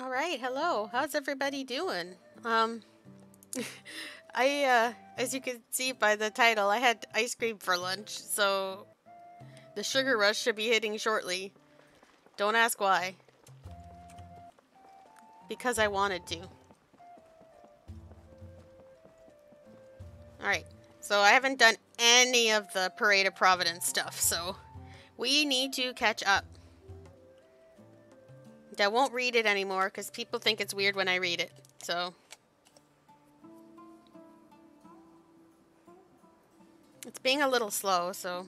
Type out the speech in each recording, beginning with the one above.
All right, hello. How's everybody doing? Um, I, uh, as you can see by the title, I had ice cream for lunch, so the sugar rush should be hitting shortly. Don't ask why. Because I wanted to. Alright, so I haven't done any of the Parade of Providence stuff, so we need to catch up. I won't read it anymore because people think it's weird when I read it. So. It's being a little slow, so.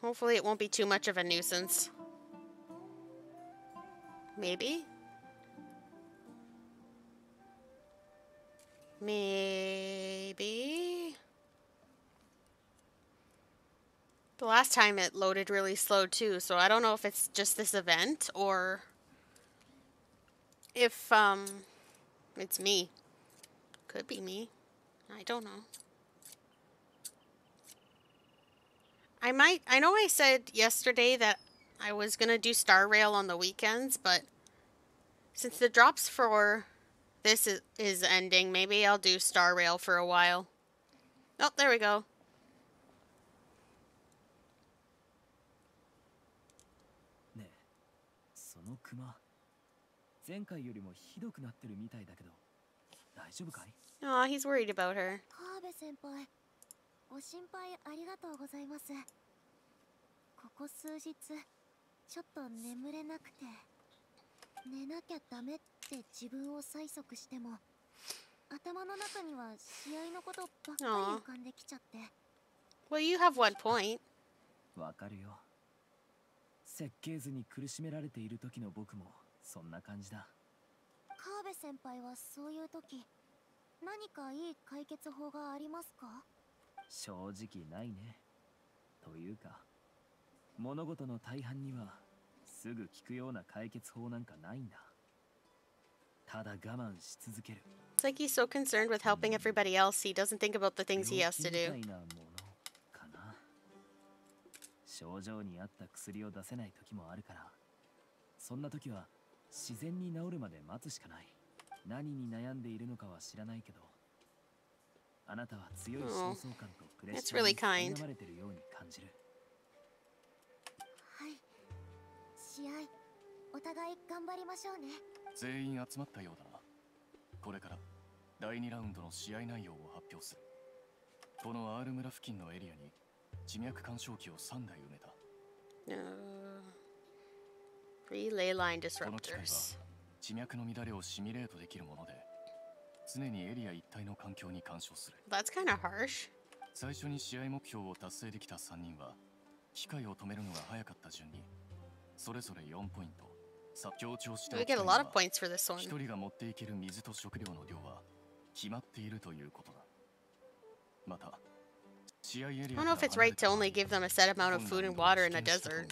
Hopefully it won't be too much of a nuisance. Maybe? Maybe? The last time it loaded really slow too, so I don't know if it's just this event or if um it's me. Could be me. I don't know. I might I know I said yesterday that I was going to do Star Rail on the weekends, but since the drops for this is, is ending, maybe I'll do Star Rail for a while. Oh, there we go. 前回よりもひどくなってるみたいだけど大丈夫かい Aw, he's worried about her. 川辺先輩ご心配ありがとうございますここ数日ちょっと眠れなくて寝なきゃダメって自分を催促しても頭の中には試合のことばっかり浮かんできちゃって Well, you have one point. わかるよ設計図に苦しめられている時の僕も そんな感じだ。川辺先輩はそういう時何かいい解決法がありますか？正直ないね。というか物事の大半にはすぐ聞くような解決法なんかないんだただ我慢し続ける。It's like he's so concerned with helping everybody else, he doesn't think about the things he has to do. 症状に合った薬を出せない時もあるからそんな時は自然に治るまで待つしかない。何に悩んでいるのかは知らないけどあなたは強い焦燥感とプレッシャーに悩まれてるように感じる。はい。試合お互い頑張りましょうね。全員集まったようだな。これから第2ラウンドの試合内容を発表する。この R 村付近のエリアに地脈干渉機を3台埋めた。Uh, relay line disruptors. 地脈の乱れをシミュレートできるもので、常にエリア一帯の環境に干渉する。That's kind of harsh. 最初に試合目標を達成できた3人は、機械を止めるのが早かった順に、それぞれ4ポイント。さ強調しておきたいのは、1人が持っていける水と食料の量は決まっているということだ。また、I don't know if it's right to only give them a set amount of food and water in a desert.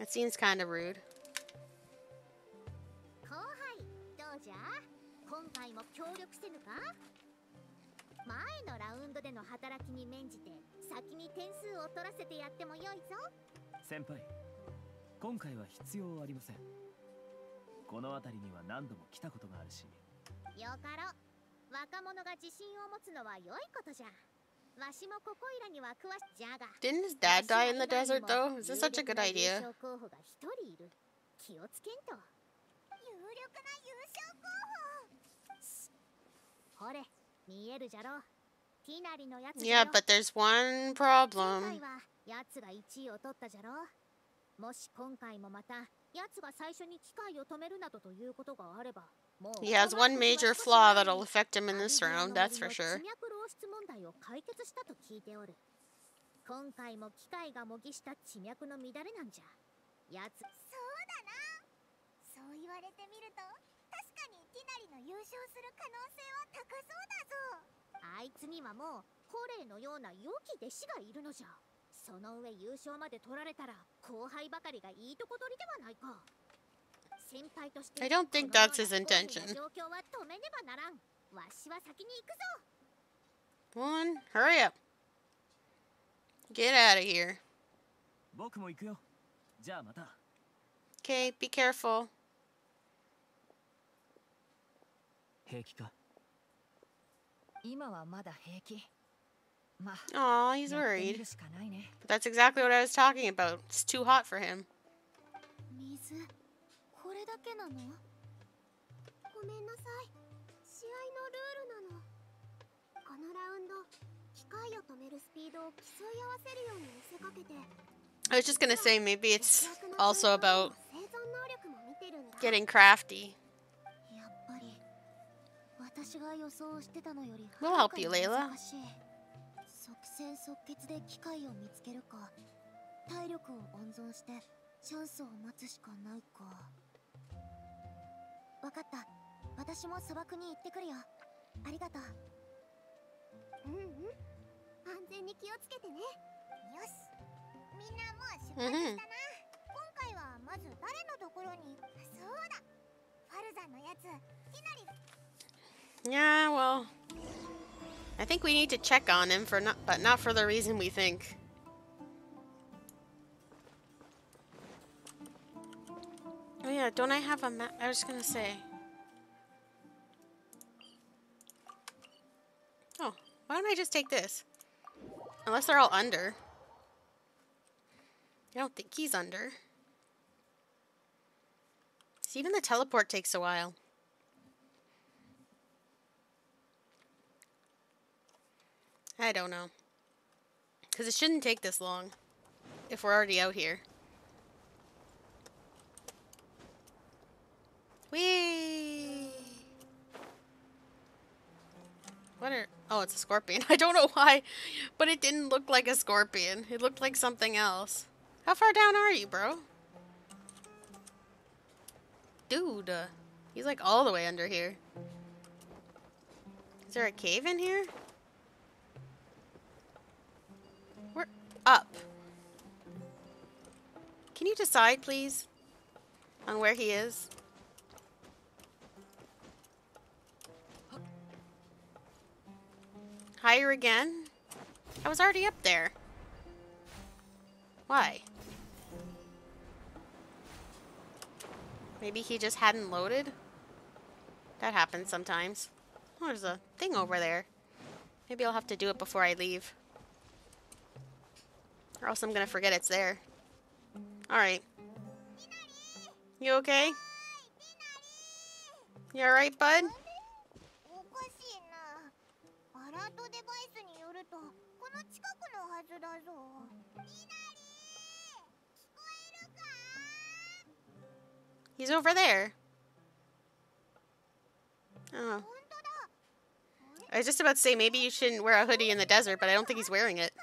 That seems kind of rude. 前のラウンドでの働きに免じて先に点数を取らせてやってもよいぞ。先輩今回は必要ありません。この辺りには何度も来たことがあるし。よかろ若者が自信を持つのは良いことじゃ Didn't his dad die in the desert though? Is this such a good idea? ほれ、見えるじゃろ。ティナリのやつ Yeah, but there's one problem. やつが1位を取ったじゃろ。もし今回もまたやつが最初に機械を止めるなどということがあれば、He has one major flaw that'll affect him in this round, that's for sure. 今回も機械が模擬した地脈の乱れなんじゃ。やつ。そうだな。そう言われてみると、確かにティナリの優勝する可能性は高そうだぞ。あいつにはもう、コレイのような良き弟子がいるのじゃ。その上優勝まで取られたら、後輩ばかりがいいとこ取りではないか。I don't think that's his intention. One, hurry up. Get out of here. Okay, be careful. Aw, he's worried. But that's exactly what I was talking about. It's too hot for him. 水、これだけなのごめんなさい。試合のルールなの。このラウンド、機械を止めるスピードを競い合わせるように見せかけて。I was just gonna say maybe it's also about getting crafty. We'll help you, Layla. 即戦即決で機会を見つけるか体力を温存してチャンスを待つしかないか分かった私も砂漠に行ってくるよありがとううんうん 安全に気をつけてねよしみんなもう出発したな、今回はまず誰のところにそうだファルザンのやついなり Yeah, well, I think we need to check on him for not, but not for the reason we think. Oh yeah, don't I have a map? I was gonna say. Why don't I just take this? Unless they're all under. I don't think he's under. See, even the teleport takes a while. I don't know. Because it shouldn't take this long. If we're already out here. Whee! What are... Oh, it's a scorpion. I don't know why, but it didn't look like a scorpion. It looked like something else. How far down are you, bro? Dude, he's like all the way under here. Is there a cave in here? We're up. Can you decide, please, on where he is? Higher again? I was already up there. Why? Maybe he just hadn't loaded? That happens sometimes. Oh, there's a thing over there. Maybe I'll have to do it before I leave. Or else I'm gonna forget it's there. Alright. You okay? You alright, bud? アラートデバイスによるとこの近くのはずだぞみなり聞こえるか He's over there. Oh. I was just about to say maybe you shouldn't wear a hoodie in the desert, but I don't think he's wearing it.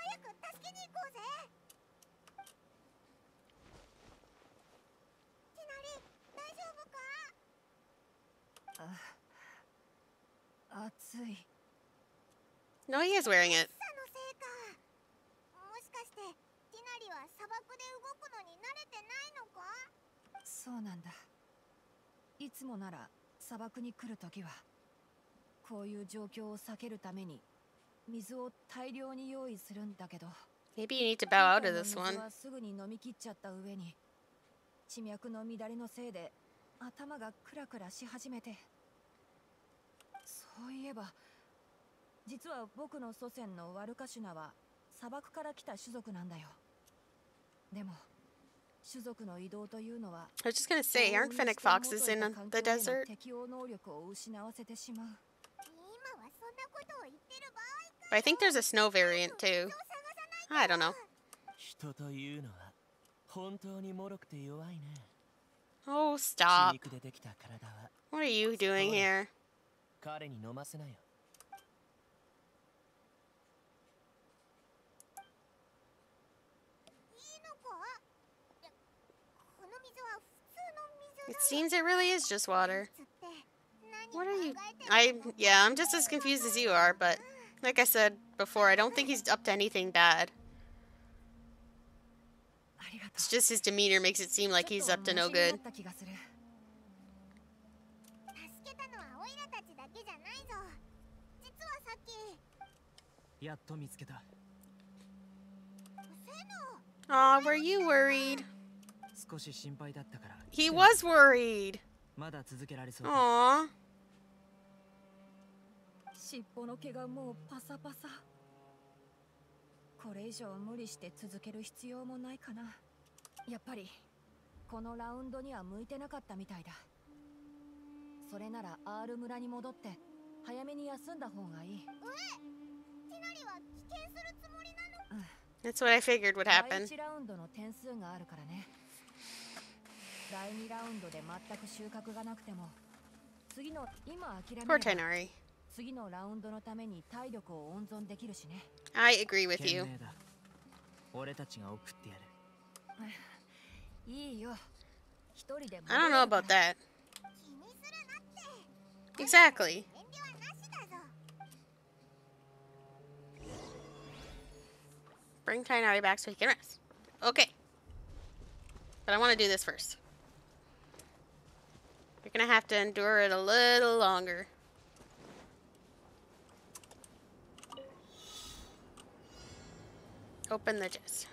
No, he is wearing it. そうなんだいつもなら砂漠に来るときはこういう状況を避けるために水を大量に用意するんだけど Maybe you need to bow out of this one すぐに飲み切っちゃった上に地脈の乱れのせいで頭がクラクラし始めてそういえば 実は僕の祖先のワルカシュナは砂漠から来た種族なんだよでも I was just gonna say, aren't fennec foxes in the desert? But I think there's a snow variant too. I don't know. Oh, stop. What are you doing here? It seems it really is just water. What are you... I... Yeah, I'm just as confused as you are, but... Like I said before, I don't think he's up to anything bad. It's just his demeanor makes it seem like he's up to no good. Aw, were you worried? 少し心配だったから He was worried まだ続けられそう Aww 尻尾の毛がもうパサパサこれ以上無理して続ける必要もないかなやっぱりこのラウンドには向いてなかったみたいだそれなら R 村に戻って早めに休んだ方がいいティナリは棄権するつもりなの That's what I figured would 第 happen 1ラウンドの点数があるからね 第2ラウンドで全く収穫がなくても次の今諦め I agree with you 俺たちが送ってやるいいよ。一人で I don't know about that. Exactly. Bring Tighnari back so he can rest. Okay. But I want to do this first. You're gonna have to endure it a little longer Open the chest.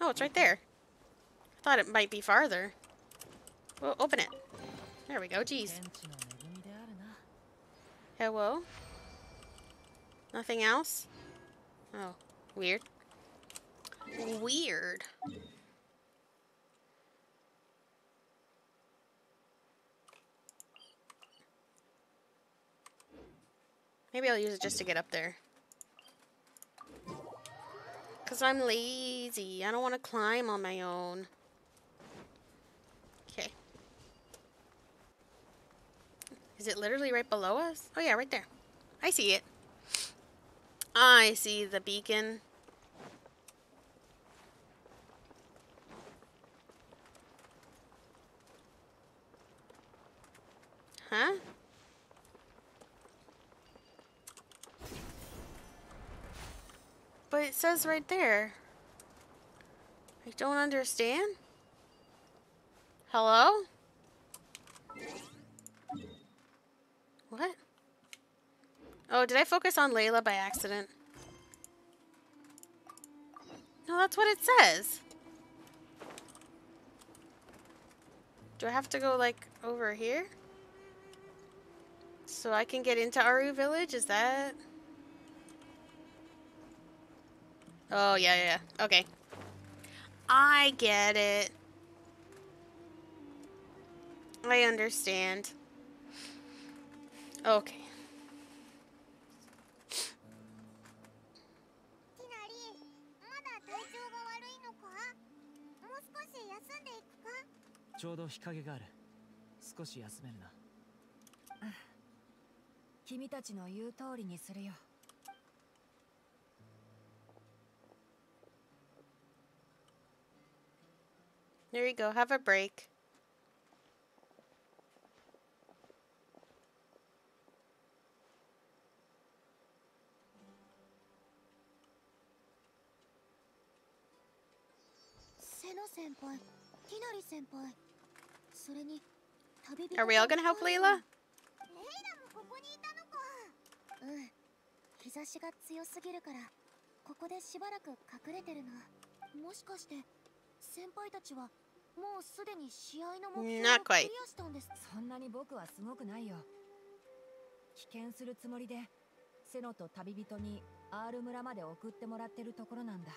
Oh, it's right there. I thought it might be farther. Well, open it. There we go, jeez. Hello? Nothing else? Oh, weird. Weird. Maybe I'll use it just to get up there. Because I'm lazy. I don't want to climb on my own. Is it literally right below us? Oh, yeah, right there. I see it. I see the beacon. Huh? But it says right there. I don't understand. Hello? What? Oh, did I focus on Layla by accident? No, that's what it says. Do I have to go, like, over here? So I can get into Aaru Village? Is that... Oh, yeah, yeah, yeah. Okay. I get it. I understand. Okay. ティナリまだ体調が悪いのかもう少し休んでいくかちょうど日陰がある少し休めるな君たちの言う通りにするよ There you go. Have a break. セノ先輩。ティナリ先輩。それに旅人 Are we all gonna help Layla? レイラもここにいたのか。うん。日差しが強すぎるからここでしばらく隠れてるのもしかして先輩たちはもうすでに試合の目標 Not をク.リアしたんです。そんなに僕はすごくないよ。危険するつもりでセノと旅人に R 村まで送ってもらってるところなんだ。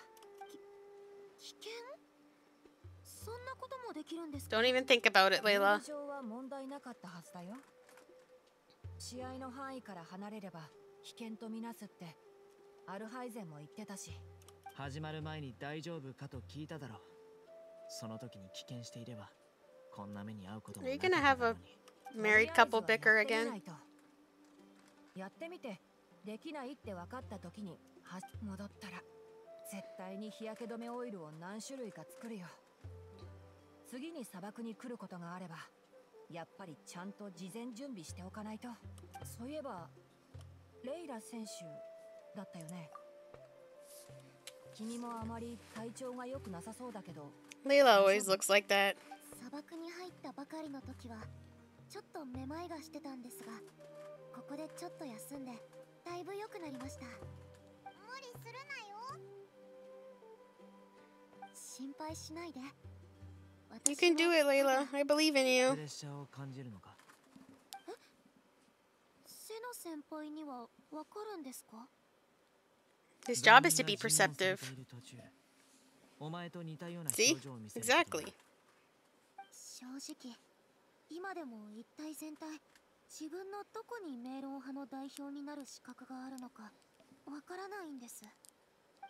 危険？Don't even think about it, ルー Layla. ル上は問題なかったはずだよ試合の範囲から離れれば危険とみなすってアルハイゼンも言ってたし始まる前に大丈夫かと聞いただろうその時に危険していればこんな目に遭うことも Are you なか gonna った have だろ a うに married couple とり bicker あえずは again? やってみないとやってみてできないって分かった時には戻ったら絶対に日焼け止めオイルを何種類か作るよ 次に砂漠に来ることがあればやっぱりちゃんと事前準備しておかないと。そういえばレイラ選手だったよね。君もあまり体調が良くなさそうだけど。Layla always looks like that. 砂漠に入ったばかりの時はちょっとめまいがしてたんですがここでちょっと休んでだいぶ良くなりました。無理するなよ。心配しないで You can do it, Layla. I believe in you. プレッシャーを感じるのかセノ先輩にはわかるんですか His job is to be perceptive. お前と似たような See? 表情を見せることが Exactly. 正直今でも一体全体自分のどこにメイロン派の代表になる資格があるのかわからないんです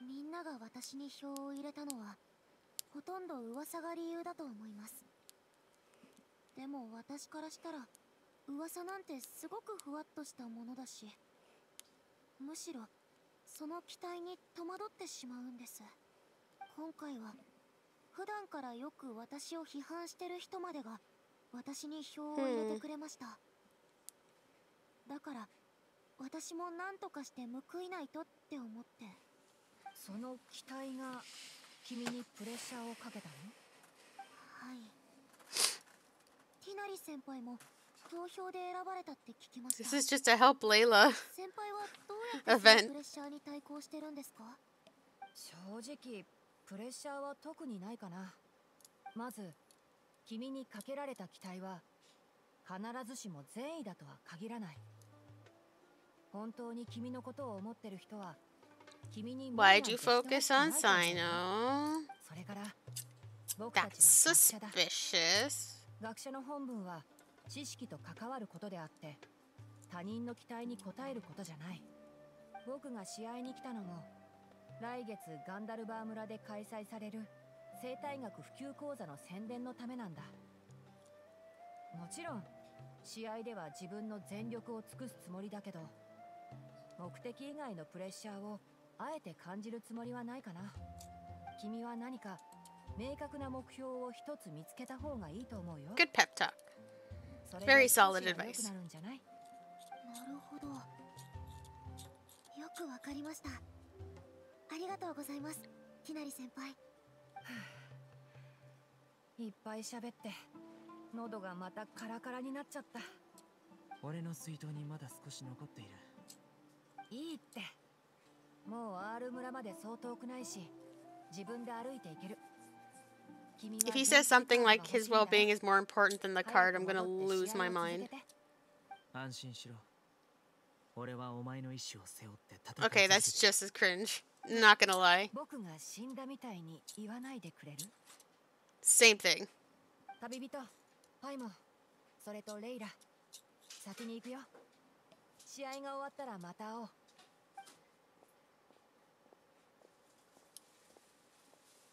みんなが私に票を入れたのは ほとんど噂が理由だと思います。でも私からしたら噂なんてすごくふわっとしたものだしむしろその期待に戸惑ってしまうんです。今回は普段からよく私を批判してる人までが私に票を入れてくれました、だから私も何とかして報いないとって思ってその期待が君にプレッシャーをかけたの？はい。ティナリ先輩も投票で選ばれたって聞きました。This is just to help Layla. 先輩はどうやってプレッシャーに対抗してるんですか？正直プレッシャーは特にないかな。まず君にかけられた期待は必ずしも善意だとは限らない。本当に君のことを思ってる人は Why'd you focus on Sino? それから僕た That's ち学者だ suspicious. 学者の本分は知識と関わることであって他人の期待に応えることじゃない僕が試合に来たのも来月ガンダルバー村で開催される生態学普及講座の宣伝のためなんだもちろん試合では自分の全力を尽くすつもりだけど目的以外のプレッシャーをあえて感じるつもりはないかな。君は何か明確な目標を一つ見つけた方がいいと思うよ。Good pep talk. Very solid advice. ななるんじゃない？るほど。よくわかりました。ありがとうございますティナリ先輩。いっぱい喋って喉がまたカラカラになっちゃった。俺の水筒にまだ少し残っている。いいってもう R 村までそう遠くないし自分で歩いていける君は If he says something like his well being is more important than the card, I'm gonna lose my mind. 安心しろ俺はお前の意志を背負って戦い Okay, 続け that's て just as cringe. Not gonna lie. 僕が死んだみたいに言わないでくれる Same thing. 旅人パイモンそれとレイラ先に行くよ試合が終わったらまた会おう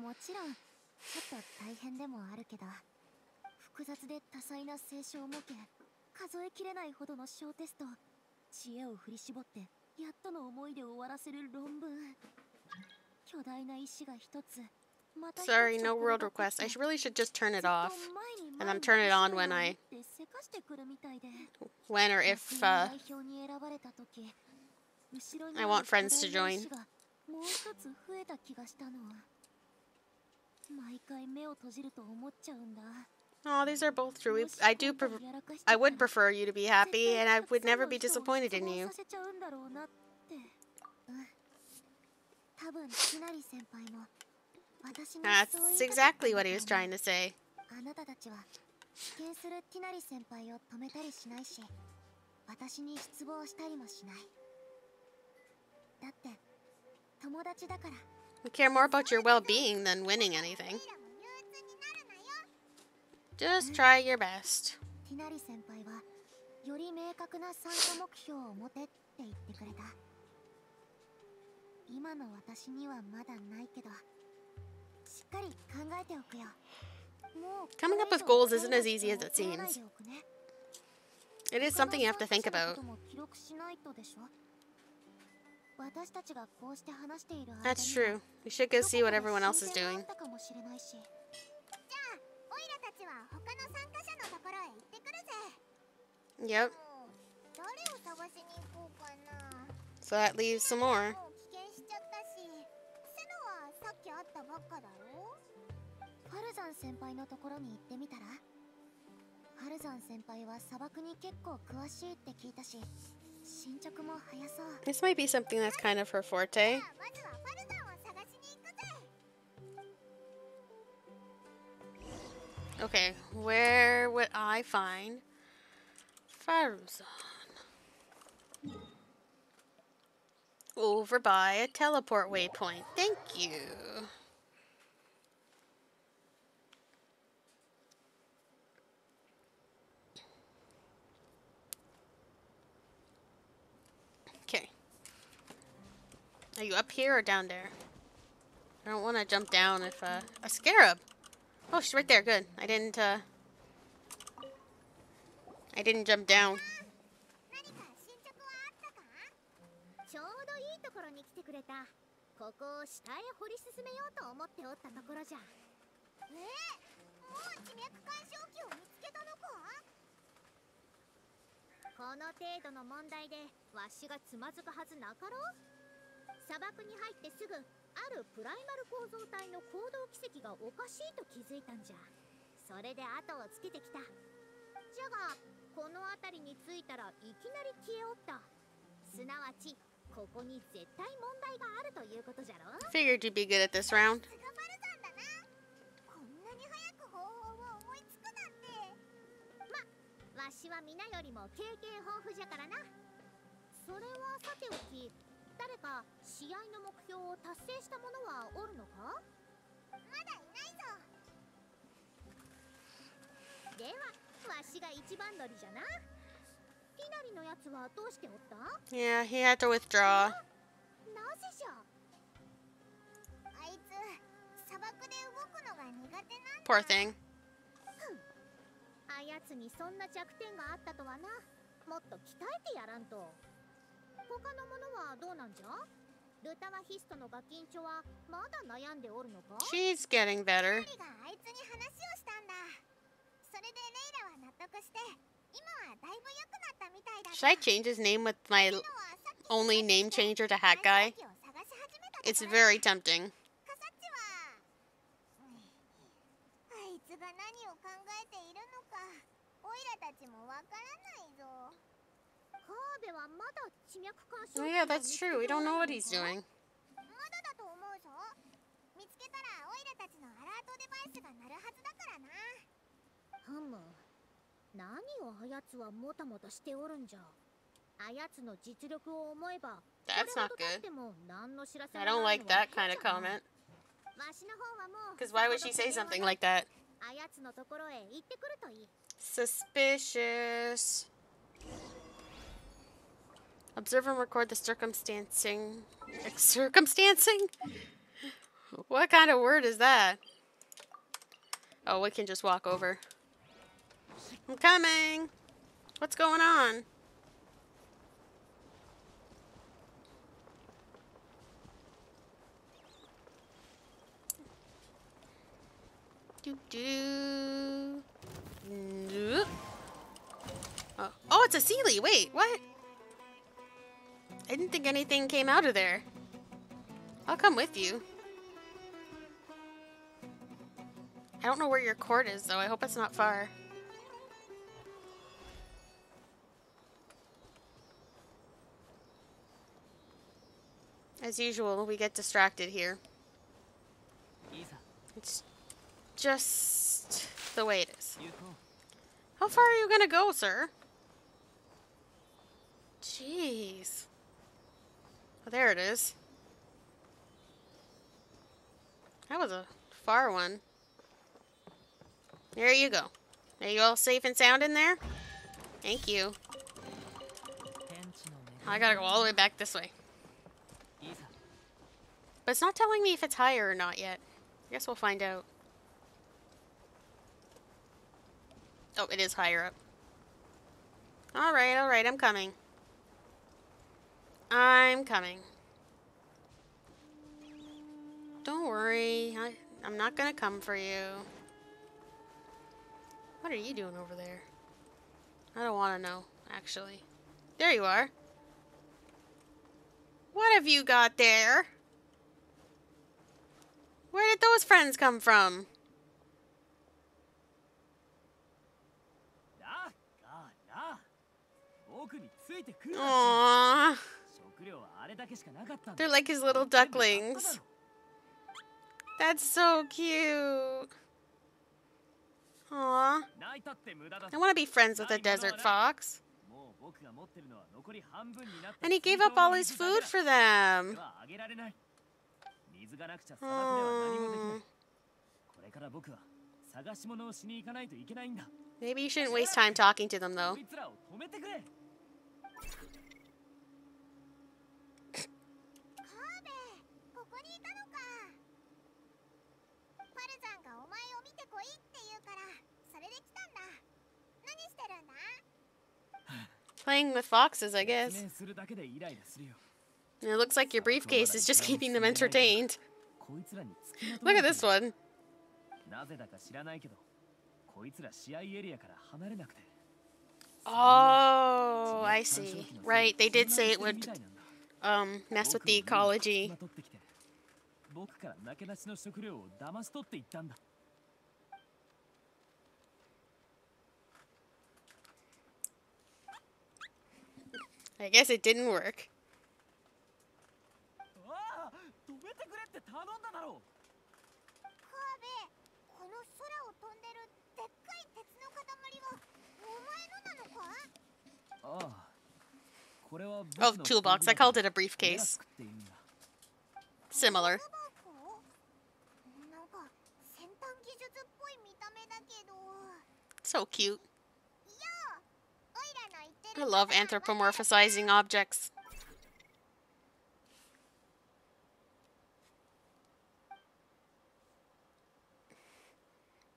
もちろんちょっと大変でもあるけど複雑で多彩な清少模型数えきれないほどの小テスト知恵を振り絞ってやっとの思いで終わらせる論文巨大な石が一つまた一つ Sorry, no 転 world がって request. I should- really should just turn ず it っと off 前に and 前 then に turn it on 走 when る I ようにってせかしてくるみたいで when or 学 if 院 uh 代表に選ばれた時後ろに I あ want る friends 巨 to 大な join. Oh, these are both true. I do I would prefer you to be happy and I would never be disappointed in you. That's exactly what he was trying to say. We care more about your well-being than winning anything. Just try your best. Coming up with goals isn't as easy as it seems. It is something you have to think about. 私たちがこうして話している That's true. We should go see what everyone else is doing. じゃあ、オイラたちは他の参加者のところへ行ってくるぜ。Yep. 誰を探しに行こうかな。So that leaves some more. 危険しちゃったし、セノはさっき会ったばっかだろ。ルザン先輩のところに行ってみたら？ルザン先輩は砂漠に結構詳しいって聞いたし。This might be something that's kind of her forte. Okay, where would I find Faruzan? Over by a teleport waypoint. Thank you. Are you up here or down there? I don't want to jump down if, uh... A scarab! Oh, she's right there. Good. I didn't, uh... I didn't jump down. ここを下へ掘り進めようと思っておったところじゃえもう地脈干渉器を見つけたのかこの程度の問題でわしがつまずくはずなかろう 砂漠に入ってすぐあるプライマル構造体の行動軌跡がおかしいと気づいたんじゃ。それで後をつけてきた。じゃがこの辺りに着いたらいきなり消えおった。すなわちここに絶対問題があるということじゃろ？Figured you'd be good at this round. わしは皆よりも経験豊富じゃからな。それはさておき誰か試合の目標を達成した者はおるのか？まだいないぞ。ではわしが一番乗りじゃな。ティナリのやつはどうしておった？Yeah, he had to withdraw. なぜじゃ？あいつ砂漠で動くのが苦手なんだ Poor thing. あやつにそんな弱点があったとはな。もっと鍛えてやらんと他のものはどうなんじゃルタワヒストのガキンチョはまだ悩んでおるのか She's getting better あいつに話をしたんだそれでレイラは納得して今はだいぶ良くなったみたいだ Should I change his name with my only name changer to Hat Guy? It's very tempting あいつが何を考えているのかオイラたちもわからないぞ Oh yeah, that's true. We don't know what he's doing. That's not good. I don't like that kind of comment. Because why would she say something like that? Suspicious. Observe and record the circumstancing. Circumstancing? What kind of word is that? Oh, we can just walk over. I'm coming. What's going on? Do do. Oh, oh, it's a Seelie. Wait, what? I didn't think anything came out of there. I'll come with you. I don't know where your court is, though. I hope it's not far. As usual, we get distracted here. It's just the way it is. How far are you gonna go, sir? Jeez. Oh, there it is. That was a far one. There you go. Are you all safe and sound in there? Thank you. I gotta go all the way back this way. But it's not telling me if it's higher or not yet. I guess we'll find out. Oh, it is higher up. Alright, alright, I'm coming. I'm coming. Don't worry. I, I'm not gonna come for you. What are you doing over there? I don't want to know, actually. There you are. What have you got there? Where did those friends come from? Aww. They're like his little ducklings. That's so cute. Aww. I want to be friends with a desert fox. And he gave up all his food for them. Hmm. Maybe you shouldn't waste time talking to them, though. Playing with foxes, I guess. It looks like your briefcase is just keeping them entertained. Look at this one. Oh, I see. Right, they did say it would um, mess with the ecology. I guess it didn't work. Oh, toolbox. I called it a briefcase. Similar. So cute. I love anthropomorphizing objects.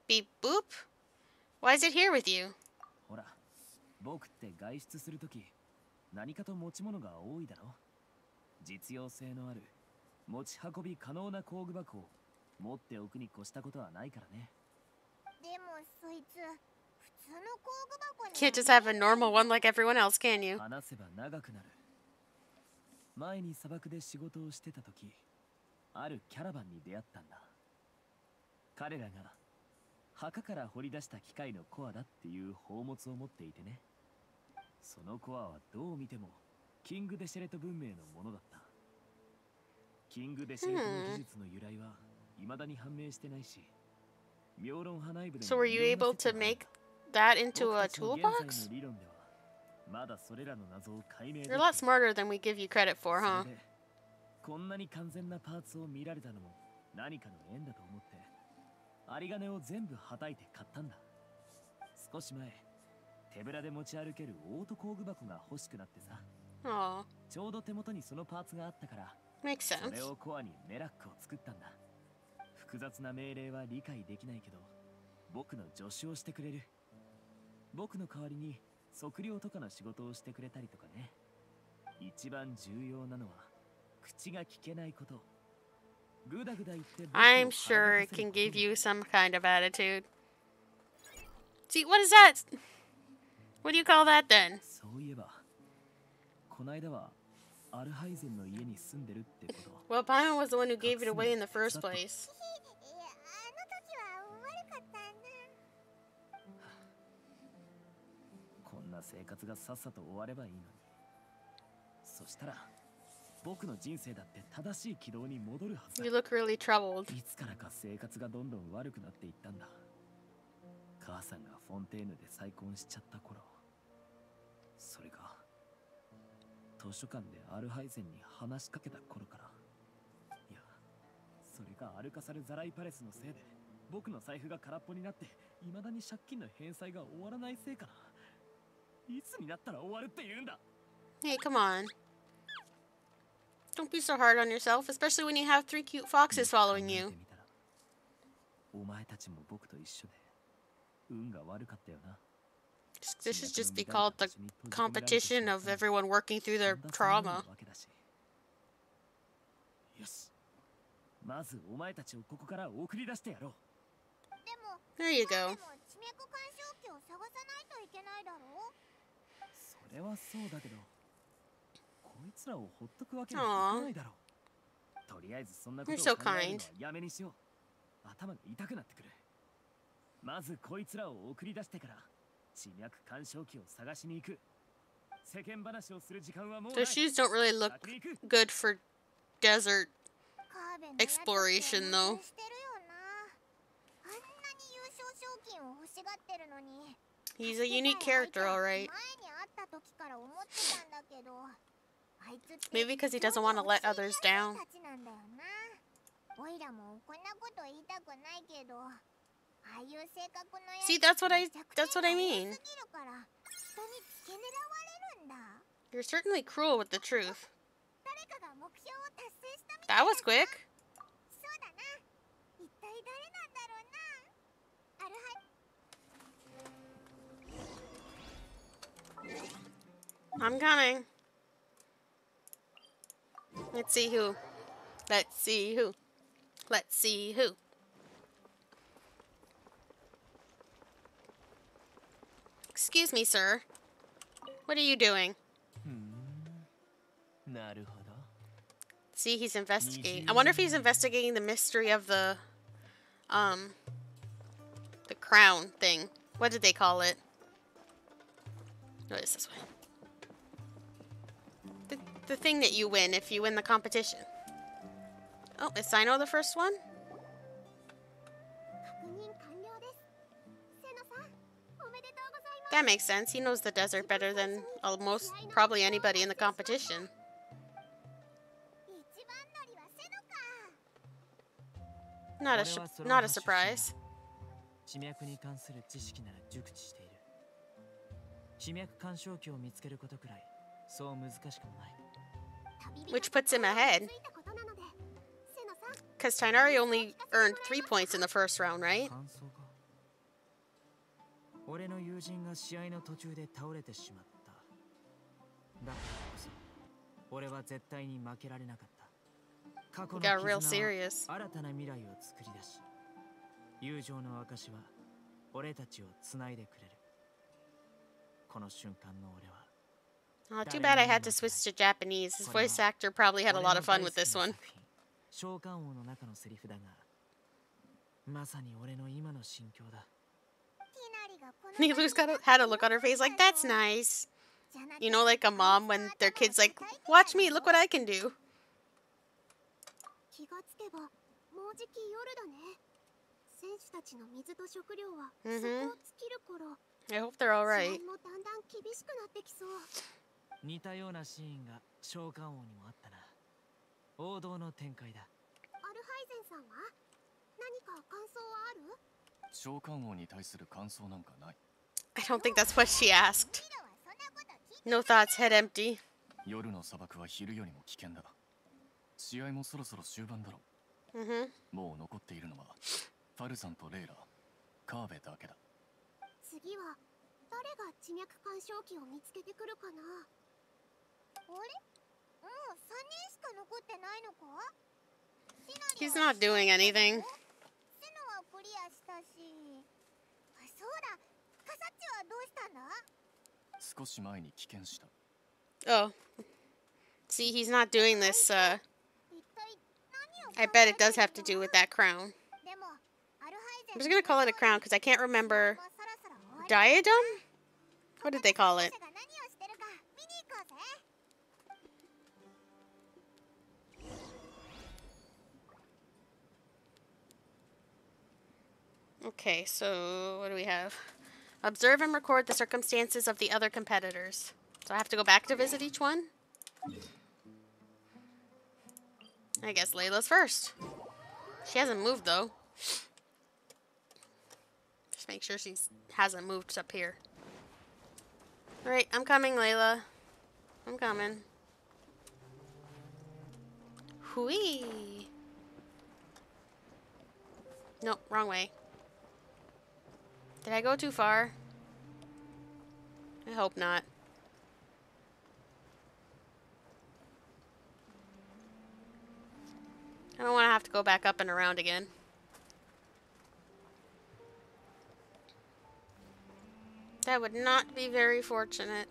Beep boop? Why is it here with you? ほら、僕って外出するとき、何かと持ち物が多いだろ実用性のある、持ち運び可能な工具箱を持っておくに越したことはないからね。でもそいつ、 can't just have a normal one like everyone else, can you? 前に砂漠で仕事をしてた時あるキャラバンに出会ったんだ彼らが墓から掘り出した機械のコアだっていう宝物を持っていてねそのコアはどう見てもキング・デシェレト文明のものだったキング・デシェレトの技術の由来は未だに判明してないし妙論派内部で So were you able to make that into a toolbox? You're a lot smarter than we give you credit for, huh? こんなに完全なパーツを見られたのも何かの縁だと思って有金を全部はたいて買ったんだ。少し前手ぶらで持ち歩けるオート工具箱が欲しくなってさ。ちょうど手元にそのパーツがあったからそれをコアにメラックを作ったんだ。複雑な命令は理解できないけど僕の助手をしてくれる僕の代わりに測量とかの仕事をしてくれたりとかね一番重要なのは口が聞けないこと I'm sure it can give you some kind of attitude. See, what is that? What do you call that then? Well, Paimon was the one who gave it away in the first place. 生活がさっさと終わればいいのに。そしたら僕の人生だって正しい軌道に戻るはずだ。You look really troubled. いつからか生活がどんどん悪くなっていったんだ。母さんがフォンテーヌで再婚しちゃった頃。それが図書館でアルハイゼンに話しかけた頃から。いやそれがアルカサルザライパレスのせいで僕の財布が空っぽになって未だに借金の返済が終わらないせいかな Hey, come on. Don't be so hard on yourself, especially when you have three cute foxes following you. This should just be called the competition of everyone working through their trauma. There you go. それはそうだけどこいつらをほっとくわけにはいかないだろうとりあえずそんなことを考えるのはやめにしよう頭が痛くなってくるまずこいつらを送り出してから地脈干渉機を探しに行く世間話をする時間はもう The shoes don't really look good for desert exploration though あんなに優勝賞金を欲しがってるのに He's a unique character, alright. Maybe because he doesn't want to let others down. See, that's what I that's what I mean. You're certainly cruel with the truth. That was quick. I'm coming. Let's see who. Let's see who. Let's see who. Excuse me, sir. What are you doing? See, he's investigating. I wonder if he's investigating the mystery of the, um, the crown thing. What did they call it? It's this way. The, the thing that you win if you win the competition. Oh, is Cyno the first one? That makes sense. He knows the desert better than almost probably anybody in the competition. Not a not a surprise. 飛脈干渉器を見つけることくらいそう難しくもない Which puts him ahead. Because Tighnari only earned three points in the first round, right? 俺の友人が試合の途中で倒れてしまっただからこそ俺は絶対に負けられなかった過去の絆新たな未来を作り出し友情の証は俺たちをつないでくれる Oh, too bad I had to switch to Japanese. His voice actor probably had a lot of fun with this one. Nilou's got a, had a look on her face like, that's nice. You know, like a mom when their kid's like, watch me, look what I can do. Mm -hmm. I hope they're all right. 似たようなシーンが召喚王にもあったな。王道の展開だ。アルハイゼンさんは？何か感想はある？召喚王に対する感想なんかない？I don't think that's what she asked. No thoughts, head empty. 夜の砂漠は昼よりも危険だ。試合もそろそろ終盤だろう。Mm hmm. もう残っているのはファルさんとレイラ、カーベだけだ。次は誰が地脈干渉機を見つけてくるかなあれもう3人しか残ってないのか He's not doing anything. セノはクリアしたしそうだカサッチはどうしたんだ少し前に棄権した Oh See, he's not doing this, uh... I bet it does have to do with that crown. I'm just gonna call it a crown because I can't remember diadem? What did they call it? Okay, so what do we have? Observe and record the circumstances of the other competitors. So I have to go back to visit each one? I guess Layla's first. She hasn't moved though. Just make sure she hasn't moved up here. Alright, I'm coming, Layla. I'm coming. Hui. Nope, wrong way. Did I go too far? I hope not. I don't want to have to go back up and around again. That would not be very fortunate.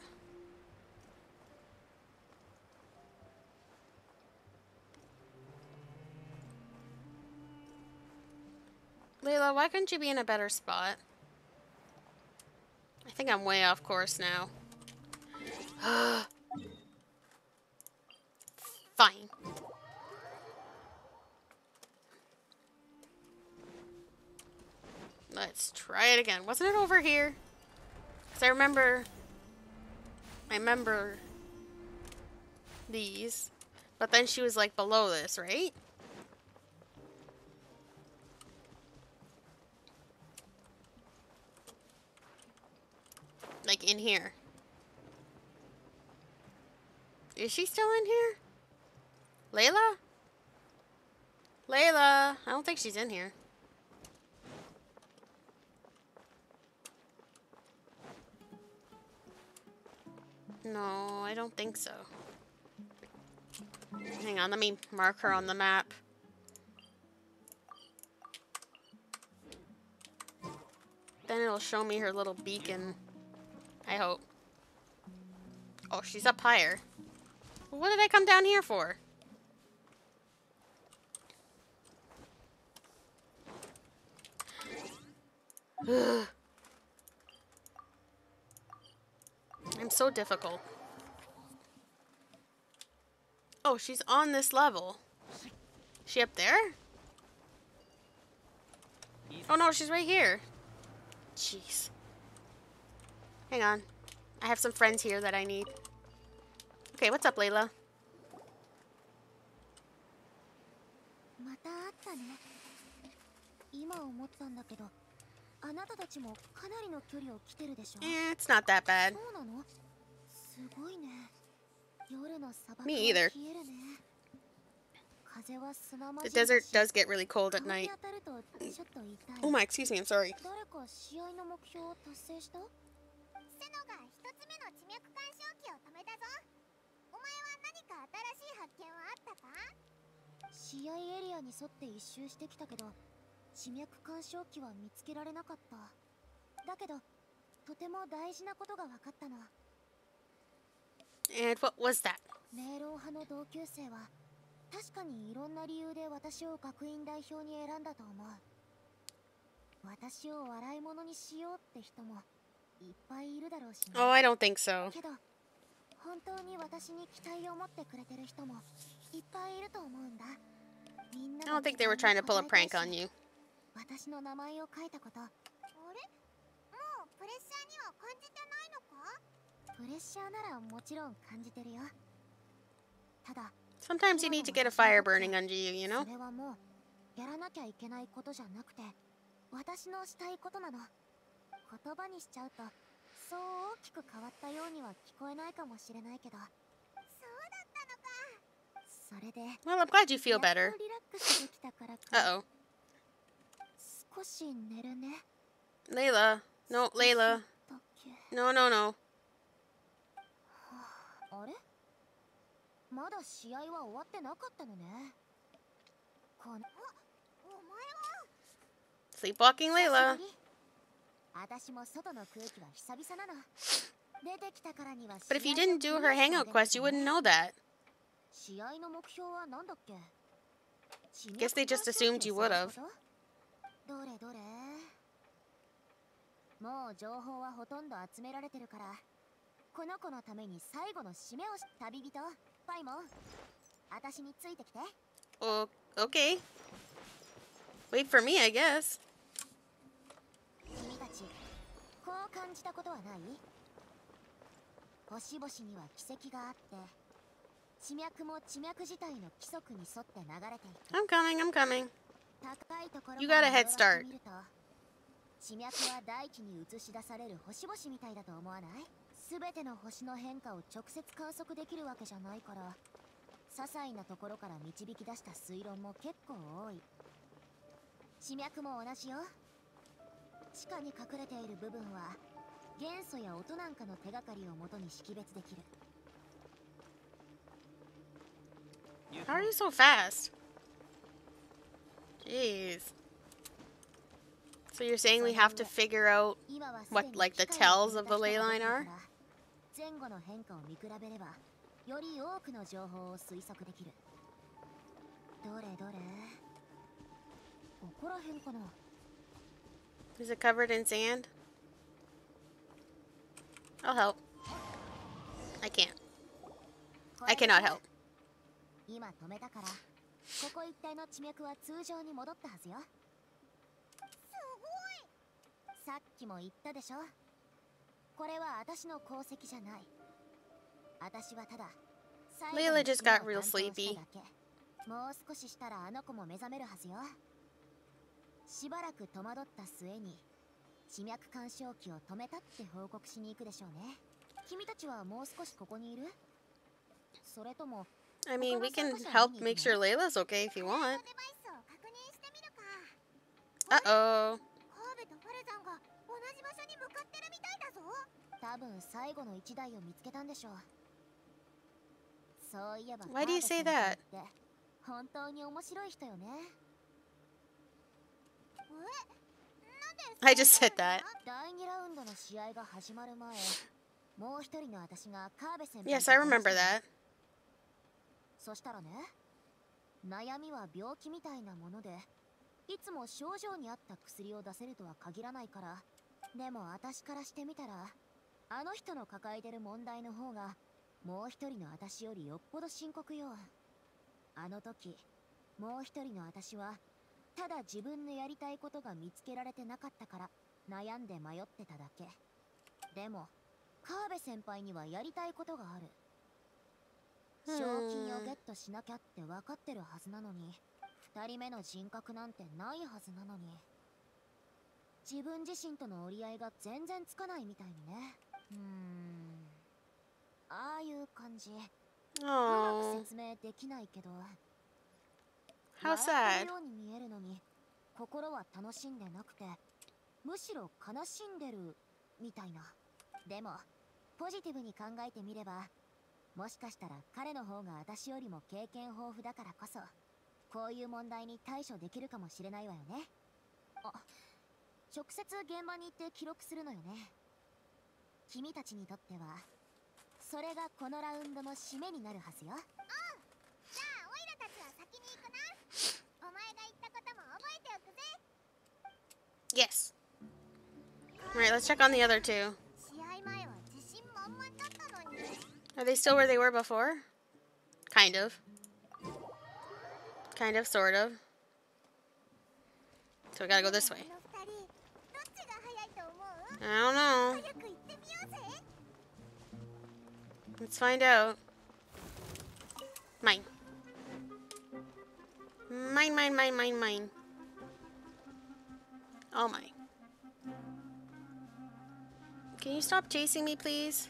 Layla, why couldn't you be in a better spot? I think I'm way off course now. Fine. Let's try it again. Wasn't it over here? I remember... I remember... These. But then she was like below this, right? Like in here. Is she still in here? Layla? Layla? I don't think she's in here. No, I don't think so. Hang on, let me mark her on the map. Then it'll show me her little beacon. I hope. Oh, she's up higher. What did I come down here for? I'm so difficult. Oh, she's on this level. She up there? Oh no, she's right here. Jeez. Hang on. I have some friends here that I need. Okay, what's up, Layla? Yeah, it's not that bad. すごいね夜の砂漠 Me は either. 風は砂混 The desert し does get really cold at night. Oh my, excuse me, I'm sorry. 誰か試合の目標を達成した？セノが一つ目の地脈干渉機を止めたぞお前は何か新しい発見はあったか？試合エリアに沿って一周してきたけど地脈干渉機は見つけられなかっただけどとても大事なことが分かったの And what was that? 明朗派の同級生は確かにいろんな理由で私を学院代表に選んだと思う私を笑い物にしようって人もいっぱいいるだろうしね Oh, I don't think so. けど本当に私に期待を持ってくれてる人もいっぱいいると思うんだみんな I don't think they were trying to pull a prank on you. 私の名前を書いたこと プレッシャーならもちろん感じてるよただ Sometimes you need to get a fire burning under you, you know? それはもうやらなきゃいけないことじゃなくて私のしたいことなの言葉にしちゃうとそう大きく変わったようには聞こえないかもしれないけどそうだったのかそれで Well, I'm glad you feel やっと better. リラックスできたからか Uh-oh. 少し寝るね Layla. No, Layla. だっけ No, no, no. あれまだ試合は終わってなかったのねこのおお前は Sleepwalking Layla. 私も外の空気は久々なの出てきたからには But if you 試合を didn't do ク her リアしてあ hangout げない quest, you とね wouldn't know that. 試合の目標は何だっけ Guess they just assumed you would've. どれどれもう情報はほとんど集められてるから この子のために最後の締めをし旅人パイモン私についてきて Oh, okay. Wait for me, I guess. 君たちこう感じたことはない？星々には奇跡があって地脈も地脈自体の規則に沿って流れていく I'm coming, I'm coming. 高いところ You から got a head start. 地脈は大気に映し出される星々みたいだと思わない？全ての星の変化を直接観測できるわけじゃないから些細なところから導き出した推論も結構多い死脈も同じよ地下に隠れている部分は元素や音なんかの手がかりをもとに識別できる How are you so fast? Jeez. So you're saying we have to figure out what like the tells of the ley line are? 前後の変化を見比べればより多くの情報を推測できるどれどれ？ここら辺かな？Is it covered in sand? I'll help. I can't. I cannot help. 今止めたからここ一帯の地脈は通常に戻ったはずよすごいさっきも言ったでしょ Layla just got real sleepy もう少ししたらあの子も目覚めるはずよしばらく戸惑った末に地脈干渉器を止めたって報告しに行くでしょうね君たちはもう少しここにいるそれとも I mean, we can help make sure Layla's okay if you want. Uh-oh. 多分最後の一台を見つけたんでしょう。そういえば Why do you say that? 本当に面白い人よね。I just said that. 第2ラウンドの試合が始まる前、もう一人の私がカーベ先輩 Yes, I remember that. そしたらね悩みは病気みたいなものでいつも症状に合った薬を出せるとは限らないから でも私からしてみたらあの人の抱えてる問題の方がもう一人の私よりよっぽど深刻よ。あの時もう一人の私はただ自分のやりたいことが見つけられてなかったから悩んで迷ってただけ。でも川辺先輩にはやりたいことがある。賞金をゲットしなきゃって分かってるはずなのに2人目の人格なんてないはずなのに。自分自身との折り合いが全然つかないみたいにね。うん。ああいう感じ。うまく説明できないけど。How sad ように見えるのに心は楽しんでなくてむしろ悲しんでるみたいな。でもポジティブに考えてみればもしかしたら彼の方が私よりも経験豊富だからこそこういう問題に対処できるかもしれないわよね。あ直接現場に行って記録するのよね君たちにとってはそれがこのラウンドの締めになるはずようんじゃあオイラたちは先に行くなお前が言ったことも覚えておくぜ Yes Right, let's check on the other two. Are they still where they were before? Kind of. Kind of, sort of. So we gotta go this way. I don't know. Let's find out. Mine. Mine, mine, mine, mine, mine. Oh my. Can you stop chasing me, please?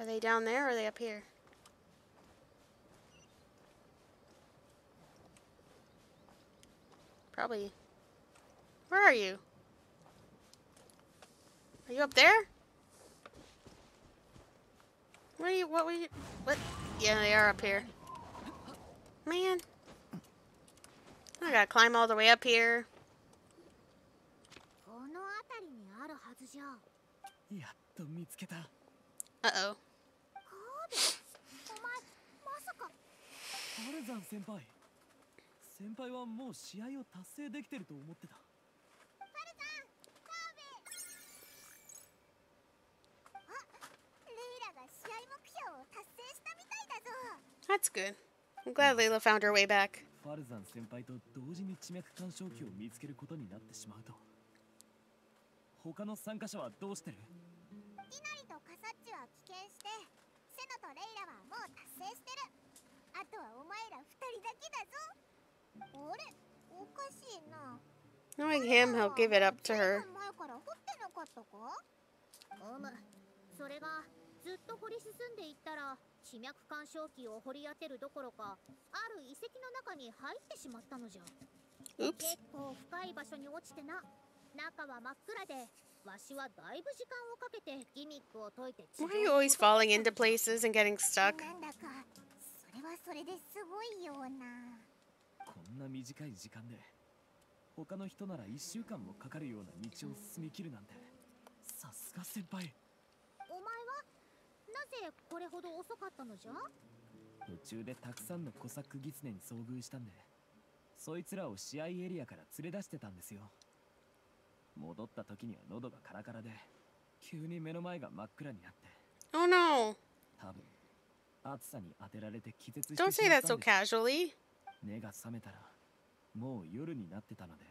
Are they down there or are they up here? Probably. Where are you? Are you up there? Where are you? What were you? What? Yeah, they are up here. Man. I gotta climb all the way up here. Uh-oh. Oh, パルザン先輩はもう試合を達成できてると思ってた。パルザン澤部あレイラが試合目標を達成したみたいだぞ。That's good I'm glad Layla found her way back. ファルザン先輩と同時に地脈干渉器を見つけることになってしまうと。他の参加者はどうしてる？ティナリとカサッチは棄権してセノとレイラはもう達成してる。あとはお前ら二人だけだぞ Knowing him, he'll give it up to her. 前から掘ってなかったかうむそれが ずっと掘り進んでいったら地脈干渉器を掘り当てるどころかある遺跡の中に入ってしまったのじゃ結構深い場所に落ちてな中は真っ暗でわしはだいぶ時間をかけてギミックを解いて Why are you always falling into places and getting stuck? なんだかそれはそれですごいような こんな短い時間で他の人なら1週間もかかるような道を進み切るなんて。さすが先輩。お前はなぜこれほど遅かったのじゃ？途中でたくさんのコサックギツネに遭遇したんでそいつらを試合エリアから連れ出してたんですよ。戻った時には喉がカラカラで急に目の前が真っ暗になって。Oh no! 多分暑さに当てられて気絶して Don't し say まっ that た so んです。Casually. 目が覚めたらもう夜になってたので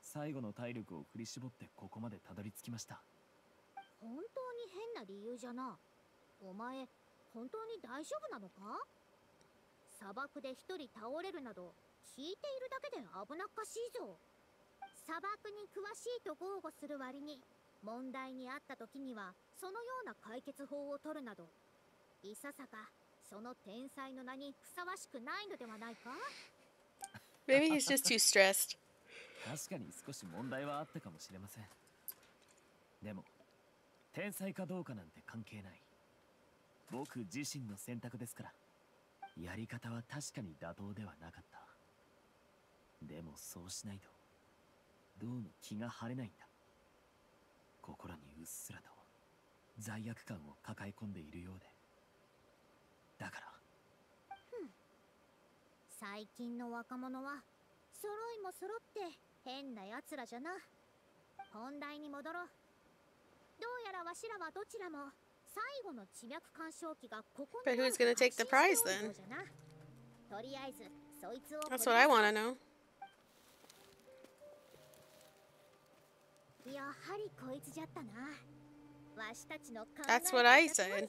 最後の体力を振り絞ってここまでたどり着きました。本当に変な理由じゃな。お前本当に大丈夫なのか？砂漠で一人倒れるなど聞いているだけで危なっかしいぞ。砂漠に詳しいと豪語する割に問題にあった時にはそのような解決法を取るなどいささかその天才の名にふさわしくないのではないか？Maybe he's just too stressed. 確かに少し問題はあったかもしれません。でも天才かどうかなんて関係ない。僕自身の選択ですから。やり方は確かに妥当ではなかった。でもそうしないとどうも気が晴れないんだ。心にうっすらと罪悪感を抱え込んでいるようでだから。最近の若者は揃いも揃って変な奴らじゃな。本題に戻ろう。どうやらわしらはどちらも最後の地脈干渉機がここ But にある。who's gonna とりあえずそいつを That's what I want to know. やはりこいつじゃったな。わしたちの考え That's what I said.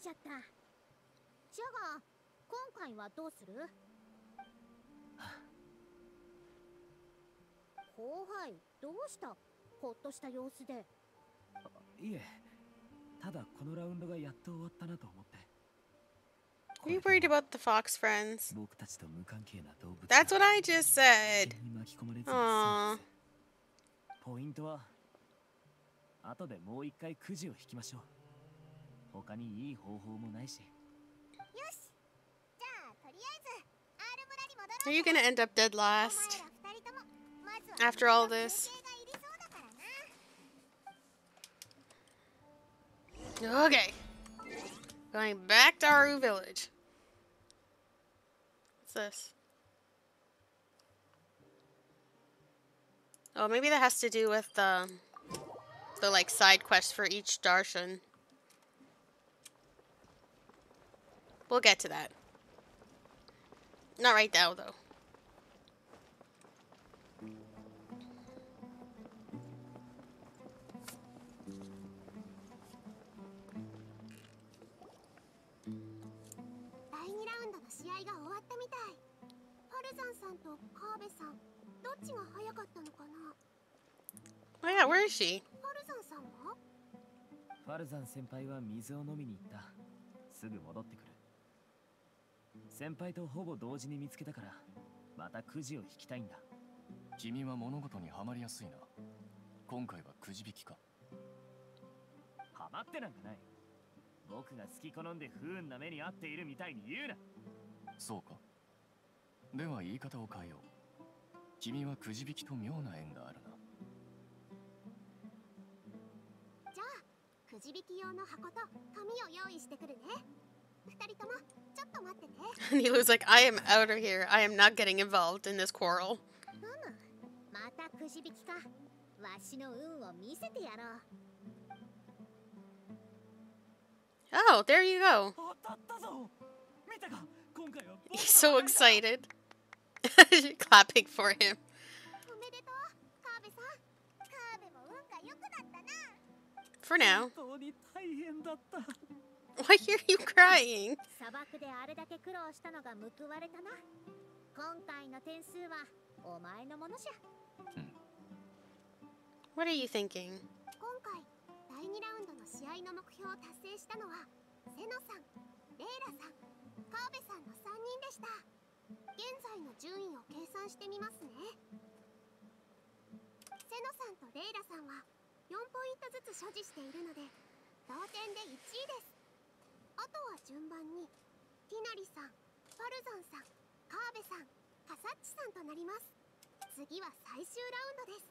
じゃが今回はどうする？後輩どうした？ほっとした様子で。いえただこのラウンドがやっと終わったなと思って。Are you worried about the fox friends? That's what が I just said. 危険に巻き込まれずに済むあーん。ですポイントは後でもう一回くじを引きましょう。他にいい方法もないし Are you going to end up dead last? After all this? Okay. Going back to Aaru Village. What's this? Oh, maybe that has to do with the, the like side quest for each Darshan. We'll get to that. Not right now, though. パルザンさんとカーベさんどっちが早かったのかな？Oh yeah, where is she? パルザンさんは？ファルザン先輩は水を飲みに行った。すぐ戻ってくる。先輩とほぼ同時に見つけたからまたくじを引きたいんだ。君は物事にはまりやすいな。今回はくじ引きか。ハマってなんかない。僕が好き好んで不運な目に遭っているみたいに言うな。そうかでは言い方を変えよう。君はくじ引きと妙な縁があるな。じゃあくじ引き用の箱と紙を用意してくるね。二人ともちょっと待ってね。Nilou's like I am out of here. I am not getting involved in this quarrel. うむまたくじ引きか。わしの運を見せてやろう。Oh, there you go. Oh, He's so excited. Clapping for him. おめでとうカーベさんカーベも運が良くなったな For now. 本当に大変だった Why are you crying? 砂漠であれだけ苦労したのが報われたな今回の点数はお前のものじゃ What are you thinking? 今回第2ラウンドの試合の目標を達成したのは セノさんレイラさん川辺さんの3人でした 現在の順位を計算してみますね。セノさんとレイラさんは4ポイントずつ所持しているので同点で1位です。あとは順番にティナリさんパルザンさん川辺さんカサッチさんとなります。次は最終ラウンドです。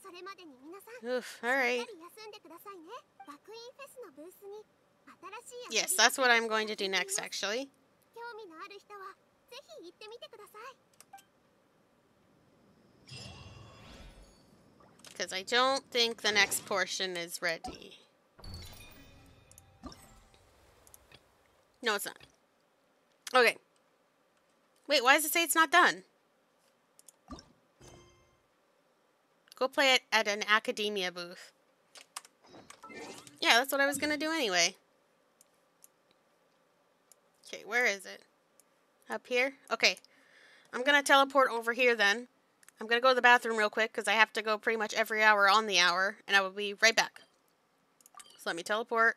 それまでに皆さん.しっかり休んでくださいね。学院フェスのブースに新しい Yes, that's what I'm going to do next, actually. 興味のある人は ぜひ行ってみてください Because I don't think the next portion is ready. No, it's not. Okay. Wait, why does it say it's not done? Go play it at an academia booth. Yeah, that's what I was gonna do anyway. Okay, where is it? Up here? Okay. I'm gonna teleport over here then. I'm gonna go to the bathroom real quick because I have to go pretty much every hour on the hour, and I will be right back. So let me teleport.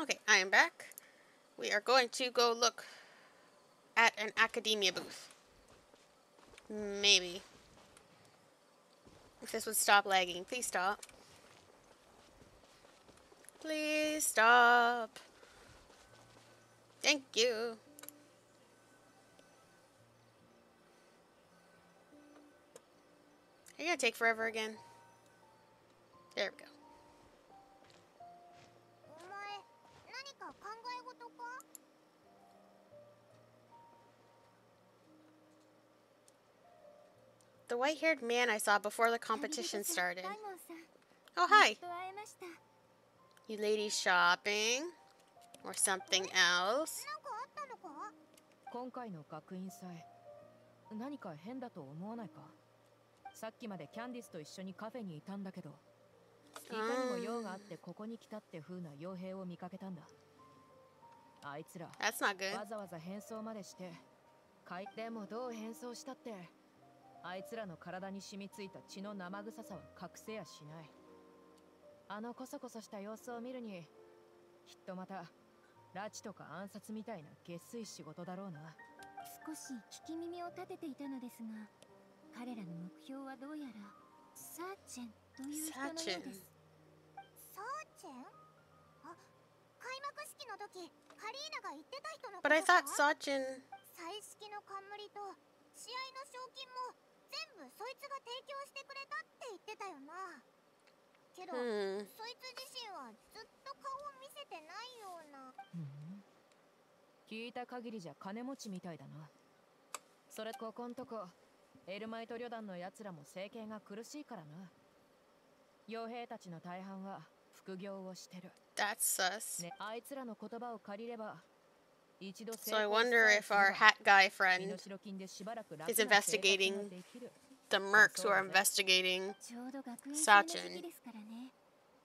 Okay, I am back. We are going to go look at an academia booth. Maybe. If this would stop lagging, please stop. Please stop. Thank you. Are you gonna take forever again? There we go. The white haired man I saw before the competition started. Oh, hi. You ladies shopping? Or something else? 今回の学院祭何か変だと思わないかさっきまでキャンディスと一緒にカフェにいたんだけどいかにも用があってここに来たって風な傭兵を見かけたんだあいつらわざわざ変装までしてでもどう変装したって あいつらの体に染みついた血の生臭さは隠せやしない。あのコソコソした様子を見るにきっとまた拉致とか暗殺みたいな下水仕事だろうな。少し聞き耳を立てていたのですが彼らの目標はどうやらサーチェンという人のようです。サーチェン？あ開幕式の時カリーナが言ってた人のこと But I thought Sachin 彩式の冠と試合の賞金も全部そいつが提供してくれたって言ってたよな。けど、hmm. そいつ自身はずっと顔を見せてないような、うん、聞いた限りじゃ金持ちみたいだな。それここんとこエルマイト旅団のやつらも政権が苦しいからな。傭兵たちの大半は副業をしてる。That's sus、ね、あいつらの言葉を借りれば So I wonder if our hat guy friend is investigating the mercs who are investigating Sachin.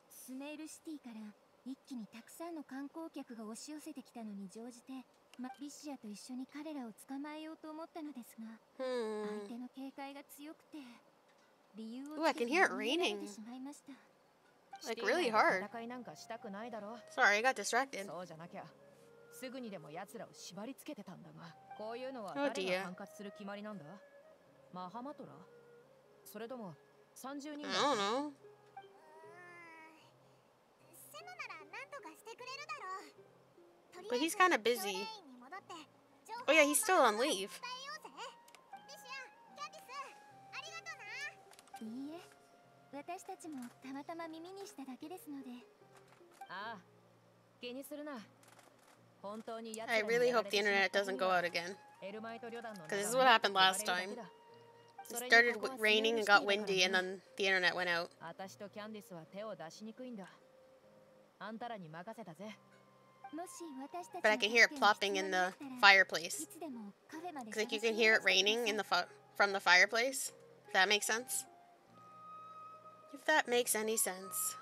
スメールシティから一気にたくさんの観光客が押し寄せてきたのに乗じて、ま、リシアと一緒に彼らを捕まえようと思ったのですが、相手の警戒が強くて理由を Ooh, I can hear it raining. Like really hard. Sorry, I got distracted. そうじゃなきゃ すぐにでも奴らを縛り付けてたんだが、こういうのは誰が管轄する決まりなんだマハマトラそれとも30人 I don't know. セノなら何とかしてくれるだろう But he's kind of busy. Oh yeah, he's still on leave. いいえ、私たちもたまたま耳にしただけですので。ああ、気にするな。 I really hope the internet doesn't go out again. Because this is what happened last time. It started raining and got windy and then the internet went out. But I can hear it plopping in the fireplace. Because like you can hear it raining in the from the fireplace. If that makes sense. If that makes any sense.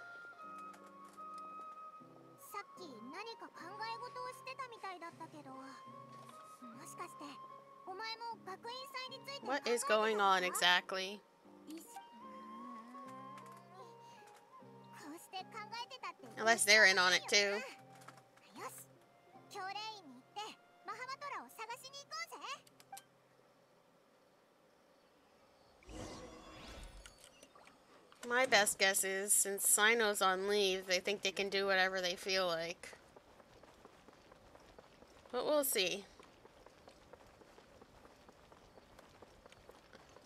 何か考え事をしてたみたいだったけどもしかしてお前も学院祭について What is going on exactly? Unless they're in on it too My best guess is since Cyno's on leave, they think they can do whatever they feel like. But we'll see.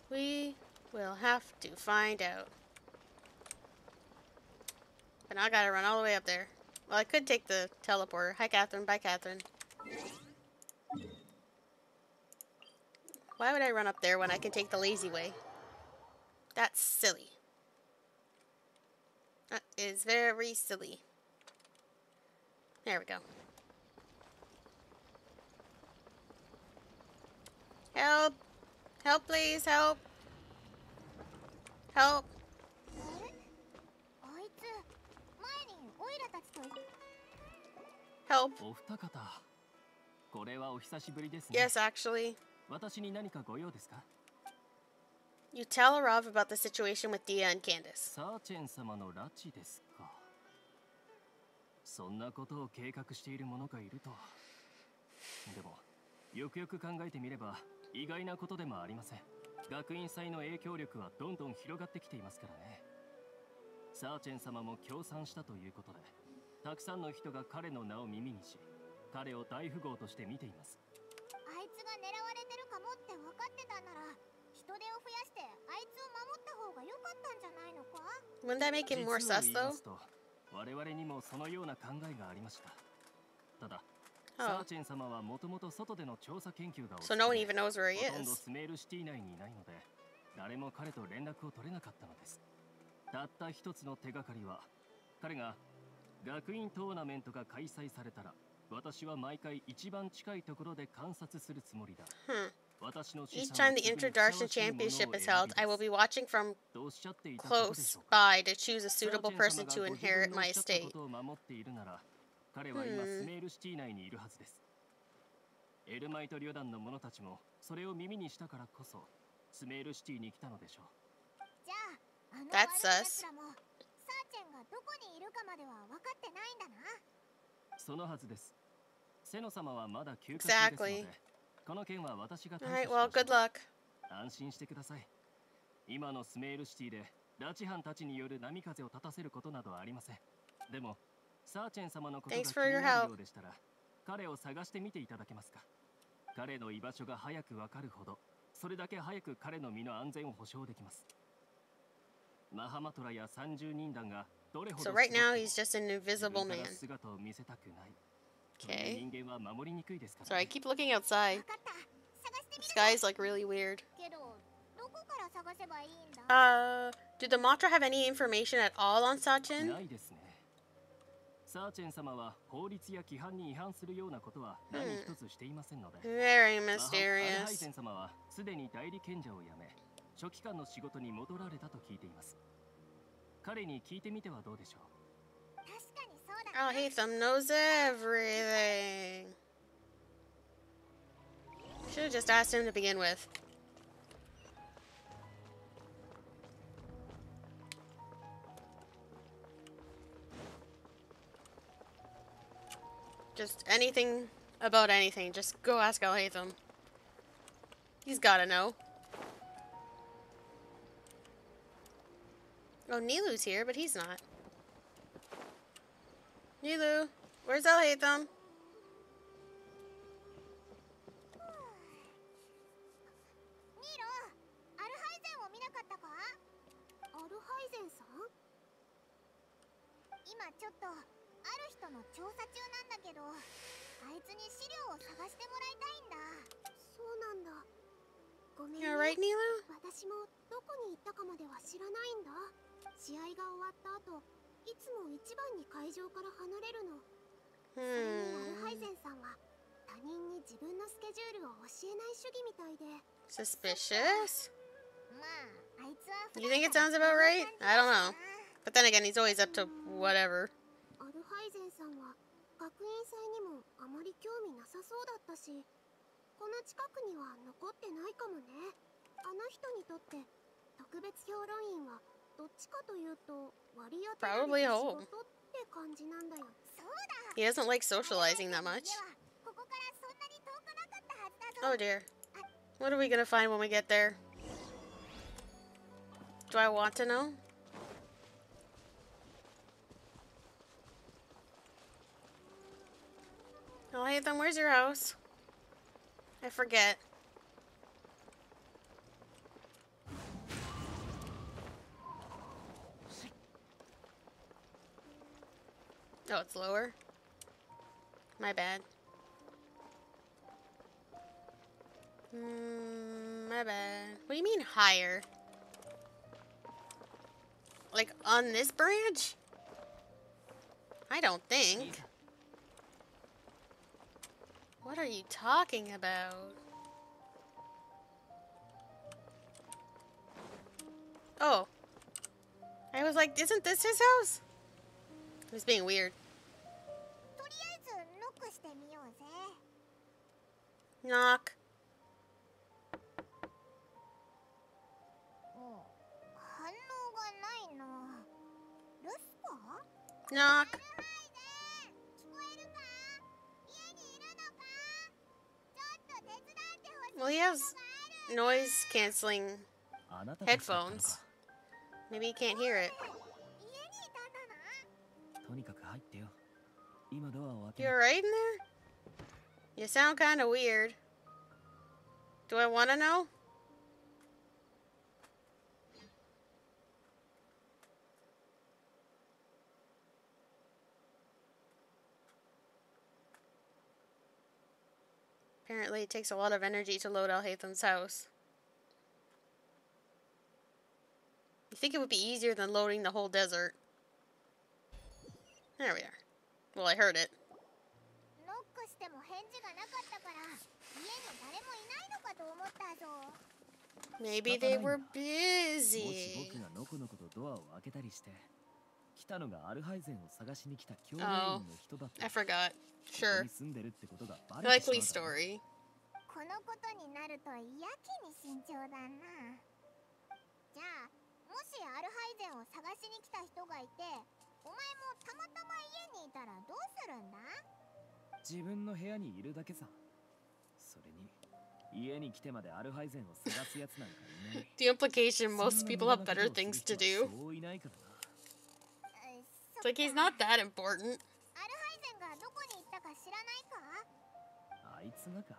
We will have to find out. But now I gotta run all the way up there. Well, I could take the teleporter. Hi, Catherine. Bye, Catherine. Why would I run up there when I can take the lazy way? That's silly. That is very silly. There we go. Help. Help, please. Help. Help. Help. Yes, actually. You tell Arav about the situation with Dehya and Candace. そんなことを計画している者がいるとでもよくよく考えてみれば意外なことでもありません。学院祭の影響力はどんどん広がってきていますからね。サーチェン様も協賛したということでたくさんの人が彼の名を耳にし彼を大富豪として見ています。あいつが狙われてるかもって分かってたなら人手を増やしてあいつを守った方が良かったんじゃないのか？Wouldn't that make him more sus though? 我々にもそのような考えがありました。ただサーチェン様はもともと外での調査研究が So no one even knows where he is. Each time the Interdarshan Championship is held, I will be watching from close by to choose a suitable person to inherit my estate. Hmm. エルマイト旅団の者たちもそれを耳にしたからこそスメールシティに来たのでしょう。じゃあ、あの悪い奴らもサーチェンがどこにいるかまでは分かってないんだな。そのはずです。セノ様はまだ休暇中ですので、この件は私が対処しま right, well, good luck. 安心してください。今のスメールシティで拉致犯たちによる波風を立たせることなどありません。でも、サーチェン様のことが気になるようでしたら、彼を探してみていただけますか。彼の居場所が早くわかるほど、それだけ早く彼の身の安全を保証できます。マハマトラや30人団がどれほど So right now he's just an invisible man. 姿を見せたくない。Okay. Sorry, I keep looking outside. The sky's like really weird. Uh, do the Matra have any information at all on Sachin? サーチェン様は法律や規範に違反するようなことは何一つしていませんので。Very mysterious。ハイゼン様はすでに代理賢者を辞め、書記官の仕事に戻られたと聞いています。彼に聞いてみてはどうでしょう確かにそうだ、ね。Oh, Haitham knows everything. Should have just asked him to begin with. Just anything about anything. Just go ask Alhaitham. He's gotta know. Oh, Nilou's here, but he's not. Nilu, where's Alhaitham? You're right, Nilu? 私もどこに行ったかまでは知らないんだ。試合が終わった後、いつも一番に会場から離れるの。それにアルハイゼンさんは他人に自分のスケジュールを教えない主義みたいで。Suspicious? You think it sounds about right? I don't know. But then again, he's always up to whatever. 興味なさそうだったし、この近くには残ってないかもね。あの人にとって特別評論員は Probably home. He doesn't like socializing that much. Oh dear. What are we gonna find when we get there? Do I want to know? Oh, hey, then where's your house? I forget. Oh, it's lower? My bad. Mm, my bad. What do you mean higher? Like on this branch? I don't think. What are you talking about? Oh. I was like, isn't this his house? He was being weird. Knock. Knock. Well, he has noise canceling headphones. Maybe he can't hear it. You alright in there? You sound kind of weird. Do I want to know? Apparently it takes a lot of energy to load Alhaitham's house. You think it would be easier than loading the whole desert. There we are. Well, I heard it. Maybe they were busy. Oh, I forgot. Sure. Likely story. このことになるとやけに慎重だなじゃあもしアルハイゼンを探しに来た人がいてお前もたまたま家にいたらどうするんだ自分の部屋にいるだけさそれに家に来てまでアルハイゼンを探すやつなんかいない The implication most people have better things to do It's like he's not that important アル ハイゼンがどこに行ったか知らないかあいつがか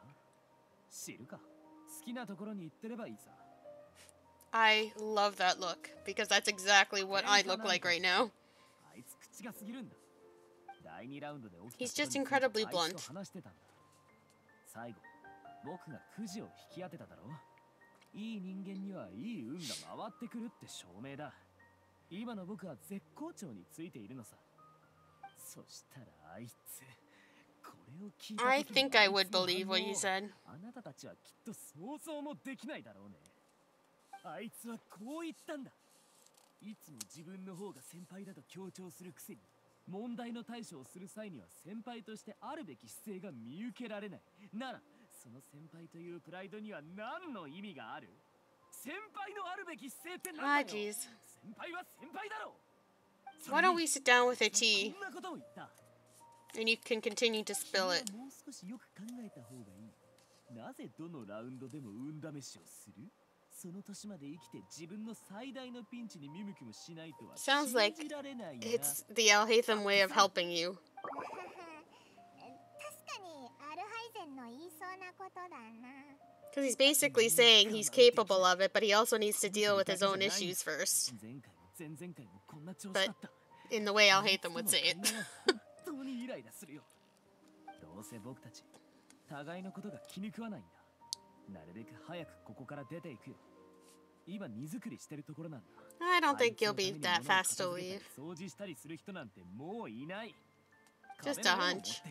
知るか好きなところに行ってればいいさ I love that look because that's exactly what I look like right now. He's just incredibly blunt. 今の僕は絶好調についているのさそしたらあいつ I think I would believe what you said. あなたたちはきっと想像もできないだろうね。あいつはこう言ったんだ。いつも自分の方が先輩だと強調するくせに、問題の対処をする際には先輩としてあるべき姿勢が見受けられない。なら、その先輩というプライドには何の意味がある？Ah, jeez. Why don't we sit down with a tea? And you can continue to spill it. Sounds like it's the Alhaitham way of helping you. 確かにアルハイゼンの言いそうなことだな。because he's basically saying he's capable of it, but he also needs to deal with his own issues first. But in the way Alhaitham would say it. I don't think you'll be that fast to leave. Just a hunch.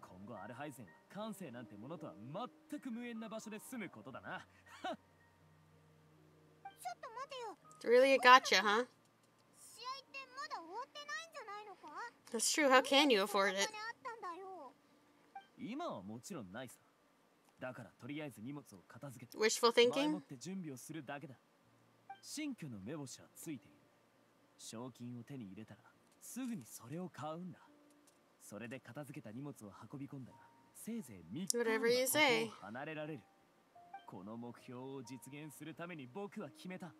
今後アルハイゼンは感性なんてものとは全く無縁な場所で住むことだなちょっと待てよ It's really a gotcha, huh? That's true. How can you afford it? 今はもちろんないさ。だからとりあえず荷物を片付けて。Wishful thinking? 持って準備をするだけだ。新居の目星はついている。賞金を手に入れたらすぐにそれを買うんだ。それで片付けた荷物を運び込んだら せいぜい3日を離れられる。この目標を実現するために僕は決めた。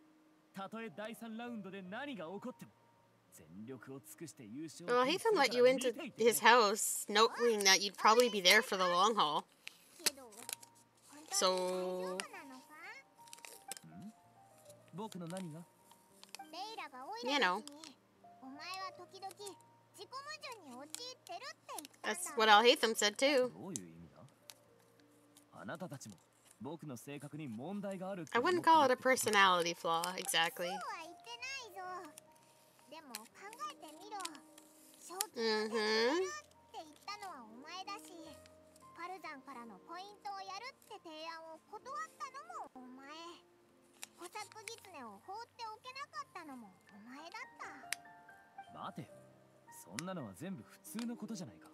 たとえ第3ラウンドで何が起こっても Well, Hatham let you into his house, knowing that you'd probably be there for the long haul. So... You know. That's what Alhaitham said too. I wouldn't call it a personality flaw, exactly. Mm-hmm. パルザンからのポイントをやるって提案を断ったのもお前小作狐を放っておけなかったのもお前だった待てよそんなのは全部普通のことじゃないか。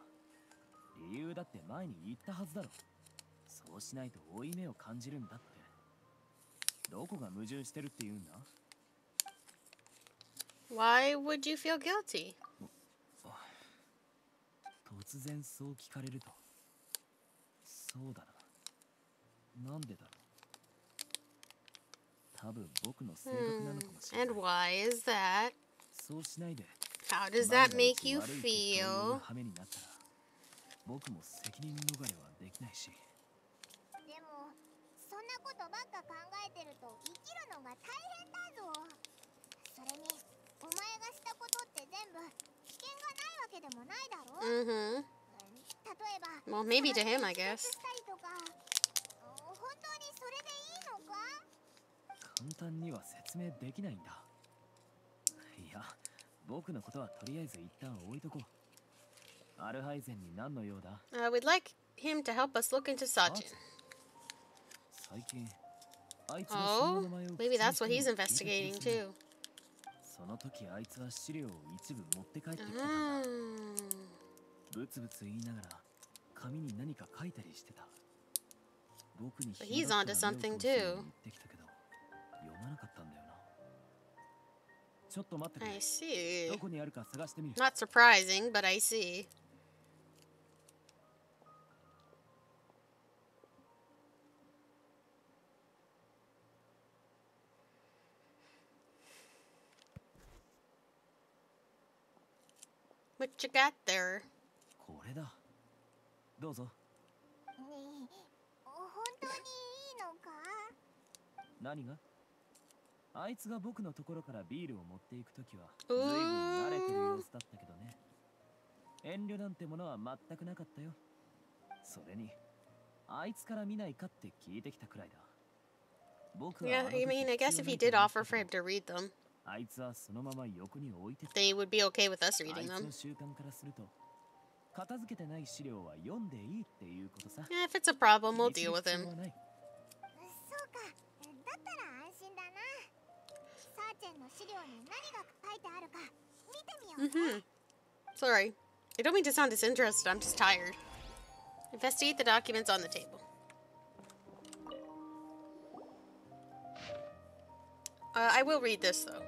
理由だって前に言ったはずだろ。そうしないと負い目を感じるんだって。どこが矛盾してるって言うんだ？Why would you feel guilty? 突然そう聞かれると。そうだな。なんでだろう？多分僕の性格なのかもしれない、And why is that? そうしないで How does that make you feel? 羽目になったら僕も責任逃れはできないしでもそんなことばっか考えてると生きるのが大変だぞそれにお前がしたことって全部危険がないわけでもないだろ Mm-hmm. Well, maybe to him, I guess. 簡単には説明できないんだいや uh, We'd like him to help us look into Sachin. Oh, maybe that's what he's investigating too. その時あいつは資料を一部持って帰ってきてたんだ。ブツブツ言いながら紙に何か書いたりしてた。僕に But he's onto something too. I see. どこにあるか探してみる Not surprising, but I see. What you got there? これだどうぞねえ本当にいいのか何が あいつが僕のところからビールを持っていくときは随分慣れてる様子だったけどね遠慮なんてものは全くなかったよそれにあいつから見ないかって聞いてきたくらいだ僕は Yeah, I mean, I guess if he did offer for him to read them, あいつはそのまま横に置いて then he would be okay with us あい reading つ them. の習慣からすると片付けてない資料は読んでいいっていうことさ Yeah, if it's a problem, we'll 気に deal す with る必要 him. Mm-hmm. Sorry. I don't mean to sound disinterested, I'm just tired. Investigate the documents on the table. Uh, I will read this, though.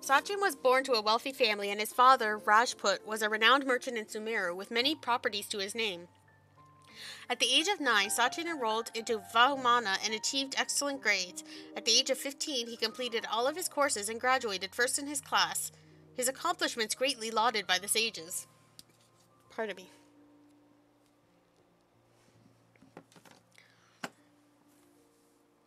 Sachin was born to a wealthy family, and his father, Rajput, was a renowned merchant in Sumeru with many properties to his name. At the age of nine, Sachin enrolled into Vahumana and achieved excellent grades. At the age of 15, he completed all of his courses and graduated first in his class, his accomplishments greatly lauded by the sages. Pardon me.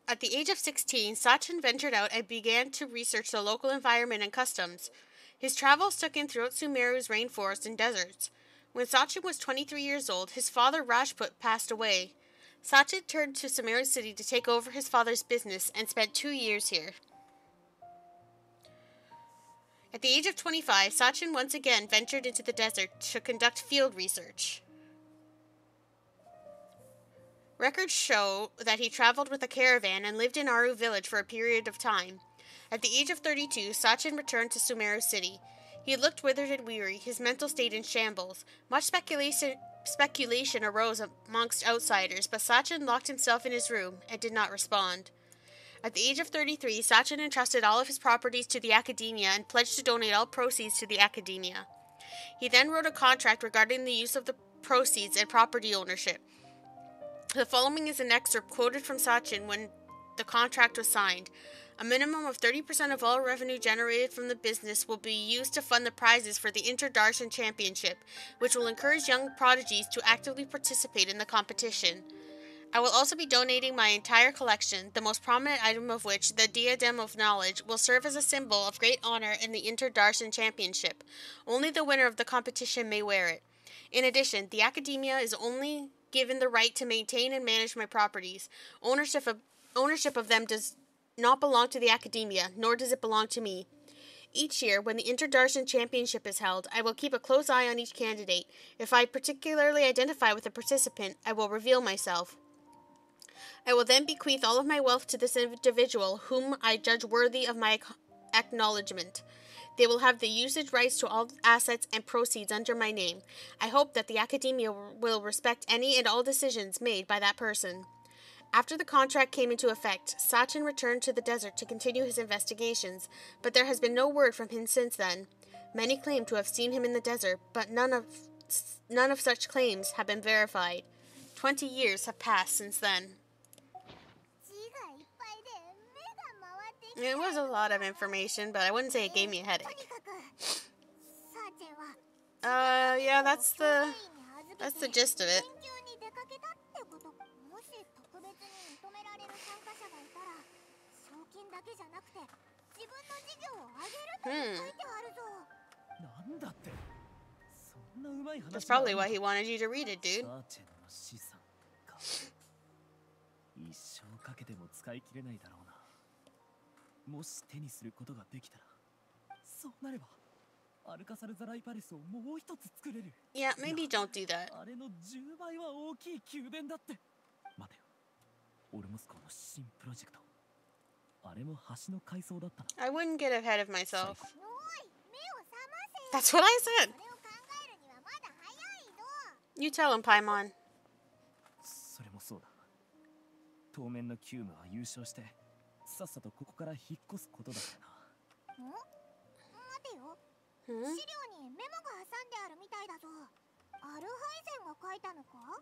At the age of 16, Sachin ventured out and began to research the local environment and customs. His travels took him throughout Sumeru's rainforests and deserts. When Sachin was 23 years old, his father Rajput passed away. Sachin turned to Sumeru City to take over his father's business and spent two years here. At the age of 25, Sachin once again ventured into the desert to conduct field research. Records show that he traveled with a caravan and lived in Aaru village for a period of time. At the age of 32, Sachin returned to Sumeru city. He looked withered and weary, his mental state in shambles. Much speculation, speculation arose amongst outsiders, but Sachin locked himself in his room and did not respond. At the age of 33, Sachin entrusted all of his properties to the academia and pledged to donate all proceeds to the academia. He then wrote a contract regarding the use of the proceeds and property ownership. The following is an excerpt quoted from Sachin when the contract was signed. A minimum of 30% of all revenue generated from the business will be used to fund the prizes for the Interdarshan Championship, which will encourage young prodigies to actively participate in the competition. I will also be donating my entire collection, the most prominent item of which, the Diadem of Knowledge, will serve as a symbol of great honor in the Interdarshan Championship. Only the winner of the competition may wear it. In addition, the Academia is only given the right to maintain and manage my properties. Ownership of, ownership of them does not belong to the Academia, nor does it belong to me. Each year, when the Interdarshan Championship is held, I will keep a close eye on each candidate. If I particularly identify with a participant, I will reveal myself. I will then bequeath all of my wealth to this individual, whom I judge worthy of my acknowledgement. They will have the usage rights to all assets and proceeds under my name. I hope that the Academia will respect any and all decisions made by that person. After the contract came into effect, Sachin returned to the desert to continue his investigations, but there has been no word from him since then. Many claim to have seen him in the desert, but none of none of such claims have been verified. Twenty years have passed since then. It was a lot of information, but I wouldn't say it gave me a headache. Uh, yeah, that's the that's the gist of it. 別に認められる参加者がいたら賞金だけじゃなくて自分の事業をあげると書いてあるぞ、なんだって。そんなうまい話 That's probably why he wanted you to read it, dude. 一生かけても使い切れないだろうな。もし手にすることができたらそうなればアルカサルザライパレスをもう一つ作れる。Yeah, maybe don't do that. あれの10倍は大きい宮殿だって。オルモス港の新プロジェクト。あれも橋の改装だったな。I wouldn't get ahead of myself. おい目を覚ませ。That's what I said. You tell him, Paimon. それもそうだ。当面のキュームは優勝してさっさとここから引っ越すことだからな。ん？待てよ。Hmm? 資料にメモが挟んであるみたいだぞ。アルハイゼンが書いたのか？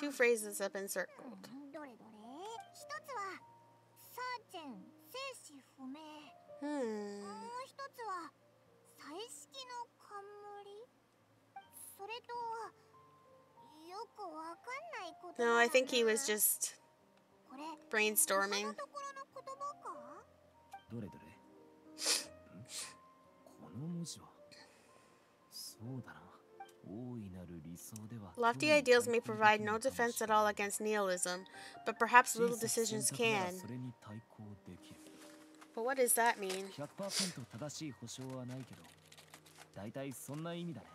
Two phrases have been circled うんどれどれ一つはサーチェン生死不明 Hmm もう一つは彩色の冠それとよくわかんないこと No, I think he was just これ brainstorming 他のところの言葉かどれどれんこの文字はそうだな大いなる理想では Lofty ideals may provide no defense at all against nihilism, but perhaps little decisions can. それに対抗できる But what does that mean? 100%正しい保証はないけど大体そんな意味だねん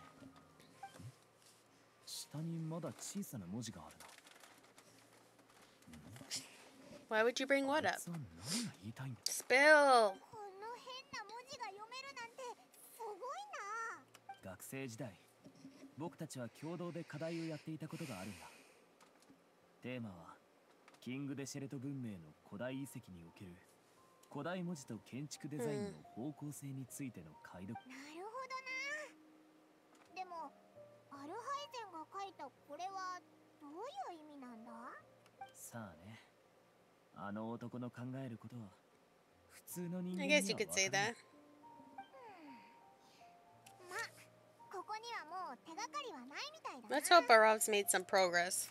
下にまだ小さな文字があるな Why would you bring what あい up? つは何が言いたいんだ こ Spill! の変な文字が読めるなんてすごいな学生時代 僕たちは共同で課題をやっていたことがあるんだ。テーマはキング・デシェレト文明の古代遺跡における古代文字と建築デザインの方向性についての解読、なるほどな。でもアルハイゼンが書いたこれはどういう意味なんだ？さあね。あの男の考えることは普通の人間にはわからない Let's hope Barov's made some progress.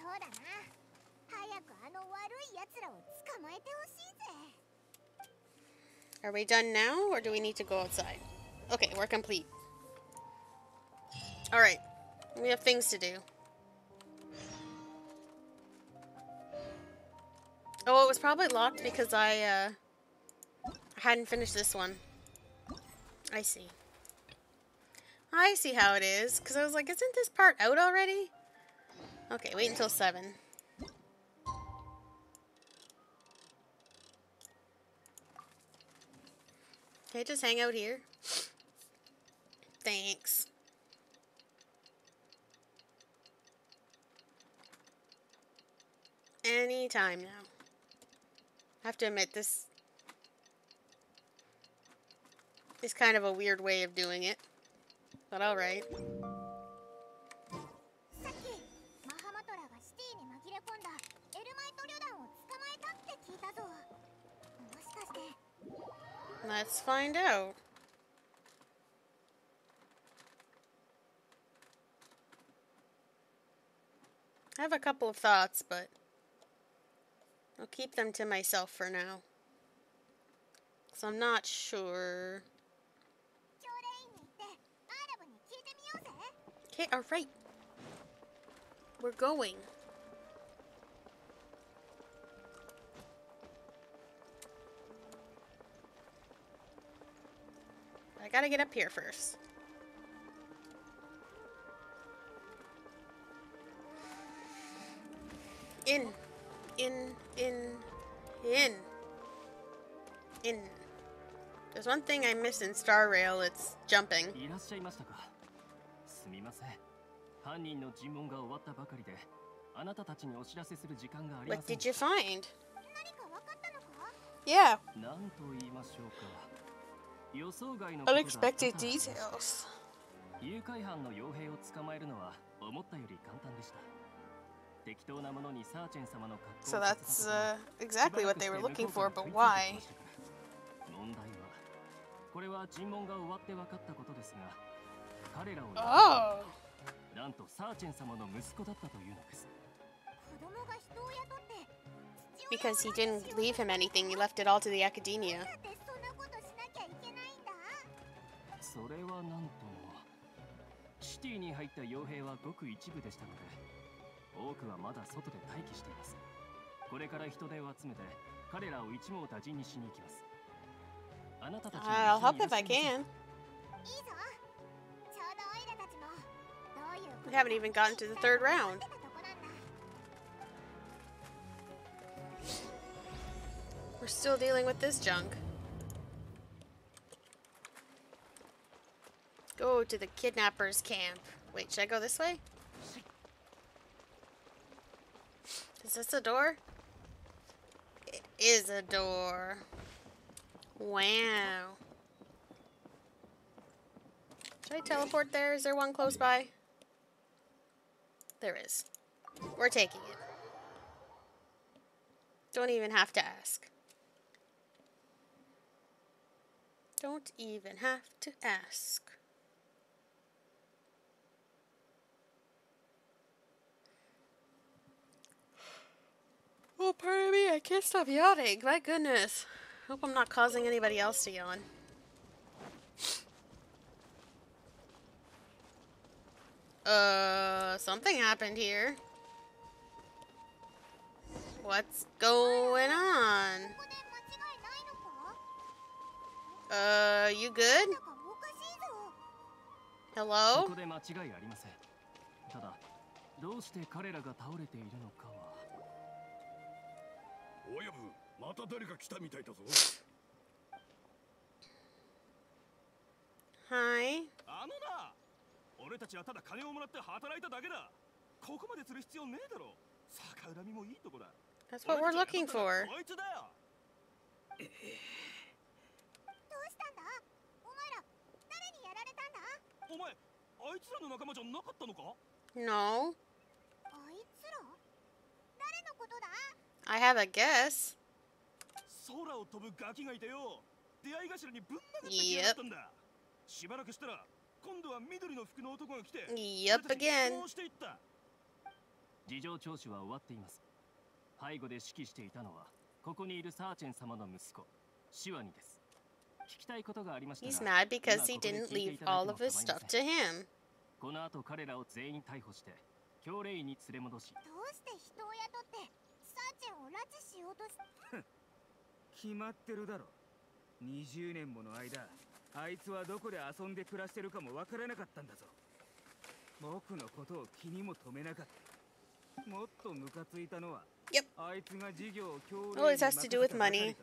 Are we done now, or do we need to go outside? Okay, we're complete. Alright, we have things to do. Oh, it was probably locked because I uh, hadn't finished this one. I see. I see how it is, because I was like, isn't this part out already? Okay, wait until 7. Can I just hang out here? Thanks. Anytime now. I have to admit, this is kind of a weird way of doing it. But alright. Let's find out. I have a couple of thoughts, but I'll keep them to myself for now. Because I'm not sure... Okay, alright. We're going. I gotta get up here first. In. In. In. In. In. There's one thing I miss in Star Rail, it's jumping. みません犯人の尋問が終わったばかりであなたたちにお知らせする時間がありま What せん did you find? 何か分かったのか Yeah, 何と言いましょうか予想外のことが unexpected 多々ありました details. 誘拐犯の傭兵を捕まえるのは思ったより簡単でした適当なものにサーチェン様の格好 So をさせ that's た uh, ところ exactly what they were looking for, but why? 問題はこれは尋問が終わって分かったことですが 彼らを Oh. なんとサーチェン様の息子だったというのです子供が人を雇って父親 Because he didn't leave him anything, he left it all to the academia. だってそんなことしなきゃいけないんだそれはなんともシティに入った傭兵はごく一部でしたので多くはまだ外で待機しています これから人手を集めて彼らを一網打尽にしに行きます I'll help if I can. we haven't even gotten to the third round. We're still dealing with this junk. Go to the kidnappers camp. Wait, should I go this way? Is this a door? It is a door. Wow. Should I teleport there? Is there one close by? There is. We're taking it. Don't even have to ask. Don't even have to ask. Oh, pardon me, I can't stop yawning. My goodness. Hope I'm not causing anybody else to yawn. Uh, something happened here. What's going on? Uh, you good? Hello? ここで間違いありません。ただ、どうして彼らが倒れているのかは。親分、また誰か来たみたいだぞ。はい。あのな、 俺たちはただ金をもらって働いただけだ。ここまでする必要ねえだろ。逆恨みもいいとこだ。That's what we're looking for. こいつだよ。お前、あいつらの仲間じゃなかったのか No. あいつら誰のことだ I have a guess. 空を飛ぶガキがいてよ。出会い頭にぶん殴ってきやがったんだ。しばらくしたら、 今度は緑の服の男が来て、Yep, again. していった。事情聴取は終わっています。背後で指揮していたのは、ここにいるサーチェン様の息子、シワニです。He's mad because he didn't leave all of his stuff to him. この後彼らを全員逮捕して教令に連れ戻しどうして人を雇ってサーチェンを拉致しようとし決まってるだろ20年もの間あいつはどこで遊んで暮らしてるかもわからなかったんだぞ僕のことを気にも留めなかったもっとムカついたのは Yep. あいつが事業を教令に Always has to do with money.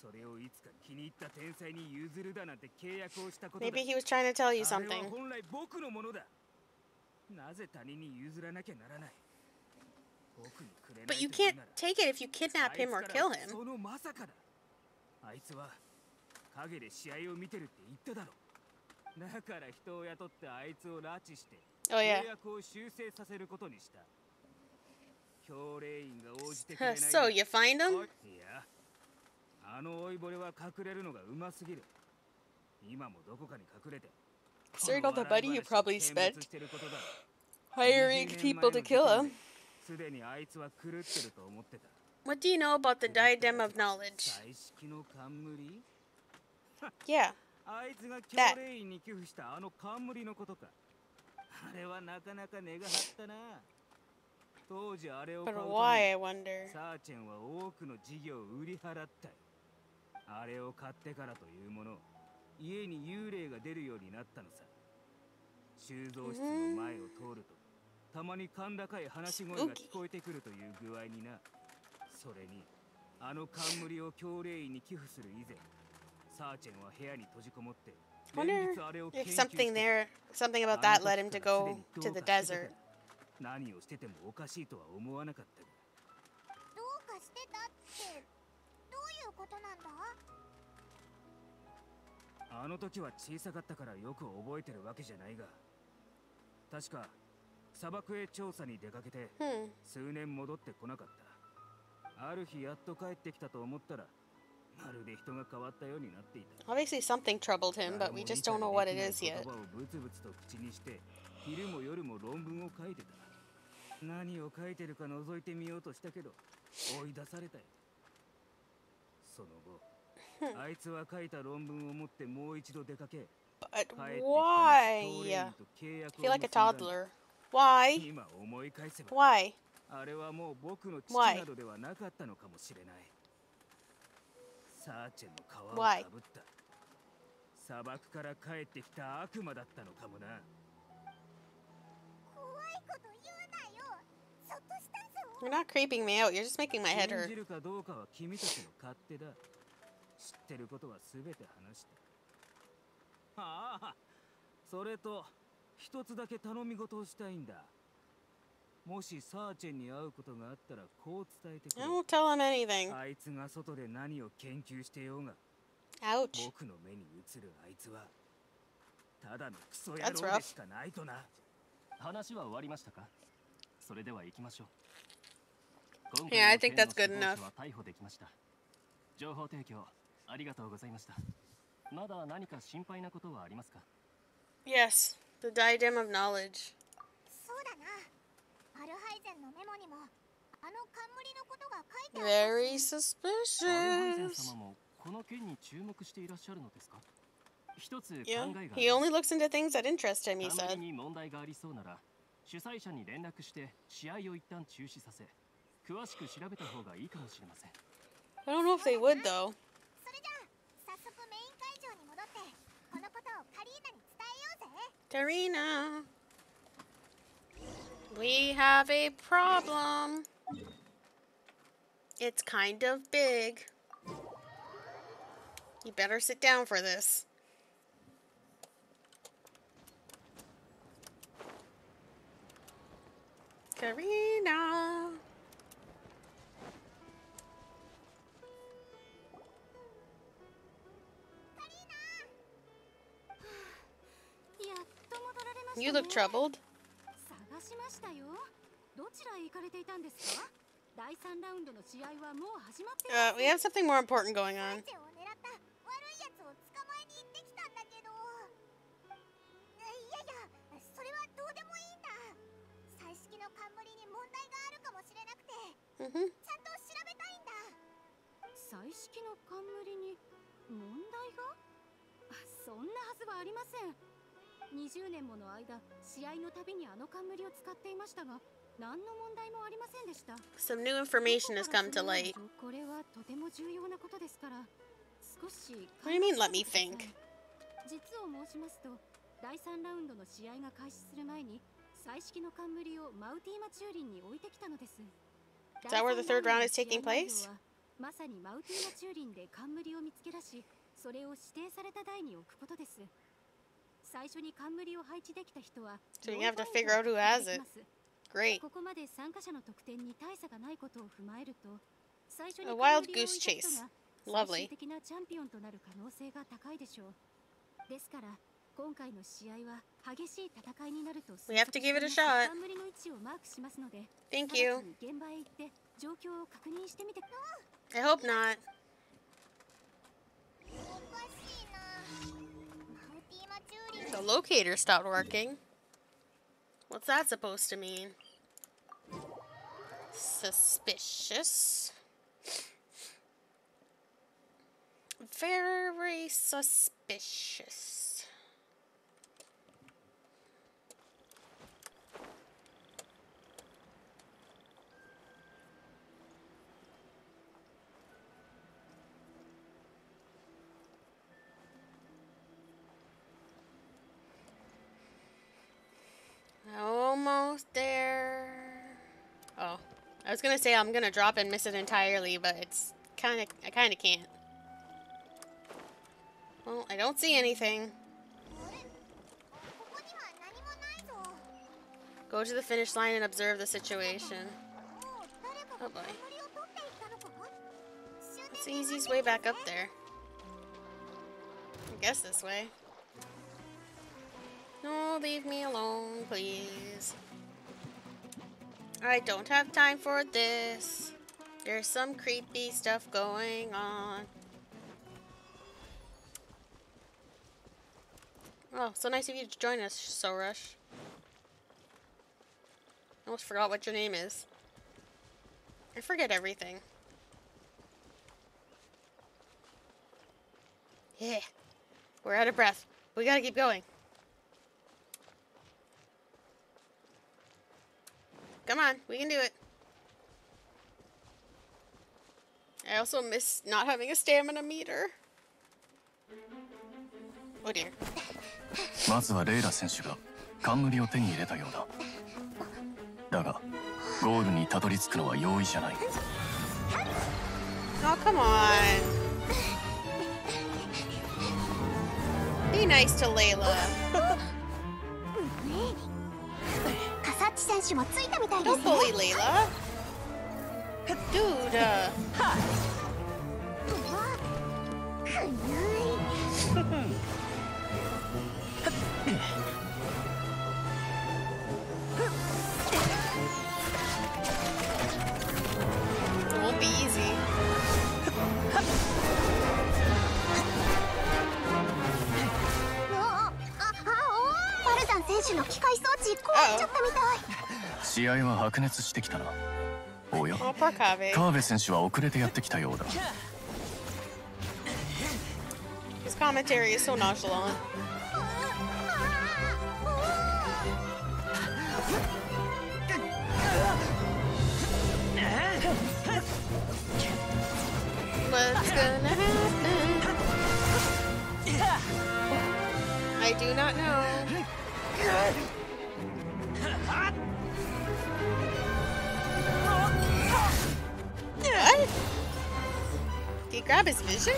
それをいつか気に入った天才に譲るだなんて契約をしたこと Maybe he was trying to tell you something. 本来僕のものだなぜ他人に譲らなきゃならない But you can't take it if you kidnap him or kill him. そのまさかだあいつは 影で試合を見てるって言っただろだから人を雇ってあいつを拉致して Oh. 契約を修正させることにした教令員が応じてくれない So you find him? いやあの老いぼれは隠れるのがうますぎる今もどこかに隠れて Considering all the money you probably spent hiring people to kill him. What do you know about the diadem of knowledge? Yeah. あいつが教令員に寄付したあの冠のことか。あれはなかなか値が張ったな。当時あれを買う wonder? サーチェンは多くの事業を売り払ったよ。あれを買ってからというもの家に幽霊が出るようになったのさ収蔵室の前を通るとたまに甲高い話し声が聞こえてくるという具合になそれにあの冠を教令員に寄付する以前 wonder if something there, something about that led him to go to the desert. 何をしててもおかしいとは思わなかったどうかしてたっていうことなんだ？あの時は小さかったからよく覚えてるわけじゃないが確か砂漠へ調査に出かけて、数年戻ってこなかった。ある日やっと帰ってきたと思ったら Obviously something troubled him, but we just don't know what it is yet ブツブツと口にして昼も夜も論文を書いてた何を書いてるか覗いてみようとしたけど追い出されたよその後あいつは書いた論文を持ってもう一度出かけ But why? I feel like a toddler. Why? Why? あれはもう僕の父などではなかったのかもしれない。 サーチェンの皮をかぶった。砂漠から帰ってきた悪魔だったのかもな。You're not creeping me out. You're just making my head hurt. 信じるかどうかは君たちの勝手だ。知ってることはすべて話した。ああ、それと一つだけ頼み事をしたいんだ。もしサーチェンに会うことがあったらこう伝えてくれ。Don't tell him anything. あいつが外で何を研究してようが。Ouch. 僕の目に映るあいつはただのクソ野郎でしかないとな。話は終わりましたかそれでは行きましょう。Yeah, I think that's good enough. 情報提供ありがとうございました。まだ何か心配なことはありますか Yes, the diadem of knowledge. そうだな。 Very suspicious. アルハイゼン様もこの件に注目していらっしゃるのですか一つ考えが yeah, he only looks into things that interest him, he said. に問題がありそうなら主催者に連絡して試合を一旦中止させ詳しく調べた方がいいかもしれません。I don't know if they would though. それじゃあ早速メイン会場に戻ってこのことをカリーナに伝えようぜ。Karina, we have a problem. It's kind of big. You better sit down for this. Karina. 探しましたよ。どちらへ行かれていたんですか？第3ラウンドの試合はもう始まって Uh, we have something more important going on. ちゃんと調べたいんだ。彩色の冠に問題が？そんなはずはありません。20年もの間試合のたびにあの冠を使っていましたが何の問題もありませんでした Some new information has come to light これはとても重要なことですから少し What do you mean let me think? 実を申しますと第3ラウンドの試合が開始する前に彩色の冠をマウティーマチューリンに置いてきたのです Is that where the third round is taking place? まさにマウティーマチューリンで冠を見つけ出しそれを指定された台に置くことです 最初に冠を配置できた人は So you have to figure out who has it. Great. ここまで参加者の得点に大差がないことを踏まえると最初に A wild goose chase. Lovely. 的なチャンピオンとなる可能性が高いでしょうですから今回の試合は激しい戦いになると We have to give it a shot. 冠の位置をマークしますので Thank you. 現場へ行って状況を確認してみて I hope not. The locator stopped working. What's that supposed to mean? Suspicious. Very suspicious. Almost there. Oh, I was gonna say I'm gonna drop and miss it entirely, but it's kind of, I kind of can't. Well, I don't see anything. Go to the finish line and observe the situation. Oh boy. What's the easiest way back up there? I guess this way. No, leave me alone, please. I don't have time for this. There's some creepy stuff going on. Oh, so nice of you to join us, Sorush. I almost forgot what your name is. I forget everything. Yeah. We're out of breath. We gotta keep going. Come on, we can do it. I also miss not having a stamina meter. Oh dear. まずはレイラ選手が冠を手に入れたようだ。だが、ゴールにたどり着くのは容易じゃない。Oh, come on. Be nice to Layla. ッチ選手もついたみたいですどこいレイラはっ手の機械装置壊れちゃったみたい試合は白熱してきたなおや Oh. 川辺選手は遅れてやってきたようだ His commentary is so nonchalant. What's gonna happen? I do not know. What? Did he grab his vision?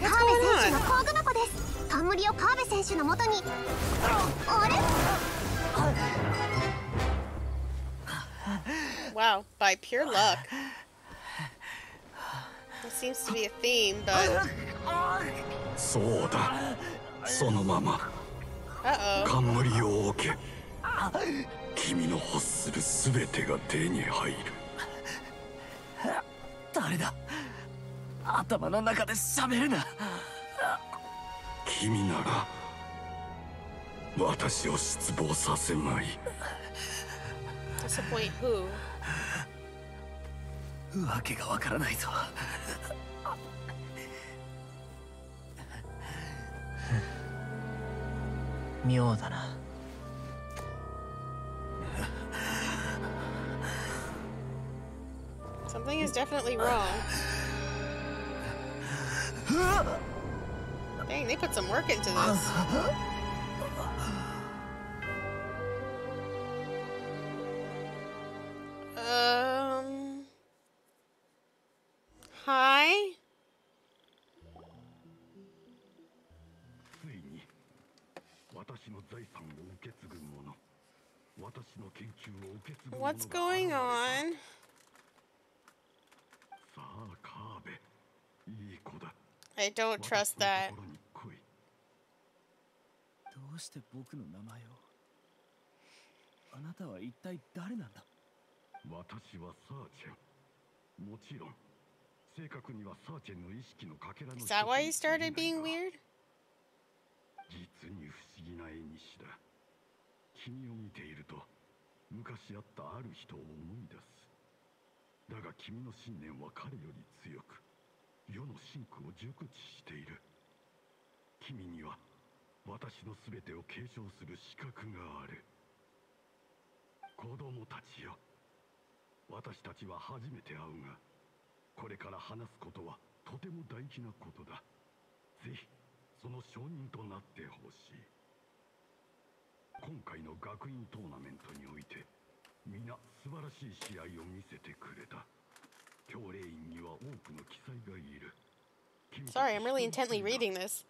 What's 川 going 辺選手 on? の工具箱です冠を川辺選手のもとにあれ Wow, by pure luck. That seems to be a theme, but そうだそのまま uh oh. 冠を置け君の欲する全てが手に入る誰だ頭の中で喋るな君なら私を失望させまい Disappoint who? わけがわからないぞ妙だな Something is definitely wrong. Dang, they put some work into this. Um. Hi. 意識のかけらの Is that why you 一つに過ぎ started ない being が weird? 実に不思議な絵にしだ君を見ていると 昔あったある人を思い出す。だが君の信念は彼より強く世の真空を熟知している。君には私の全てを継承する資格がある。子供たちよ。私たちは初めて会うがこれから話すことはとても大事なことだ。ぜひその証人となってほしい。今回の学院トーナメントにおいて皆素晴らしい試合を見せてくれた。教令員には多くの記載がいる。Sorry, I'm really intently reading this.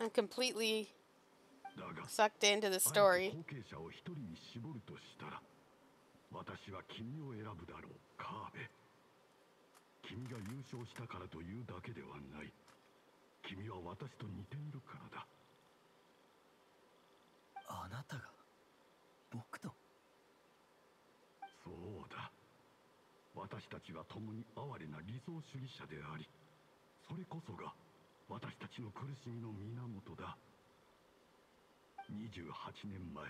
I'm completely sucked into the story. 私は君を選ぶだろうカーベ君が優勝したからというだけではない。君は私と似ているからだあなたが僕と？そうだ。私たちは共に哀れな理想主義者でありそれこそが私たちの苦しみの源だ。28年前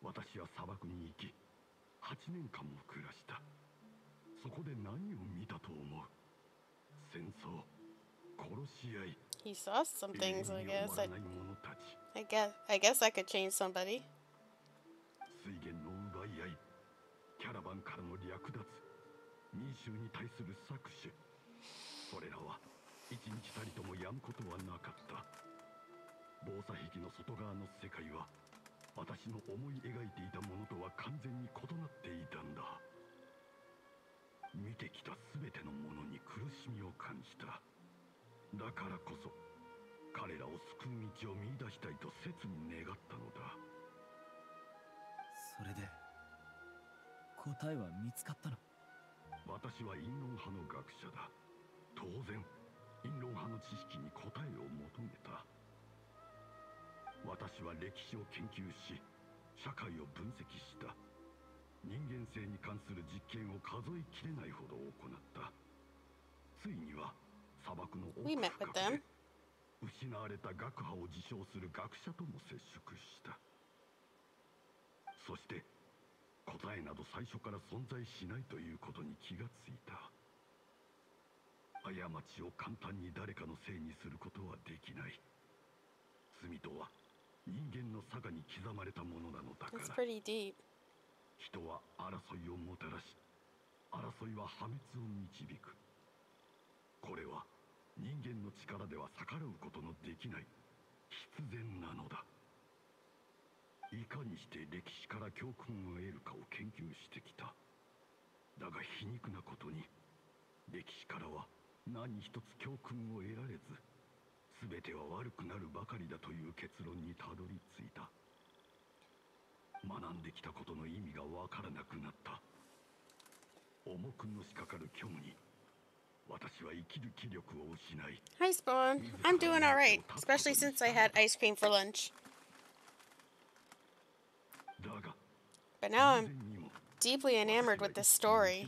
私は砂漠に行き8年間も暮らした。そこで何を見たと思う？戦争殺し合い He saw some things, I guess. I, I guess I guess I could change somebody. 水源の奪い合いキャラバンからの略奪民衆に対する搾取それらは一日たりともやむことはなかった防作壁の外側の世界は私の思い描いていたものとは完全に異なっていたんだ見てきた全てのものに苦しみを感じただからこそ彼らを救う道を見出したいと切に願ったのだ。それで答えは見つかったの？私は陰論派の学者だ。当然陰論派の知識に答えを求めた。私は歴史を研究し社会を分析した。人間性に関する実験を数えきれないほど行った。ついには砂漠の奥深くで失われた学派を自称する学者とも接触した。そして答えなど最初から存在しないということに気がついた。過ちを簡単に誰かのせいにすることはできない。罪とは人間の差がに刻まれたものなのだから。人は争いをもたらし争いは破滅を導く。これは人間の力では逆らうことのできない必然なのだ。いかにして歴史から教訓を得るかを研究してきた。だが皮肉なことに歴史からは何一つ教訓を得られず全ては悪くなるばかりだという結論にたどり着いた。学んできたことの意味がわからなくなった。重くのしかかる虚無に Hi, Spawn. I'm doing alright, especially since I had ice cream for lunch. But now I'm deeply enamored with this story.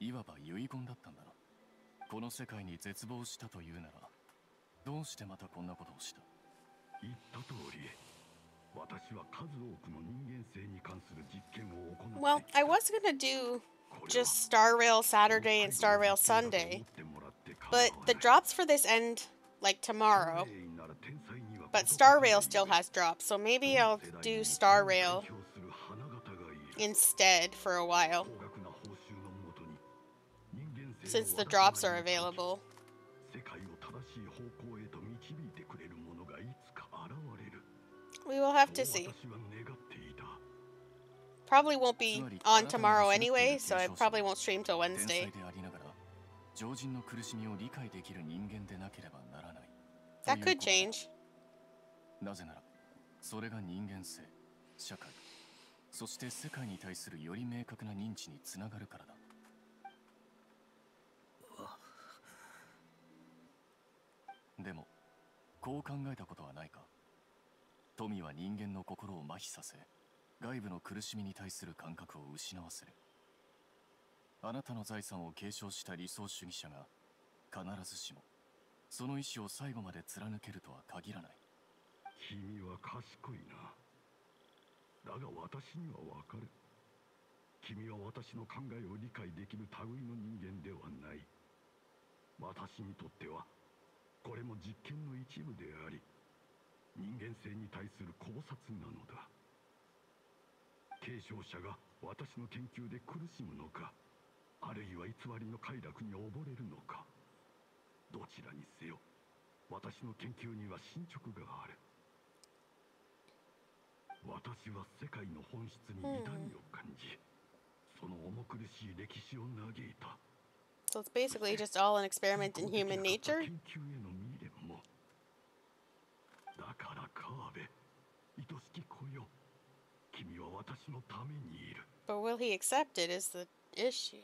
いわば遺言だったんだなこの世界に絶望したというならどうしてまたこんなことをした言った通り私は数多くの人間性に関する実験を行って Well, I was gonna do just Star Rail Saturday and Star Rail Sunday, but the drops for this end like tomorrow. But Star Rail still has drops, so maybe I'll do Star Rail instead for a while. since the drops are available. We will have to see. Probably won't be on tomorrow anyway, so I probably won't stream till Wednesday. That could change. なぜならそれが人間性社会そして世界に対するより明確な認知につながるからだ でもこう考えたことはないか。富は人間の心を麻痺させ外部の苦しみに対する感覚を失わせる。あなたの財産を継承した理想主義者が必ずしもその意志を最後まで貫けるとは限らない。君は賢いな。だが私にはわかる。君は私の考えを理解できる類の人間ではない。私にとってはこれも実験の一部であり人間性に対する考察なのだ。継承者が私の研究で苦しむのかあるいは偽りの快楽に溺れるのかどちらにせよ私の研究には進捗がある。私は世界の本質に痛みを感じ、その重苦しい歴史を嘆いた。So it's basically just all an experiment in human nature. But will he accept it is the issue.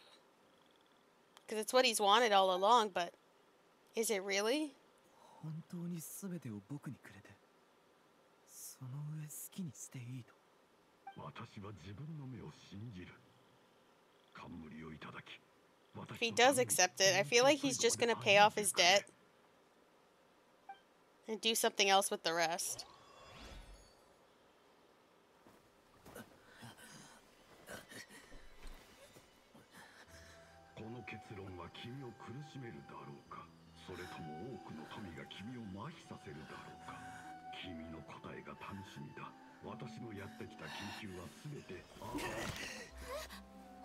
Because it's what he's wanted all along, but is it really? 本当に全てを僕にくれてその上好きにしていいと私は自分の目を信じる冠をいただき if he does accept it, I feel like he's just gonna pay off his debt and do something else with the rest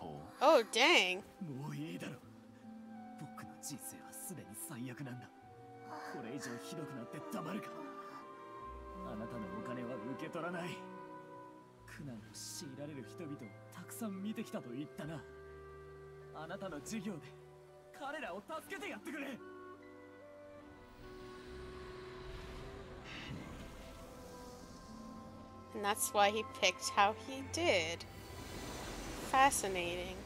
結論は君を苦しめるだろうかそれとも多くの富が君を麻痺させるだろうか君の答えが楽しみだ私のやってきた研究は全てああ Oh dang もういいだろ僕の人生はすでに最悪なんだこれ以上ひどくなってたまるかあなたのお金は受け取らない苦難を強いられる人々をたくさん見てきたと言ったなあなたの授業で彼らを助けてやってくれ And that's why he picked how he did. Fascinating.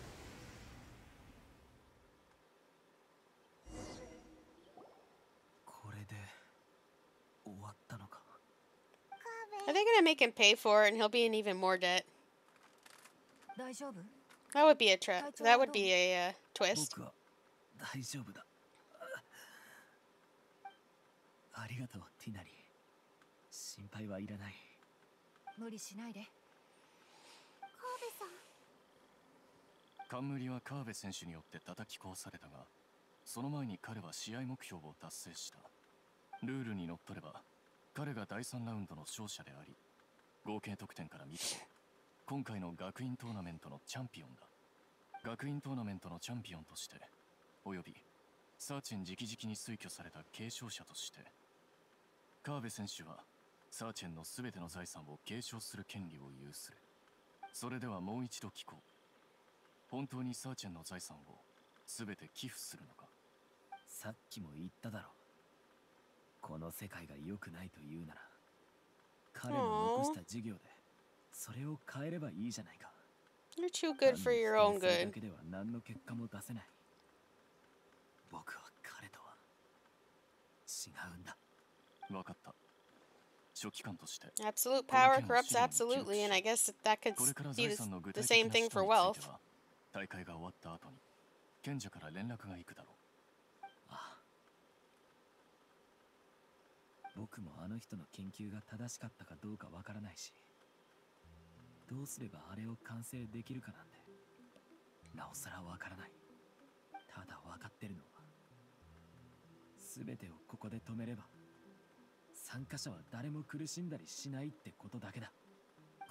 Are they gonna make him pay for it and he'll be in even more debt? That would be a trap. That would be a uh, twist. 冠はカーベ選手によって叩き壊されたがその前に彼は試合目標を達成した。ルールにのっとれば彼が第3ラウンドの勝者であり合計得点から見ても今回の学院トーナメントのチャンピオンだ。学院トーナメントのチャンピオンとしておよびサーチェン直々に推挙された継承者としてカーベ選手はサーチェンの全ての財産を継承する権利を有する。それではもう一度聞こう。本当にサーチェンの財産を全て寄付するのかさっきも言っただろこの世界が良くないと言うなら彼の残した授業でそれを変えればいいじゃないか You're too good for your own good だけでは何の結果も出せない僕は彼とは違うんだ分かった Absolute power corrupts absolutely, and I guess that could be the, the same thing for wealth. 大会が終わった後に賢者から連絡が行くだろう。ああ。僕もあの人の研究が正しかったかどうかわからないし、どうすればあれを完成できるかなんて、なおさらわからない。ただわかってるのは、すべてをここで止めれば、参加者は誰も苦しんだりしないってことだけだ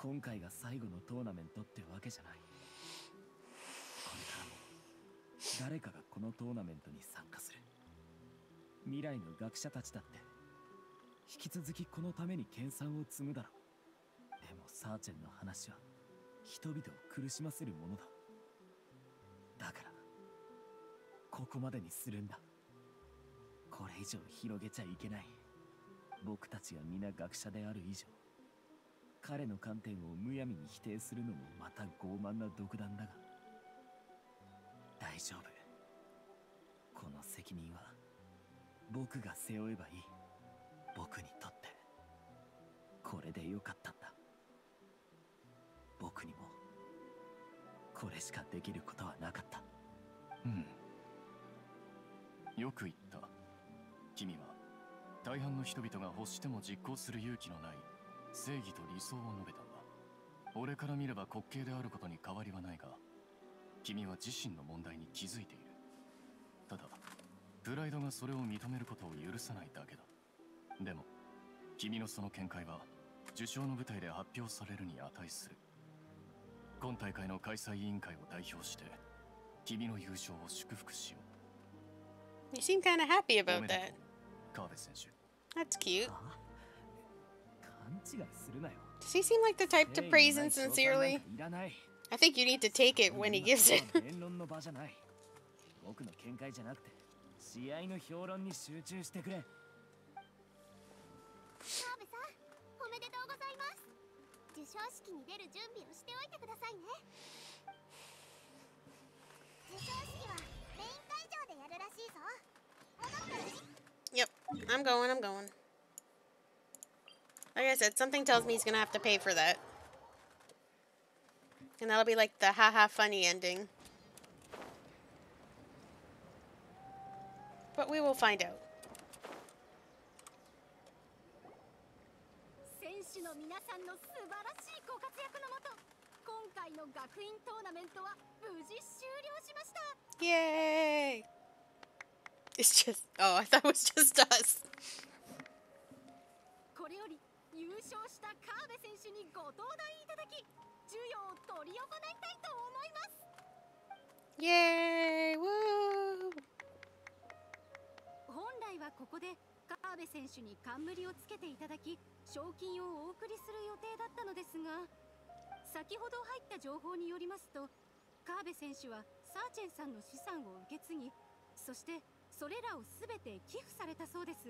今回が最後のトーナメントってわけじゃない誰かがこのトーナメントに参加する。未来の学者たちだって。引き続きこのために研鑽を積むだろう。でもサーチェンの話は人々を苦しませるものだ。だからここまでにするんだ。これ以上広げちゃいけない。僕たちが皆学者である以上彼の観点をむやみに否定するのもまた傲慢な独断だが大丈夫。この責任は僕が背負えばいい。僕にとって。これでよかったんだ。僕にも。これしかできることはなかった。うん。よく言った。君は大半の人々が欲しても実行する勇気のない正義と理想を述べたんだ。俺から見れば滑稽であることに変わりはないが君は自身の問題に気づいている。ただプライドがそれを認めることを許さないだけだ。でも君のその見解は受賞の舞台で発表されるに値する。今大会の開催委員会を代表して君の優勝を祝福しよう。You seem kind of happy about that. 川辺選手。That's cute. 勘違いするなよ。Does he seem like the type to praise him sincerely? I think you need to take it when he gives it. 弁論の場じゃない僕の見解じゃなくて試合の評論に集中してくれ澤部さんおめでとうございます授賞式に出る準備をしておいてくださいね授賞式はメイン会場でやるらしいぞ戻ったらね Yep, I'm going, I'm going. Like I said, something tells me he's gonna have to pay for that. And that'll be like the haha funny ending. But we will find out. 選手の皆さんの素晴らしいご活躍のもと 今回の学院トーナメントは無事終了しました Yay! It's just oh, I thought it was just us. これより優勝した川辺選手にご登壇いただき 授与を執り行いたいと思います Yay! Woo! 本来はここで川辺選手に冠をつけていただき賞金をお送りする予定だったのですが先ほど入った情報によりますと川辺選手はサーチェンさんの資産を受け継ぎそしてそれらを全て寄付されたそうです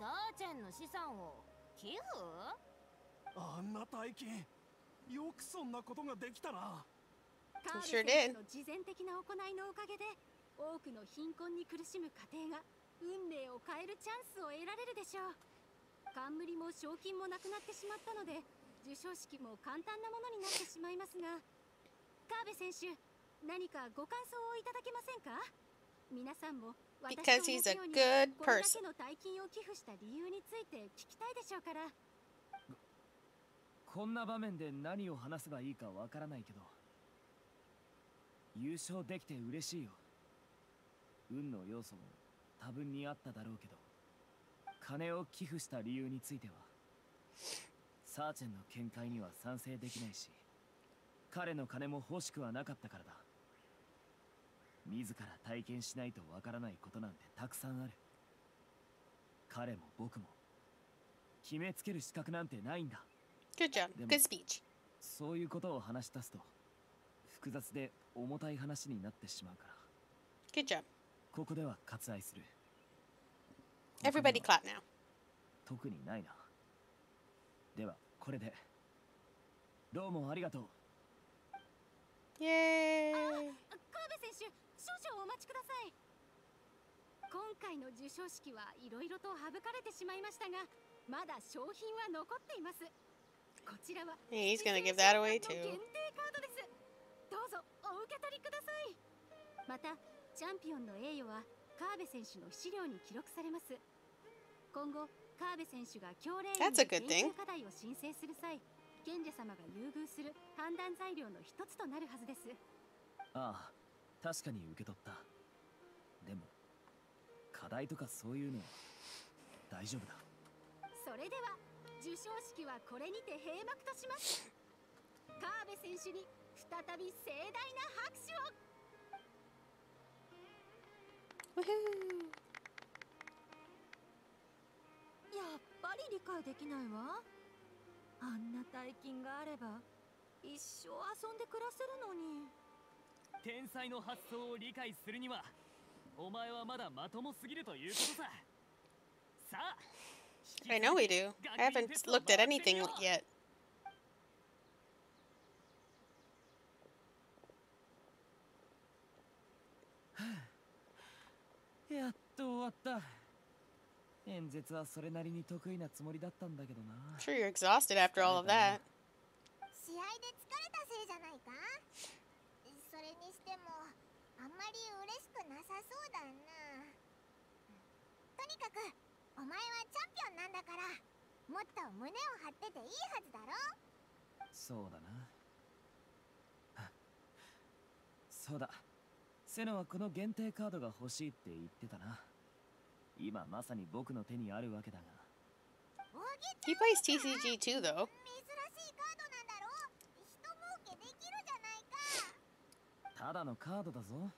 サーチェンの資産を寄付？あんな大金よくそんなことができたな。カール選手の事前的な行いのおかげで多くの貧困に苦しむ家庭が運命を変えるチャンスを得られるでしょう。冠も賞金もなくなってしまったので授賞式も簡単なものになってしまいますが。川辺選手何かご感想をいただけませんか？皆さんも私と同じようにこれだけの大金を寄付した理由について聞きたいでしょうからこんな場面で何を話せばいいかわからないけど優勝できて嬉しいよ。運の要素も多分にあっただろうけど金を寄付した理由についてはサーチェンの見解には賛成できないし彼の金も欲しくはなかったからだ。自ら体験しないとわからないことなんてたくさんある。彼も僕も決めつける資格なんてないんだ。Good job. Good speech. そういうことを話し出すと複雑で重たい話になってしまうから Good job. ここでは割愛する Everybody clap now. 特にないなではこれでどうもありがとう Yay! 川辺選手少々お待ちください今回の授賞式はいろいろと省かれてしまいましたがまだ商品は残っています こちらは Hey, he's gonna give that away 限 too. 定カードですどうぞお受け取りくださいまたチャンピオンの栄誉は川辺選手の資料に記録されます今後川辺選手が教練員 That's a good 研 thing. 究課題を申請する際賢者様が優遇する判断材料の一つとなるはずですああ確かに受け取ったでも課題とかそういうのは大丈夫だそれでは 授賞式はこれにて閉幕とします。川辺選手に再び盛大な拍手を!やっぱり理解できないわ。あんな大金があれば一生遊んで暮らせるのに。天才の発想を理解するにはお前はまだまともすぎるということさ。さあ I know we do. I haven't looked at anything yet. やっと終わった演説はそれなりに得意なつもりだったんだけどな I'm sure you're exhausted after all of that. 試合で疲れたせいじゃないかそれにしてもあんまり嬉しくなさそうだなとにかく お前はチャンピオンなんだからもっと胸を張ってていいはずだろ。そうだな。そうだ。セノはこの限定カードが欲しいって言ってたな。今まさに僕の手にあるわけだが。He plays TCG too, though. ただのカードだぞ。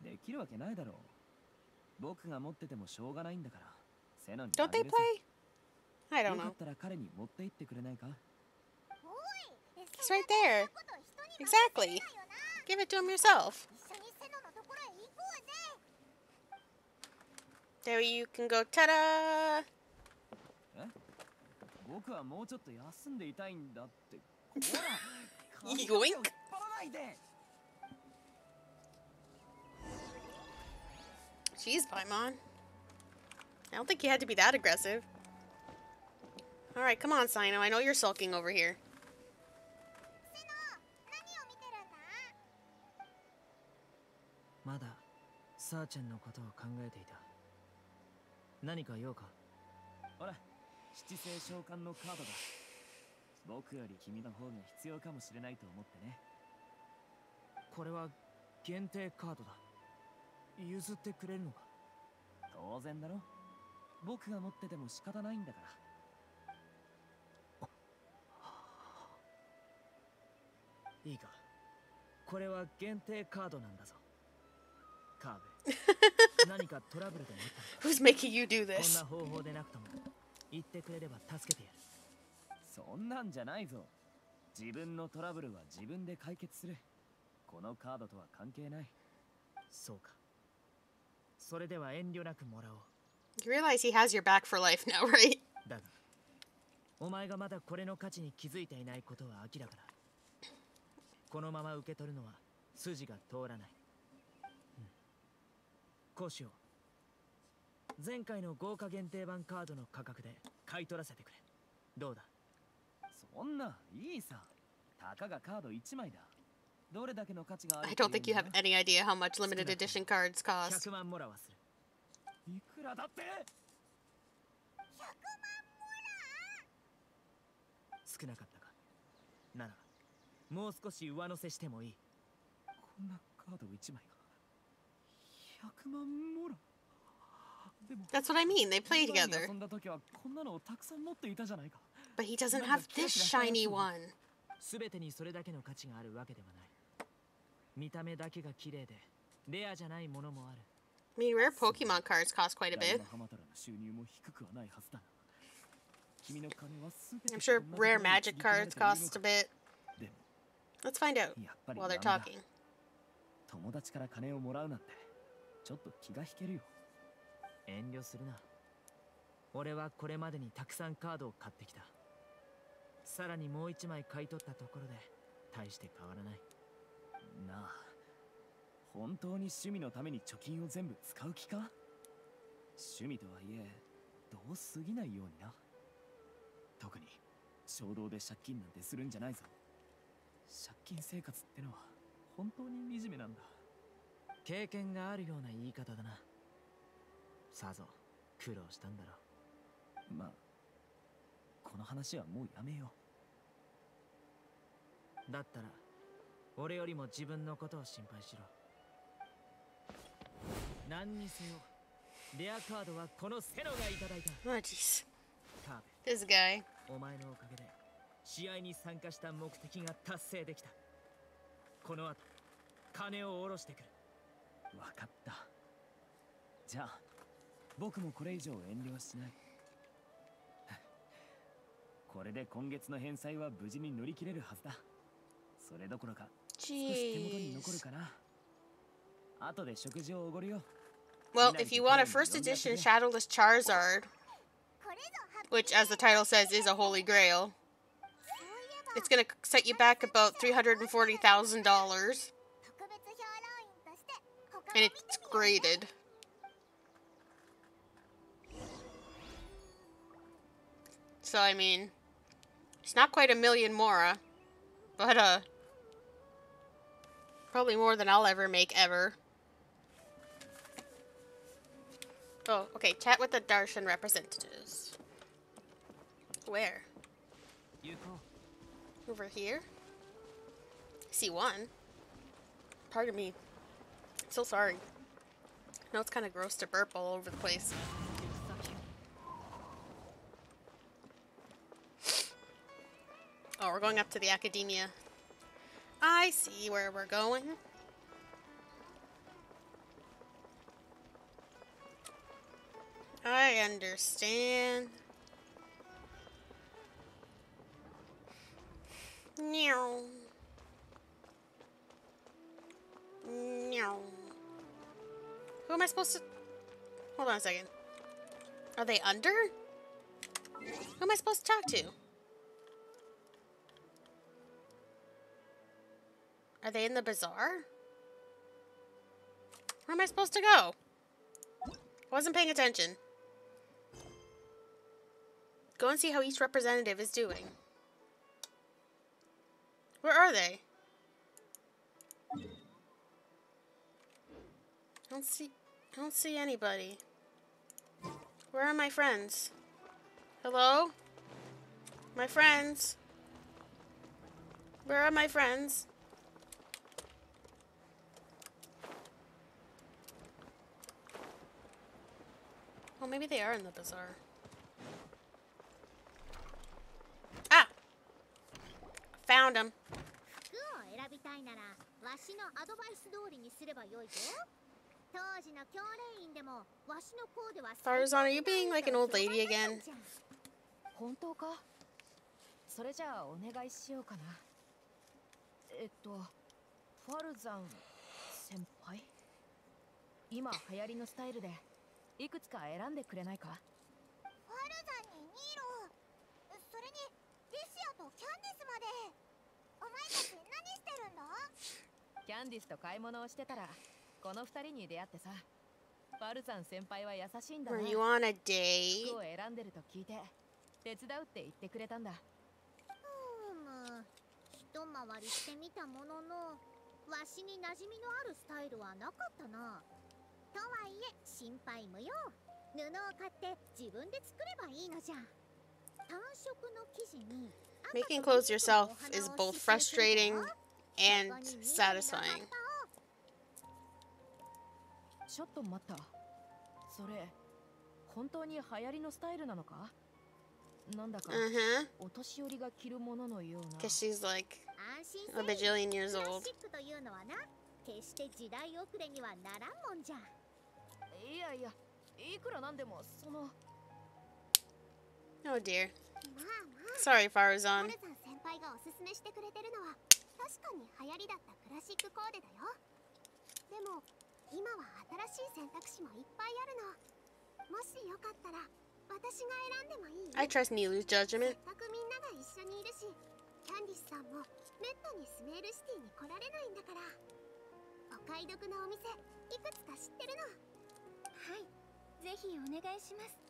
できるわけないだろう。僕が持っててもしょうがないんだから Don't they play? I don't know. It's right there. Exactly. Give it to him yourself. There you can go. Ta-da! Yoink! Jeez, Paimon. I don't think you had to be that aggressive. All right, come on, Sino. I know you're sulking over here. セノ何を見てるんだまだサーチェンのことを考えていた何か用かほら七星召喚のカードだ 僕より君の方が必要かもしれないと思ってねこれは限定カードだ譲ってくれるのか当然だろ 僕が持ってても仕方ないんだから。いいか。これは限定カードなんだぞ。カーベ 何かトラブルでもあった Who's making you do こん this? な方法でなくとも言ってくれれば助けてやる。そんなんじゃないぞ。自分のトラブルは自分で解決する。このカードとは関係ない。そうか。それでは遠慮なくもらおう You realize he has your back for life now, right? だがお前がまだこれの価値に気づいていないことは明らかだこのまま受け取るのは筋が通らない、うん、こうしよう前回の豪華限定版カードの価格で買い取らせてくれどうだそんないいさたかがカード1枚だどれだけの価値がある I don't think you have any idea how much limited edition cards cost. 100万もらわする いくらだって少なかったかならもう少し上乗せしてもいいこんなカード1枚が100万もらでも That's what I mean. They play 普段に together. 遊んだ時はこんなのをたくさん持っていたじゃないか But he doesn't have this shiny one. 全てにそれだけの価値があるわけではない見た目だけが綺麗でレアじゃないものもある I mean, rare Pokemon cards cost quite a 誰 bit. のハマタラの収入も低くはないはずだな君の金は全て I'm sure こんな rare ところに magic つぎ込まれ cards ているの cost か a bit. でも Let's find out やっぱり while ダ they're メだ talking. 友達から金をもらうなんてちょっと気が引けるよ遠慮するな俺はこれまでにたくさんカードを買ってきたさらにもう一枚買い取ったところで大して変わらないなあ 本当に趣味のために貯金を全部使う気か？趣味とはいえどう過ぎないようにな。特に衝動で借金なんてするんじゃないぞ。借金生活ってのは本当に惨めなんだ。経験があるような言い方だな。さぞ苦労したんだろまあこの話はもうやめよう。だったら俺よりも自分のことを心配しろ何にせよレアカードはこのセノがいただいた。Oh, jeez. This guy. お前のおかげで試合に参加した目的が達成できた。この後金を下ろしてくる。わかった。じゃあ僕もこれ以上遠慮はしない。これで今月の返済は無事に乗り切れるはずだ。それどころか少し手元に残る.かな。後で食事をおごるよ Well, if you want a first edition Shadowless Charizard, which, as the title says, is a holy grail, it's going to set you back about $340,000. And it's graded. So, I mean, it's not quite a million mora, but, uh, probably more than I'll ever make ever. Oh, okay. Chat with the Darshan representatives. Where? 行こ Over here? See one. Pardon me. So sorry. I know it's kind of gross to burp all over the place. Oh, we're going up to the academia. I see where we're going. I understand. Meow. Meow. Who am I supposed to... Hold on a second. Are they under? Who am I supposed to talk to? Are they in the bazaar? Where am I supposed to go? I Wasn't paying attention. Go and see how each representative is doing. Where are they? I don't see I don't see anybody. Where are my friends? Hello? My friends? Where are my friends? Well, maybe they are in the bazaar. Ah! found him. Faruzan, are you being like an old lady again? 本当かそれじゃあお願いしようかなえっとファルザン先輩今流行りのスタイルでいくつか選んでくれないかち何してるんだキャンディスと買い物をしてたらこの二人に出会ってさ。ファルザン先輩は優しいんだね Were you on a date? 服を選んでると聞いて手伝うって言ってくれたんだ。ふむ。一回りしてみたもののわしに馴染みのあるスタイルはなかったな。とはいえ心配無用。布を買って自分で作ればいいのじゃ。単色の生地に Making clothes yourself is both frustrating and satisfying. ちょっと待ったそれ本当に流行りのスタイルなのかなんだか、uh-huh. お年寄りが着るもののような。Because she's like a bajillion years old. 決して時代遅れにはならんもんじゃ。いやいや、いくらなんでもその。Oh dear. Sorry, Faruzan. 輩がおすすめしてくれてるのは確かに流行りだったクラシックコーデだよでも今は新しい選択肢もいっぱいあるのもしよかったら私が選んでもいい I trust Nilou's judgment せっかくみんなが一緒にいるしキャンディスさんもめったにスメールシティに来られないんだからお買い得なお店いくつか知ってるのはいぜひお願いします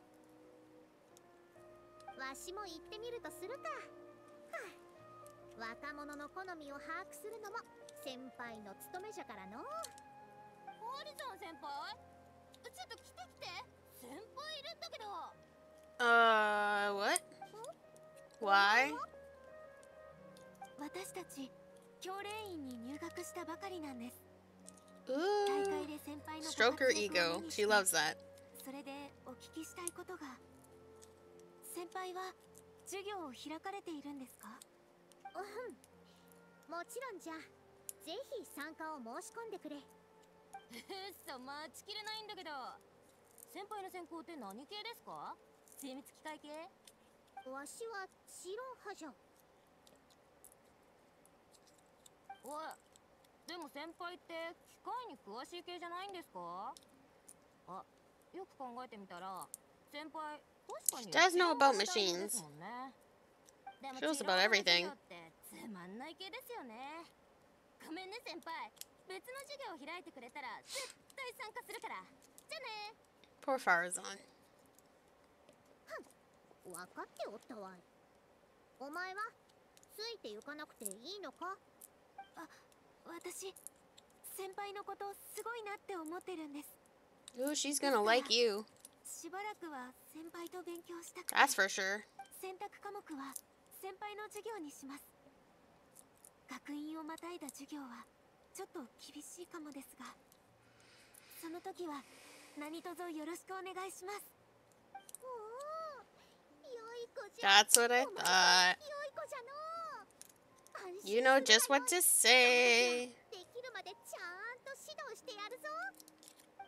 わしも行ってみるとするか。はあ、若者の好みを把握するのも先輩の務めじゃからの。ホールゾン先輩？ちょっと来て来て先輩いるんだけど Uh, what? Why? 私たち教練院に入学したばかりなんです。Ooh. Stroke her ego. She loves that. それでお聞きしたいことが先輩は授業を開かれているんですか？うん。もちろんじゃ。ぜひ参加を申し込んでくれ。嘘待ちきれないんだけど。先輩の専攻って何系ですか？精密機械系？わしは知論派じゃ。おいでも先輩って機械に詳しい系じゃないんですか？あよく考えてみたら先輩 She does know about machines. She knows about everything. Poor Faruzan Ooh, she's gonna like you. しばらくは先輩と勉強したくて。That's for sure. 選択科目は先輩の授業にします。学院をまたいだ授業はちょっと厳しいかもですが。その時は何卒よろしくお願いします。That's what I thought. You know just what to say.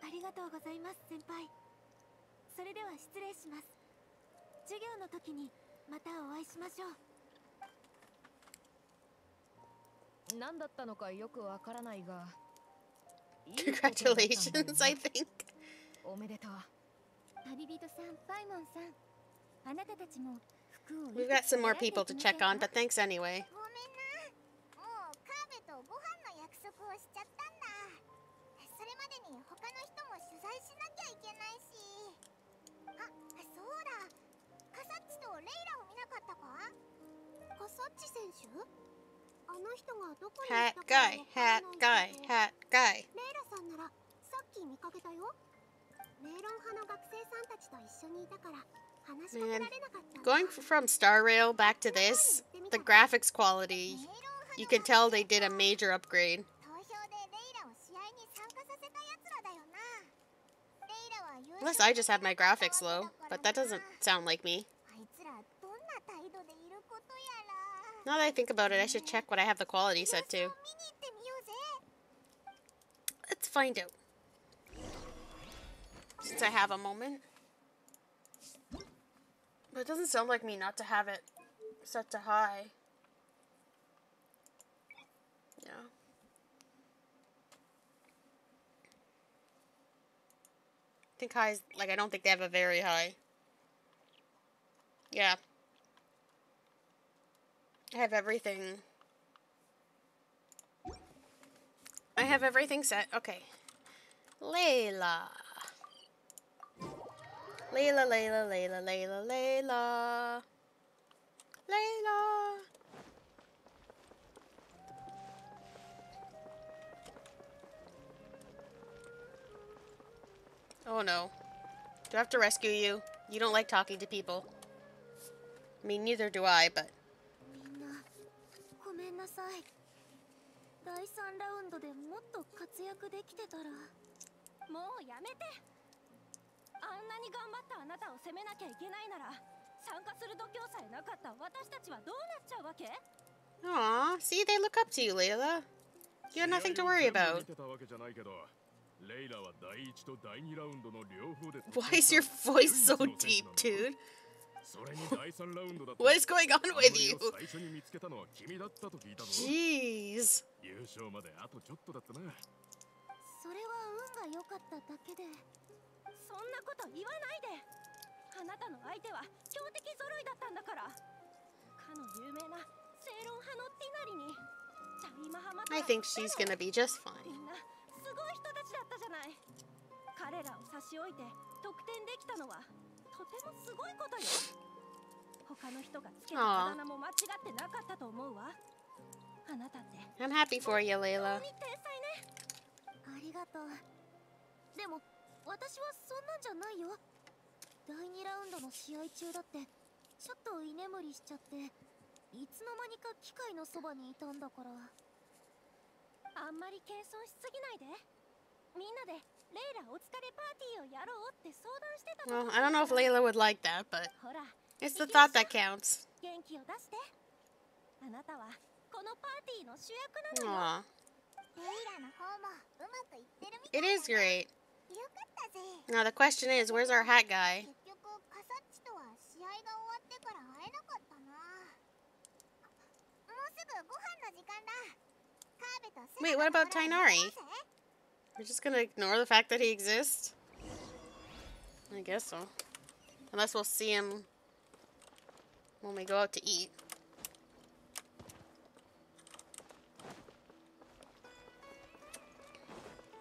ありがとうございます先輩それでは失礼します授業の時にまたお会いしましょう何だったのかよくわからないが Congratulations, I think おめでとう旅人さんパイモンさんあなたたちも We've got some more people to check on, but thanks anyway. ごめんな。もうカーベとご飯の約束をしちゃったんだ。それまでに他の人も取材しなきゃいけないし。あ、そうだ。カサッチとレイラを見なかったかカサッチ選手あの人がどこに行ったか Hat guy, hat guy, hat guy. レイラさんならさっき見かけたよ。メロン派の学生さんたちと一緒にいたから。Man, going from Star Rail back to this, the graphics quality, You can tell they did a major upgrade. Unless I just have my graphics low, but that doesn't sound like me. Now that I think about it, I should check what I have the quality set to. Let's find out. Since I have a moment. But it doesn't sound like me not to have it set to high. Yeah. I think high is, like, I don't think they have a very high. Yeah. I have everything. I have everything set. Okay. Layla. Layla, Layla, Layla, Layla, Layla. Layla. Oh no. Do I have to rescue you? You don't like talking to people. I mean, neither do I, but... ごめんなさい第3ラウンドでもっと活躍できてたらもうやめてあんなに頑張ったあなたを責めなきゃいけないなら参加する度胸さえなかった私たちはどうなっちゃうわけ Aw, see, they look up to you, Layla. You have nothing to worry about. Why is your voice so deep, dude? what is going on with you? Jeez. それは運が良かっただけでそんなこと言わないであなたの相手は強敵揃いだったんだからかの有名な正論派のティナリにジャイマハマ I think she's gonna be just fine みんなす ごい人たちだったじゃない。彼らを差し置いて得点できたのはとてもすごいことよ。他の人がつけたあだ名も間違ってなかったと思うわ。あなたって。I'm happy for you, Layla. 天才ね。ありがとう。でも私はそんなんじゃないよ。第2ラウンドの試合中だってちょっと居眠りしちゃっていつの間にか機械のそばにいたんだからあんまり謙遜しすぎないでみんなでレイラお疲れパーティーをやろうって相談してた Well, I don't know if Layla would like that, but it's the thought that counts. 元気を出してあなたはこのパーティーの主役なのよ It is great. Now the question is, where's our hat guy? Wait, what about Tighnari? We're just gonna ignore the fact that he exists? I guess so. Unless we'll see him when we go out to eat.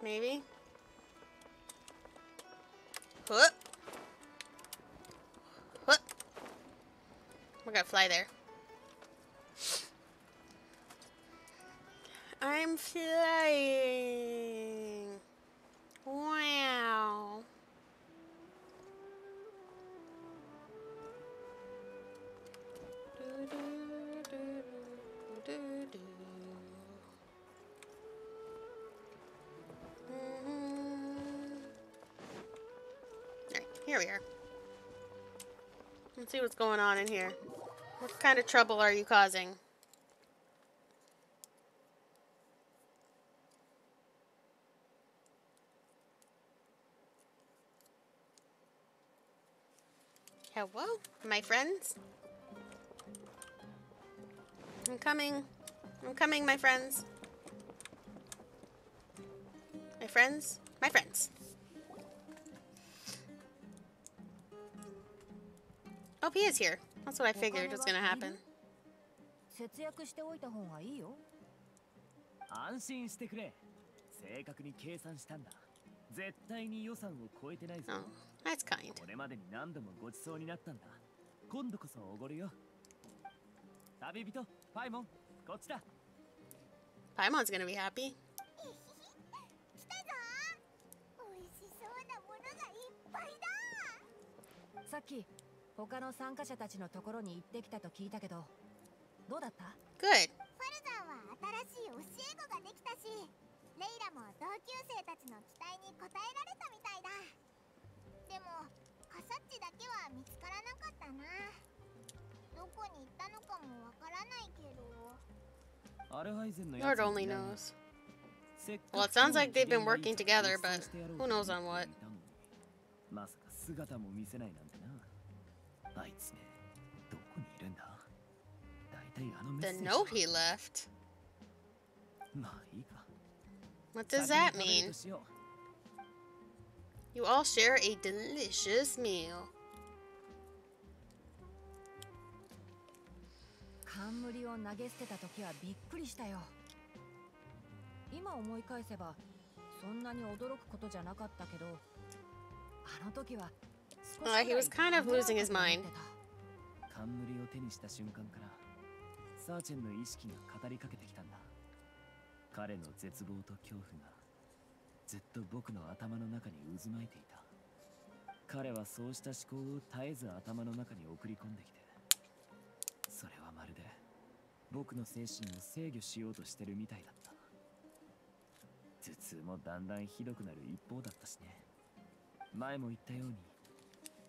Maybe? What? What? We're gonna fly there. I'm flying. Wow. Here we are. Let's see what's going on in here. What kind of trouble are you causing? Hello, my friends? I'm coming. I'm coming, my friends. My friends? My friends. Oh, he is here. That's what I figured was gonna happen. 節約しておいた方がいいよ。安心してくれ。正確に計算したんだ。絶対に予算を超えてないぞ。Oh, That's kind. これまでに何度もごちそうになったんだ。今度こそおごるよ。旅人、パイモン、こっちだ。Paimon's gonna be happy. さっき他の参加者たちのところに行ってきたと聞いたけどどうだった？Good ファルザーは新しい教え子ができたしレイラも同級生たちの期待に応えられたみたいだでもカサッチだけは見つからなかったなどこに行ったのかもわからないけど Lord only knows. Well, it sounds like they've been working together, but who knows on what. The note he left? What does that mean? You all share a delicious meal. 冠を投げ捨てた時はびっくりしたよ今思い返せばそんなに驚くことじゃ なかったけどあの時は Well, he was kind of losing his mind. 冠を手にした瞬間からサーチェンの意識が語りかけてきたんだ彼の絶望と恐怖が ずっと僕の頭の中に渦巻いていた。彼はそうした思考を絶えず頭の中に送り込んできてそれはまるで僕の精神を制御しようとしてるみたいだった。頭痛もだんだんひどくなる一方だったしね。前も言ったように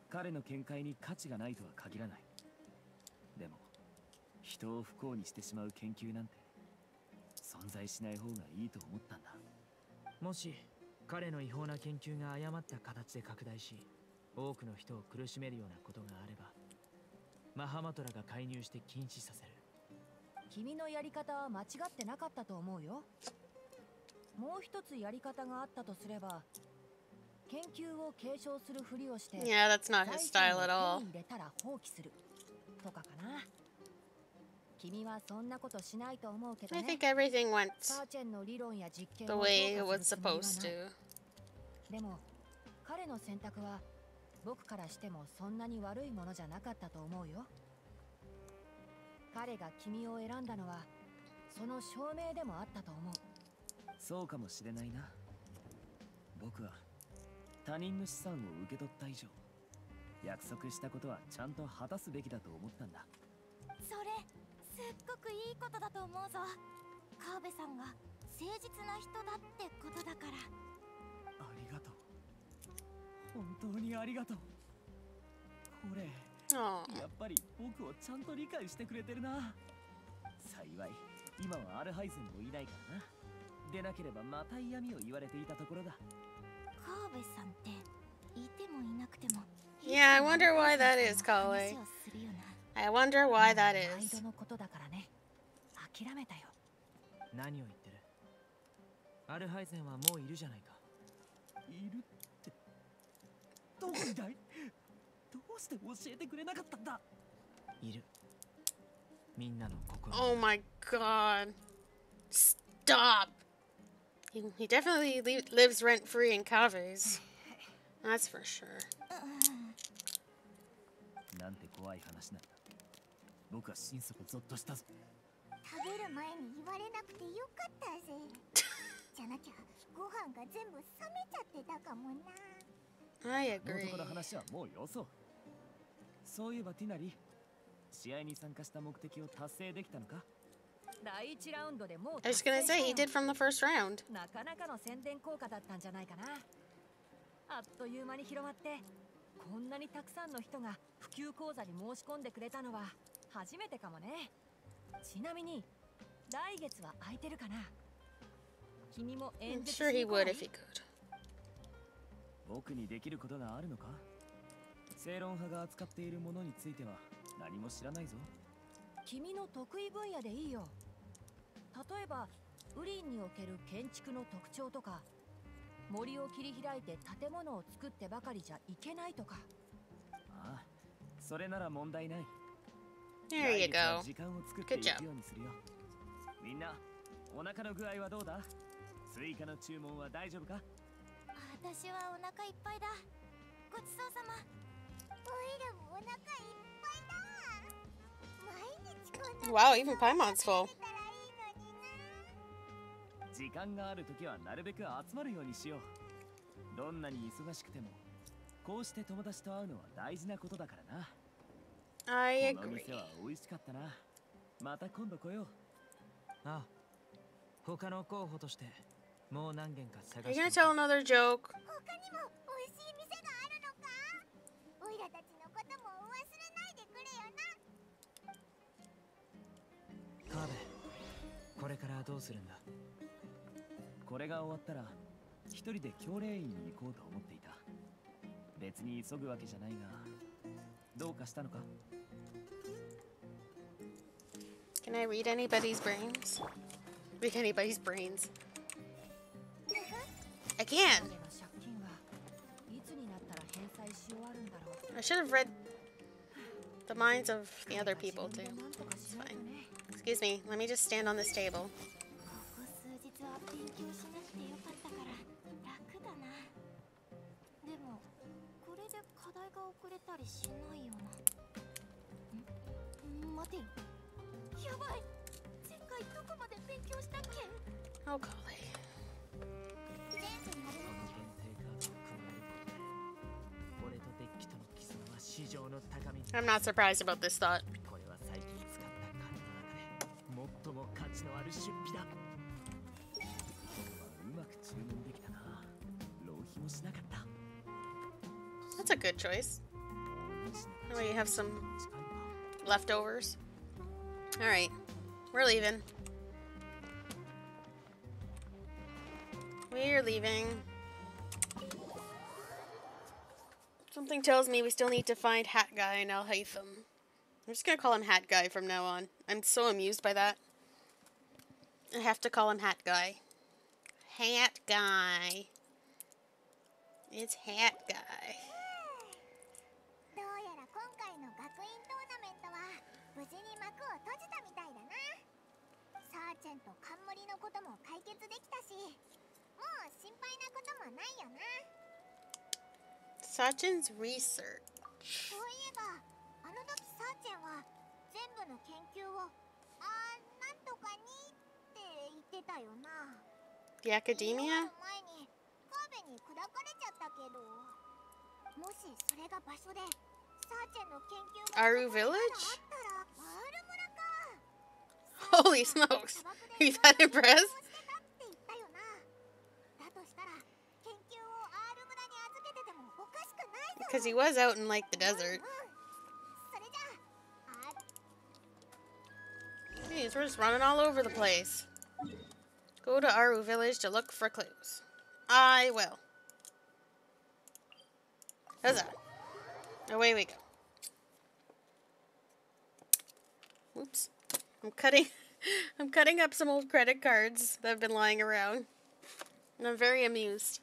彼の見解に価値がないとは限らない。でも人を不幸にしてしまう研究なんて存在しない方がいいと思ったんだ。もし彼の違法な研究が誤った形で拡大し多くの人を苦しめるようなことがあればマハマトラが介入して禁止させる。君のやり方は間違ってなかったと思うよ。もう一つやり方があったとすれば研究を継承するふりをして Yeah, that's not his style at all. 入れたら放棄する。とかかな君はそんなことしないと思うけど、ね、I think everything went the way it was supposed to. でも彼の選択は僕からしてもそんなに悪いものじゃなかったと思うよ。彼が君を選んだのはその証明でもあったと思う。そうかもしれないな。僕は他人の資産を受け取った以上約束したことはちゃんと果たすべきだと思ったんだ。それすっごくいいことだと思うぞ。川辺さんが誠実な人だってことだから。ありがとう。本当にありがとう。これやっぱり僕をちゃんと理解してくれてるな。幸い今はアルハイゼンもいないからな。でなければまた嫌味を言われていたところだ。川辺さんっていてもいなくても Yeah, I wonder why that is, Kale. I wonder why hmm, that is. Oh my god. Stop. He, he definitely lives rent free in Kaveh's That's for sure. 僕は心底ゾッとしたぞ。食べる前に言われなくてよかったぜ。じゃなきゃご飯が全部冷めちゃってたかもな。I agree 男の話はもうよそうそういえばティナリ試合に参加した目的を達成できたのか？第一ラウンドでもう I was gonna say he did from the first round なかなかの宣伝効果だったんじゃないかな。あっという間に広まってこんなにたくさんの人が普及講座に申し込んでくれたのは初めてかもね。ちなみに来月は空いてるかな。君も演説 sure he would if he could. 僕にできることがあるのか？正論派が扱っているものについては何も知らないぞ。君の得意分野でいいよ。例えばウリンにおける建築の特徴とか森を切り開いて建物を作ってばかりじゃいけないとか。ああそれなら問題ない There you go. 時間を作っていくようにするよみんなお腹の具合はどうだ追加の注文は大丈夫か私はお腹いっぱいだごちそうさまオイラもお腹いっぱいだ毎日こんな Wow, even Paimon's full 時間があるときはなるべく集まるようにしようどんなに忙しくてもこうして友達と会うのは大事なことだからな I この agree 店は美味しかったな。また今度来よう。ああ他の候補としてもう何軒か探 Are して you gonna tell another joke? 他にも美味しい店があるのか？オイラたちのことも忘れないでくれよな。カーベこれからどうするんだ？これが終わったら一人で教令院に行こうと思っていた。別に急ぐわけじゃないがどうかしたのか Can I read anybody's brains? Read anybody's brains. I can! 彼の借金はいつになったら返済し終わるんだろう I should have read the minds of the other people too. 自分で何とかしないとね Excuse me, let me just stand on this table. 遅れたりしないよな。ん？待てよ。やばい。前回どこまで勉強したっけ？Oh golly. I'm not surprised about this thought. これは最近使ったカードの中で最も価値のある出費だ。うまく注文できたな。浪費もしなかった That's a good choice. That way you have some leftovers. Alright, we're leaving. We're leaving. Something tells me we still need to find Hat Guy and Alhaitham. I'm just gonna call him Hat Guy from now on. I'm so amused by that. I have to call him Hat Guy. Hat Guy. It's Hat Guy. サーチェンと冠のことも解決できたしもう心配なこともないよな Sachin's research. そういえばあの時サーチェンは全部の研究をあーなんとかにって言ってたよな The academia? 前にカーベに砕かれちゃったけどもしそれが場所でサーチェンの研究が Holy smokes! He's that impressed? Because he was out in, like, the desert. Jeez, we're just running all over the place. Go to Aaru village to look for clues. I will. Huzzah. Away we go. Whoops! I'm cutting I'm cutting up some old credit cards that have been lying around. And I'm very amused.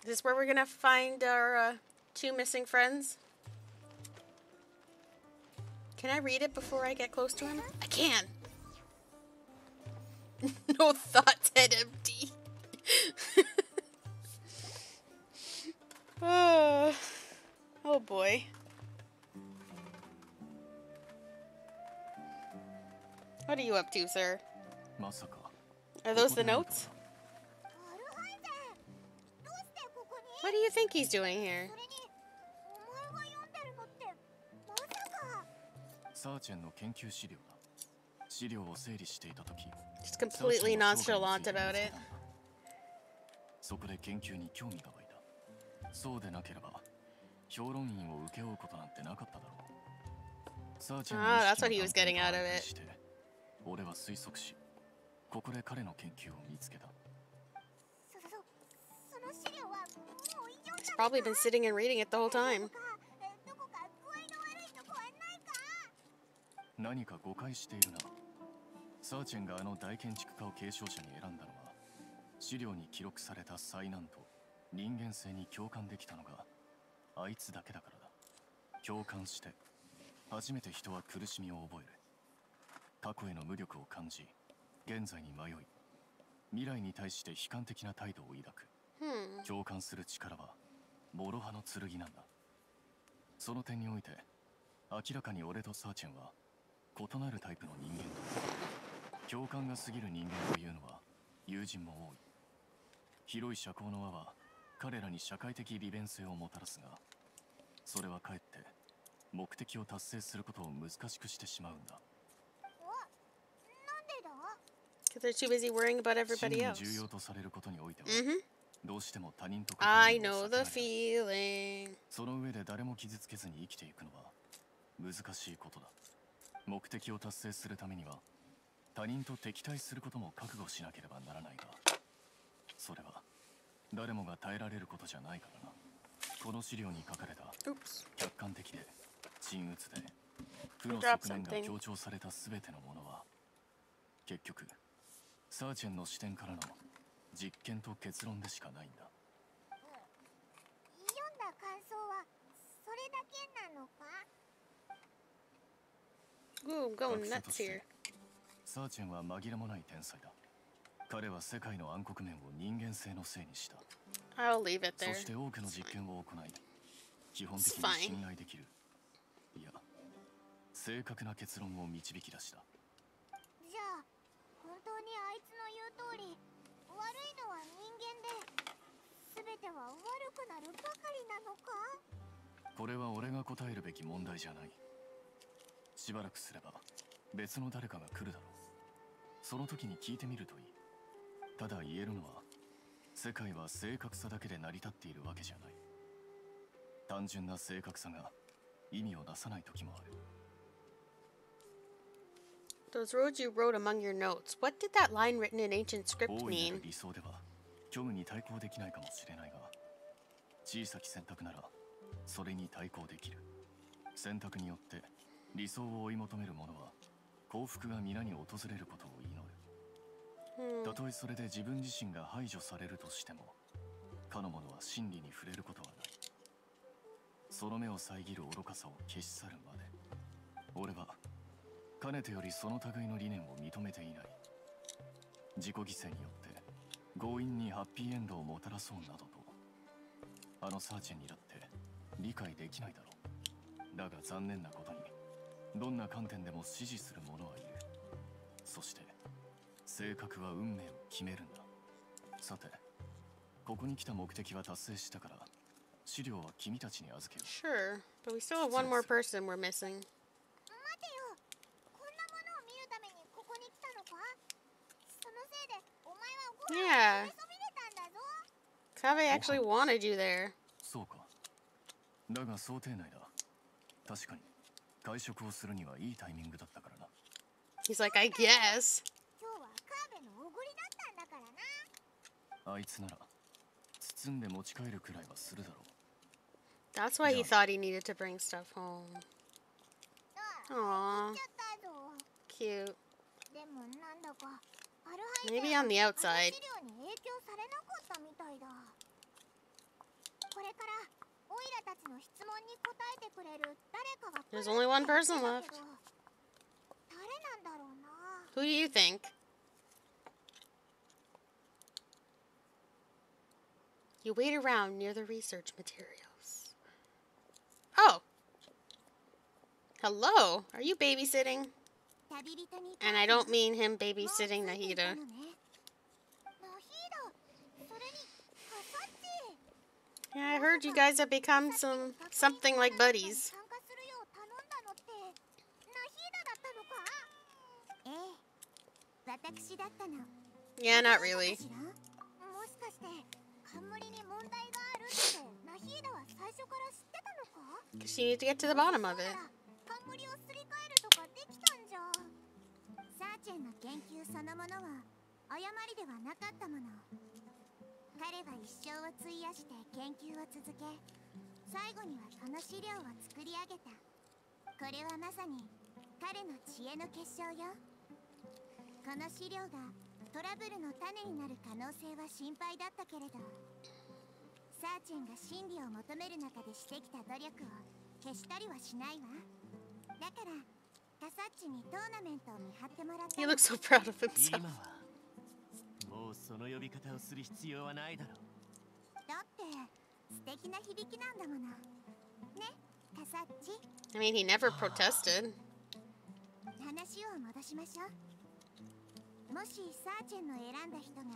Is this where we're gonna find our uh, two missing friends? Can I read it before I get close to him? I can. no thoughts head empty. oh. oh boy. What are you up to, sir? まさか Are those the notes? アルハイゼンどうしてここに What do you think he's doing here? それにお前が読んでるのってまさかサーチェンの研究資料だ資料を整理していた時 Just completely nonchalant about it. そこで研究に興味が湧いたそうでなければ評論員を請け負うことなんてなかっただろうサーチェンの Ah, 意 that's what he 識 was の getting 関 out 係 of を it. 俺は推測しここで彼の研究を見つけた。probably been sitting and reading it the whole time. 何か誤解しているな。サーチェンがあの大建築家を継承者に選んだのは資料に記録された災難と人間性に共感できたのがあいつだけだからだ。共感して初めて人は苦しみを覚える過去への無力を感じ現在に迷い未来に対して悲観的な態度を抱く。Hmm. 共感する力は諸刃の剣なんだ。その点において明らかに俺とサーチェンは異なるタイプの人間だ。共感が過ぎる人間というのは友人も多い。広い社交の輪は彼らに社会的利便性をもたらすがそれはかえって目的を達成することを難しくしてしまうんだ Because they're too busy worrying about everybody else. Mm-hmm. どうしても他人と I know the feeling その上で誰も傷つけずに生きていくのは難しいことだ目的を達成するためには他人と敵対することも覚悟しなければならないがそれは誰もが耐えられることじゃないからなこの資料に書かれた客観的で鎮鬱で負の側面が強調された全てのものは結局サーチェンの視点からの実験と結論でしかないんだ。読んだ感想はそれだけなのか？Ooh, going nuts here. サーチェンは紛れもない天才だ。彼は世界の暗黒面を人間性のせいにした。I'll leave it there. そして多くの実験を行い基本的に信頼できる。いや正確な結論を導き出したにあいつの言う通り悪いのは人間で全ては悪くなるばかりなのか？これは俺が答えるべき問題じゃない。しばらくすれば別の誰かが来るだろう。その時に聞いてみるといい。ただ言えるのは世界は正確さだけで成り立っているわけじゃない。単純な正確さが意味をなさない時もある。Those roads you wrote among your notes. What did that line written in ancient script mean? 理想では虚無に対抗できないかもしれないが小さき選択ならそれに対抗できる選択によって理想を追い求める者は幸福が皆に訪れることを祈る、たとえそれで自分自身が排除されるとしてもかの者は真理に触れることはないその目を遮る愚かさを消し去るまで俺はかねてよりその類の理念を認めていない。自己犠牲によって強引にハッピーエンドをもたらそうなどとあのサーチェンにだって理解できないだろう。だが残念なことにどんな観点でも支持する者はいる。そして性格は運命を決めるんだ。さてここに来た目的は達成したから資料は君たちに預けよう。Sure, but we still have one more person we're missing Kave actually wanted you there そうかだが想定内だ確かに会食をするにはいいタイミングだったからな He's like, I guess 今日はカーベのおごりだったんだからなあいつなら包んで持ち帰るくらいはするだろう That's why he thought he needed to bring stuff home. Aww. Cute. Maybe on the outside. There's only one person left. Who do you think? You wait around near the research materials. Oh! Hello! Are you babysitting? And I don't mean him babysitting Nahida. Yeah, I heard you guys have become some something like buddies. Yeah, not really. Because you need to get to the bottom of it. チェンの研究そのものは誤りではなかったもの 彼は一生を費やして研究を続け最後にはこの資料を作り上げた。これはまさに彼の知恵の結晶よ。この資料がトラブルの種になる可能性は心配だったけれどサーチェンが真理を求める中でしてきた努力を消したりはしないわ。だから He looks so proud of himself. もうその呼び方をする必要はないだろう。だって素敵な響きなんだもの。ね、カサッチ。I mean, he never protested. 話を戻しましょう。もしサーチェンの選んだ人が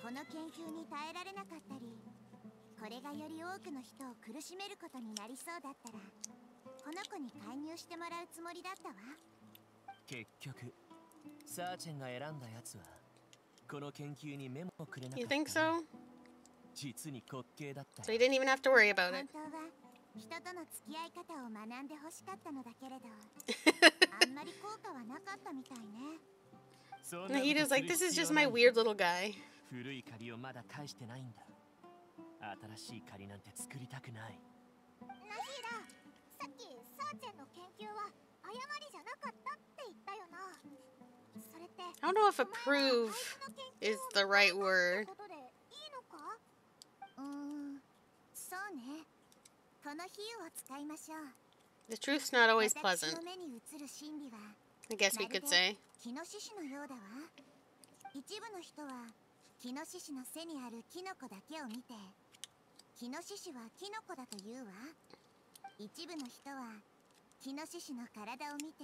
この研究に耐えられなかったり、これがより多くの人を苦しめることになりそうだったら。この子に介入してもらうつもりだったわ結局サーチェンが選んだやつは You think so? So you didn't even have to worry about it. 人との付き合い方を学んで欲しかったのだけれどあんまり効果はなかったみたいね Nahita's like, this is just my weird little guy. 古い借りをまだ返してないんだ。新しい借りなんて作りたくない。ナヒラ、さっきサーチェンの研究は誤りじゃなかったって I don't know if approve is the right word. うん、そうね。The truth's not always pleasant. I guess we could say. 一部の人はキノシシの背にあるキノコだけを見てキノシシはキノコだと言うわ一部の人はキノシシの体を見て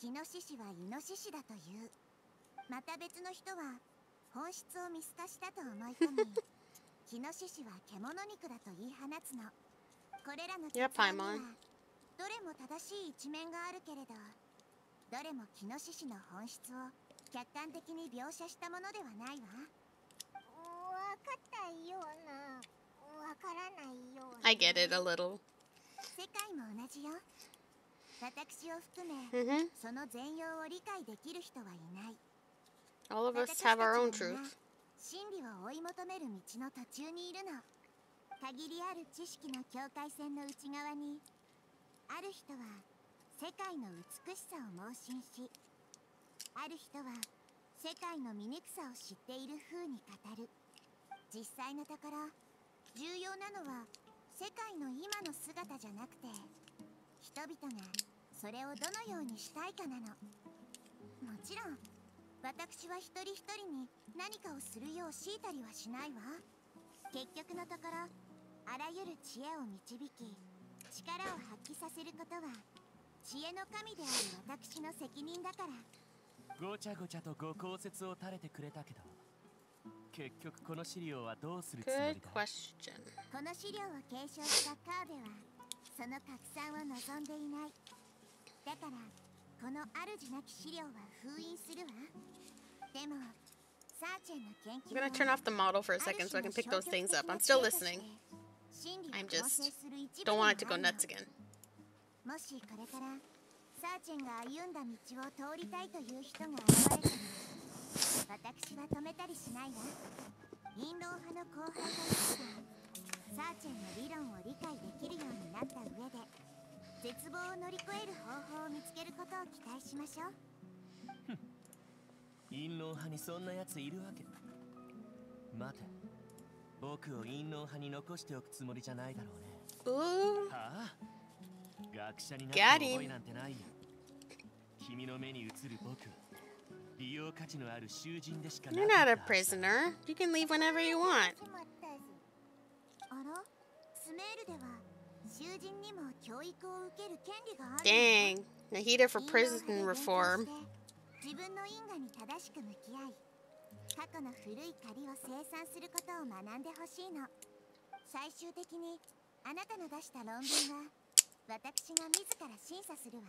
キノシシはイノシシだと言う。また別の人は本質を見透かしたと思い込みキノシシは獣肉だと言い放つの。これらの結論にはどれも正しい一面があるけれどどれもキノシシの本質を客観的に描写したものではないわ。わかったようなわからないような。I get it a little 世界も同じよ私を含め、mm hmm. その全容を理解できる人はいない。All of us have our own truth. 真理を追い求める道の途中にいるの。限りある知識の境界線の内側にある人は世界の美しさを盲信しある人は世界の醜さを知っている風に語る。実際のところ重要なのは世界の今の姿じゃなくて人々がそれをどのようにしたいかなの？もちろん。私は一人一人に何かをするよう強いたりはしないわ。結局のところあらゆる知恵を導き力を発揮させることは知恵の神である私の責任だから。ごちゃごちゃとご考説を垂れてくれたけど結局この資料はどうするつもりだ？この資料を継承したカーベはその拡散を望んでいないだからこの主なき資料は封印するわでも I'm gonna turn off the model for a second so I can pick those things up. I'm still listening. I'm just don't want it to go nuts again. もしこれからサーチェンが歩んだ道を通りたいという人が現れても私は止めたりしないわ陰謀派の後輩としてサーチェンの理論を理解できるようになった上で 絶望を乗り越える方法を見つけることを期待しましょう 陰謀派にそんなやついるわけ待て僕を陰謀派に残しておくつもりじゃないだろうね。はあ学者になって覚えなんてないよ。君の目に映る僕利用価値のある囚人でしかない。You're not a prisoner. You can leave whenever you want. あら？スメールでは 囚人にも教育を受ける権利がある。Dang. Nahida for prison reform. 自分の因果に正しく向き合い過去の古い借りを生産することを学んでほしいの最終的にあなたの出した論文は私が自ら審査するわ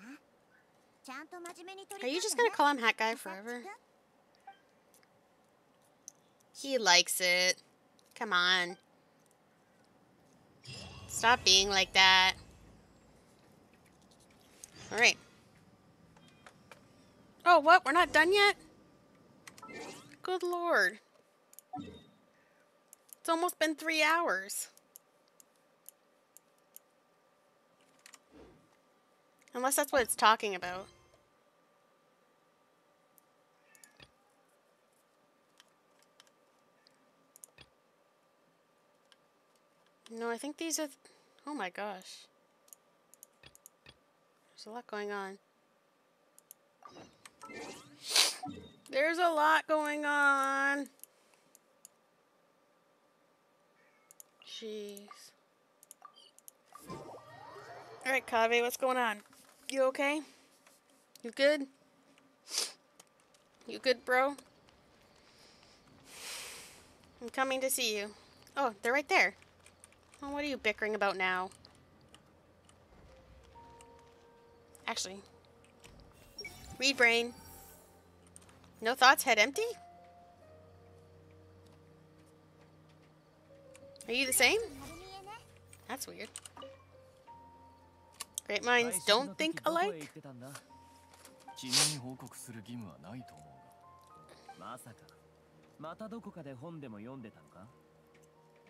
ちゃんと真面目に取り Are you just gonna call him Hat Guy forever? He likes it. Come on. Stop being like that. Alright. Oh, what? We're not done yet? Good lord. It's almost been three hours. Unless that's what it's talking about. No, I think these are... Th oh my gosh. There's a lot going on. There's a lot going on. Jeez. Alright, Kaveh, what's going on? You okay? You good? You good, bro? I'm coming to see you. Oh, they're right there. Well, what are you bickering about now? Actually. Read brain. No thoughts, head empty? Are you the same? That's weird. Great minds don't think alike?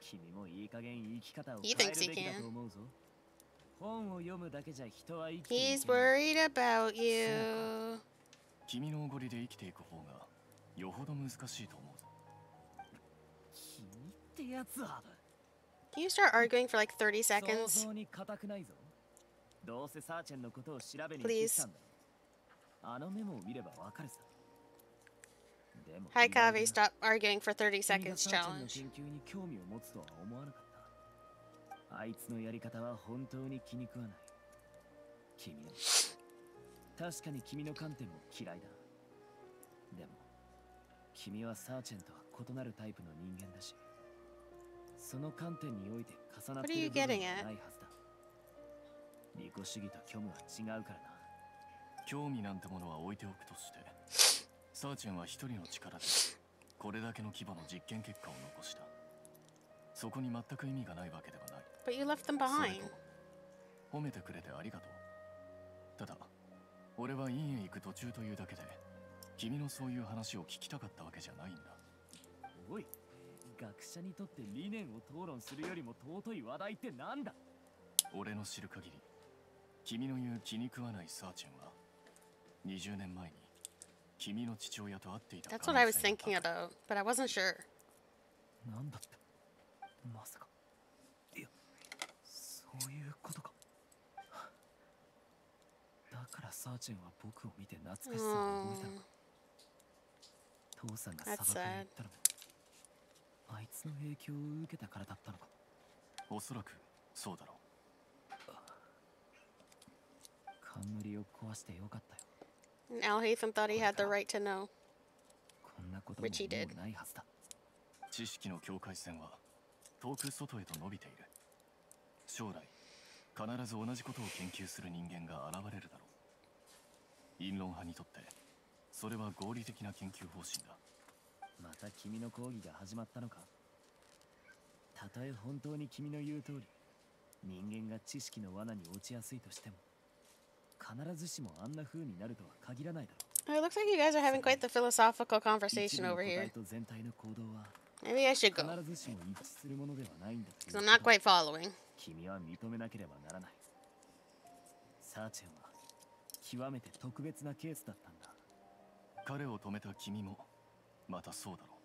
君もいい加減生き方を変えるべきだと思うぞ本を読むだけじゃ人は生きていけない He's worried about you 君のおごりで生きていく方がよほど難しいと思うぞ君ってやつは Can you start arguing for like 30 seconds? 想像に固くないぞどうせサーチェンのことを調べに行ってきたんだあのメモを見ればわかるさ Hi Kavi, stop arguing for 30 seconds challenge. はいつのやり方は本当に気に食わない君の確かに君の観点も嫌いだでも君はサーチェンとは異なるタイプの人間だしその観点において重なっている部分はないはずだ利己主義と虚無は違うからな。興味なんてものは置いておくとしてサーチェンは一人の力でこれだけの規模の実験結果を残した。そこに全く意味がないわけではない。But you left them behind. 褒めてくれてありがとう。ただ俺は院へ行く途中というだけで君のそういう話を聞きたかったわけじゃないんだ。おい学者にとって理念を討論するよりも尊い話題ってなんだ？俺の知る限り君の言う気に食わないサーチェンは20年前に君の父親と会っていた That's what I was thinking about, but I wasn't sure. なんだって。まさか。いやそういうことか。だからサーチェンは僕を見て懐かしさを覚えたのか。父さんが砂漠に行ったのもあいつの影響を受けたからだったのか。おそらくそうだろう。冠を壊してよかったよ Al Hatham thought he had the right to know. こんなことももうないはずだ知識の境界線は遠く外へと伸びている将来必ず同じことを研究する人間が現れるだろう陰論派にとってそれは合理的な研究方針だまた君の講義が始まったのかたとえ本当に君の言う通り人間が知識の罠に落ちやすいとしても 必ずしもあんな風になるとは限らないだろう It looks like you guys are having quite the philosophical conversation over here. Maybe I should go. Because I'm not quite following. 君は認めなければならない。サーチェンは極めて特別なケースだったんだ。彼を止めた君もまたそうだろう。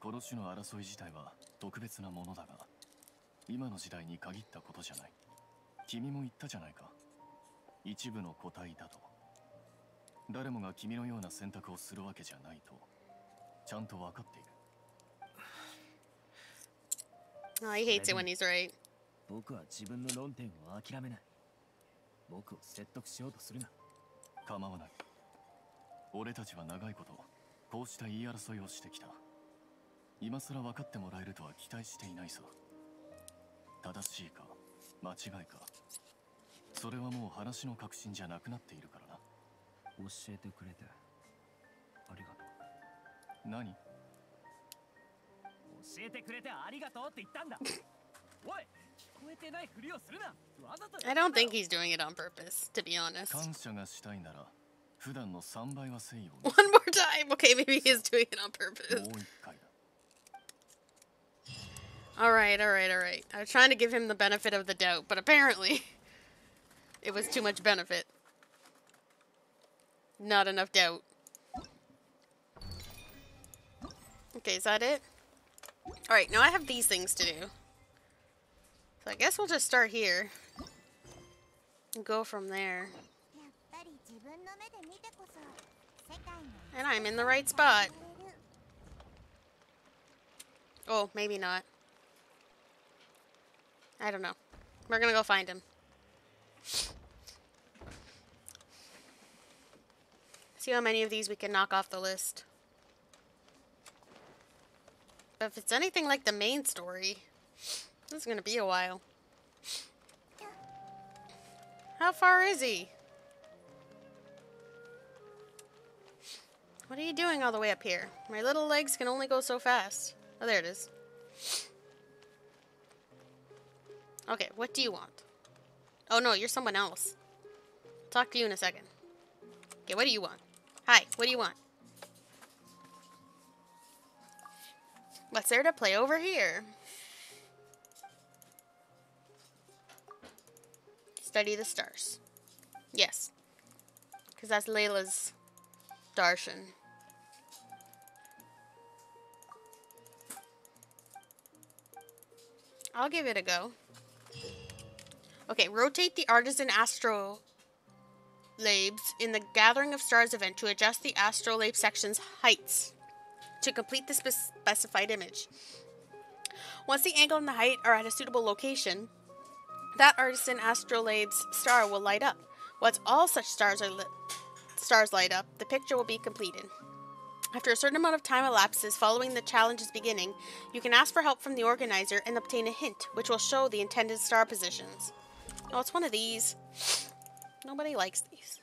この種の争い自体は特別なものだが、今の時代に限ったことじゃない。君も言ったじゃないか。 一部の個体だと。誰もが君のような選択をするわけじゃないとちゃんと分かっている。Oh, he hates it when he's right. 僕は自分の論点を諦めない。僕を説得しようとするな。構わない。俺たちは長いことこうした言い争いをしてきた。今更分かってもらえるとは期待していないさ。正しいか間違いか。それはもう話の核心じゃなくなっているからな。教えてくれてありがとう何教えてくれてありがとうって言ったんだおい聞こえてないふりをするなわざと I don't think he's doing it on purpose, to be honest. 感謝がしたいなら普段の3倍は誠意を One more time! Okay, maybe he's doing it on purpose. もう一回だ Alright, alright, alright. I was trying to give him the benefit of the doubt, but apparently it was too much benefit. Not enough doubt. Okay, is that it? Alright, now I have these things to do. So I guess we'll just start here. And go from there. And I'm in the right spot. Oh, maybe not. I don't know. We're gonna go find him. See how many of these we can knock off the list. But if it's anything like the main story, this is gonna be a while. How far is he? What are you doing all the way up here? My little legs can only go so fast. Oh, there it is. Okay, what do you want? Oh no, you're someone else. Talk to you in a second. Okay, what do you want? Hi, what do you want? What's there to play over here? Study the stars. Yes. Because that's Layla's darshan. I'll give it a go. Okay, rotate the artisan astrolabes in the Gathering of Stars event to adjust the astrolabe section's heights to complete the spe specified image. Once the angle and the height are at a suitable location, that artisan astrolabe's star will light up. Once all such stars are lit, stars light up, the picture will be completed. After a certain amount of time elapses following the challenge's beginning, you can ask for help from the organizer and obtain a hint, which will show the intended star positions. Oh, it's one of these. Nobody likes these.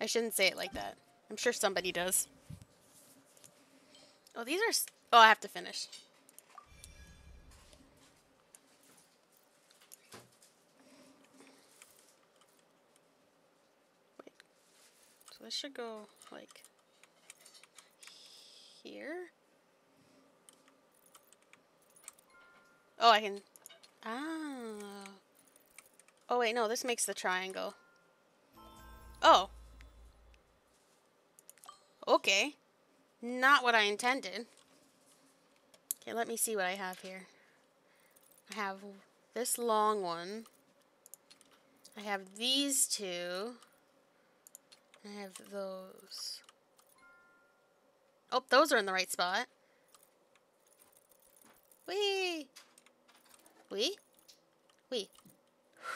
I shouldn't say it like that. I'm sure somebody does. Oh, these are... Oh, I have to finish. Wait. So this should go, like here. Oh, I can... Ah. Oh, wait, no, this makes the triangle. Oh. Okay. Not what I intended. Okay, let me see what I have here. I have this long one. I have these two. I have those. Oh, those are in the right spot. Wee! Wee? Wee.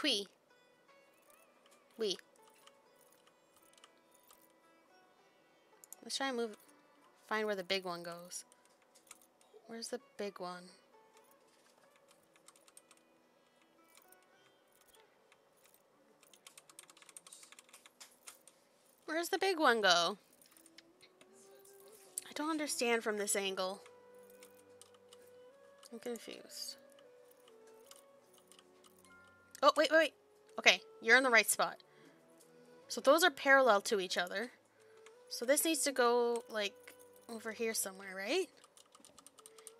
Wee. Wee. Let's try and move, find where the big one goes. Where's the big one? Where's the big one go? I don't understand from this angle. I'm confused. Oh, wait, wait, wait. Okay, you're in the right spot. So those are parallel to each other. So this needs to go, like, over here somewhere, right?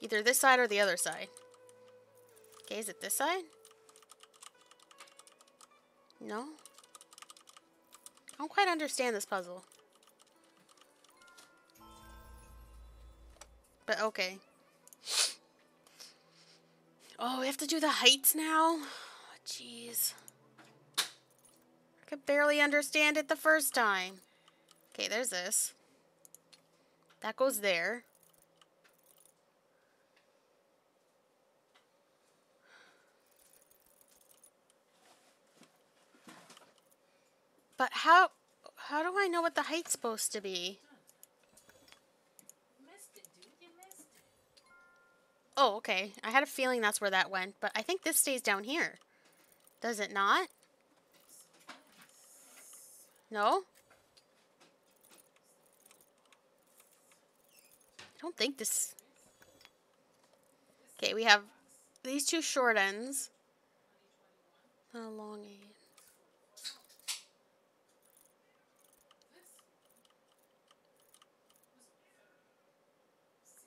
Either this side or the other side. Okay, is it this side? No? I don't quite understand this puzzle. But okay. Oh, we have to do the heights now? Jeez. I could barely understand it the first time. Okay, there's this. That goes there. But how how do I know what the height's supposed to be? Oh, okay. I had a feeling that's where that went, but I think this stays down here. Does it not? No? I don't think this... Okay, we have these two short ends. A long end.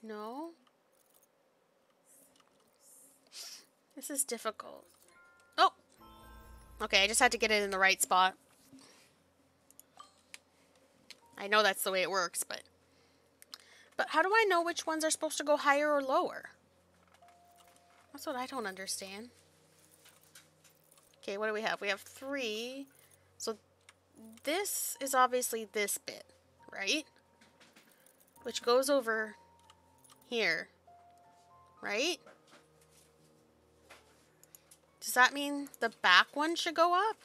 No? This is difficult. Okay, I just had to get it in the right spot. I know that's the way it works, but... But how do I know which ones are supposed to go higher or lower? That's what I don't understand. Okay, what do we have? We have three. So this is obviously this bit, right? Which goes over here, right? Does that mean the back one should go up?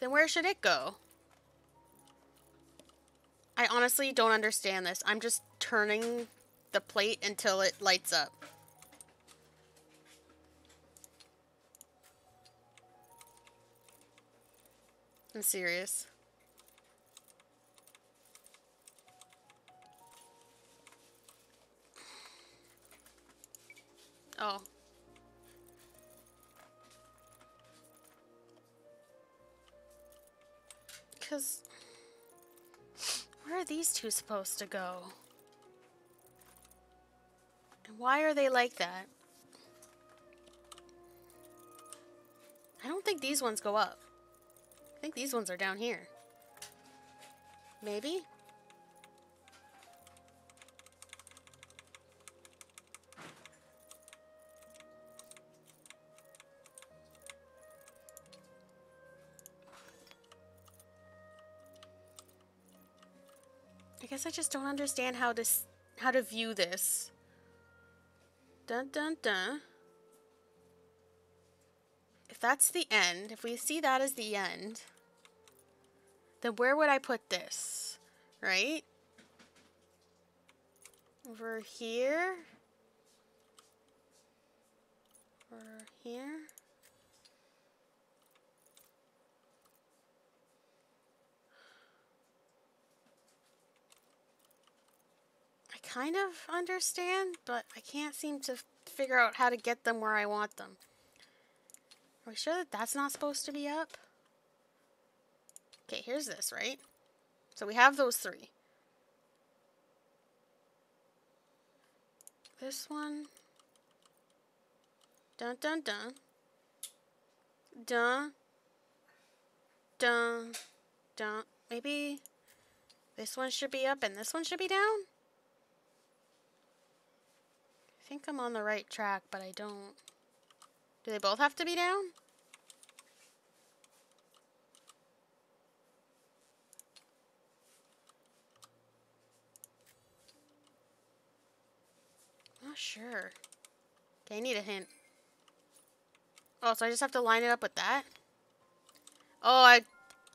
Then where should it go? I honestly don't understand this. I'm just turning the plate until it lights up. I'm serious. Oh. Because... Where are these two supposed to go? And why are they like that? I don't think these ones go up. I think these ones are down here. Maybe? Guess I just don't understand how to how to view this. Dun dun dun. If that's the end, if we see that as the end, then where would I put this? Right? Over here? Over here? Kind of understand, but I can't seem to figure out how to get them where I want them. Are we sure that that's not supposed to be up? Okay, here's this, right? So we have those three. This one. Dun dun dun. Dun. Dun. Dun. Maybe this one should be up and this one should be down? I think I'm on the right track, but I don't. Do they both have to be down? Not sure. Okay, I need a hint. Oh, so I just have to line it up with that? Oh, I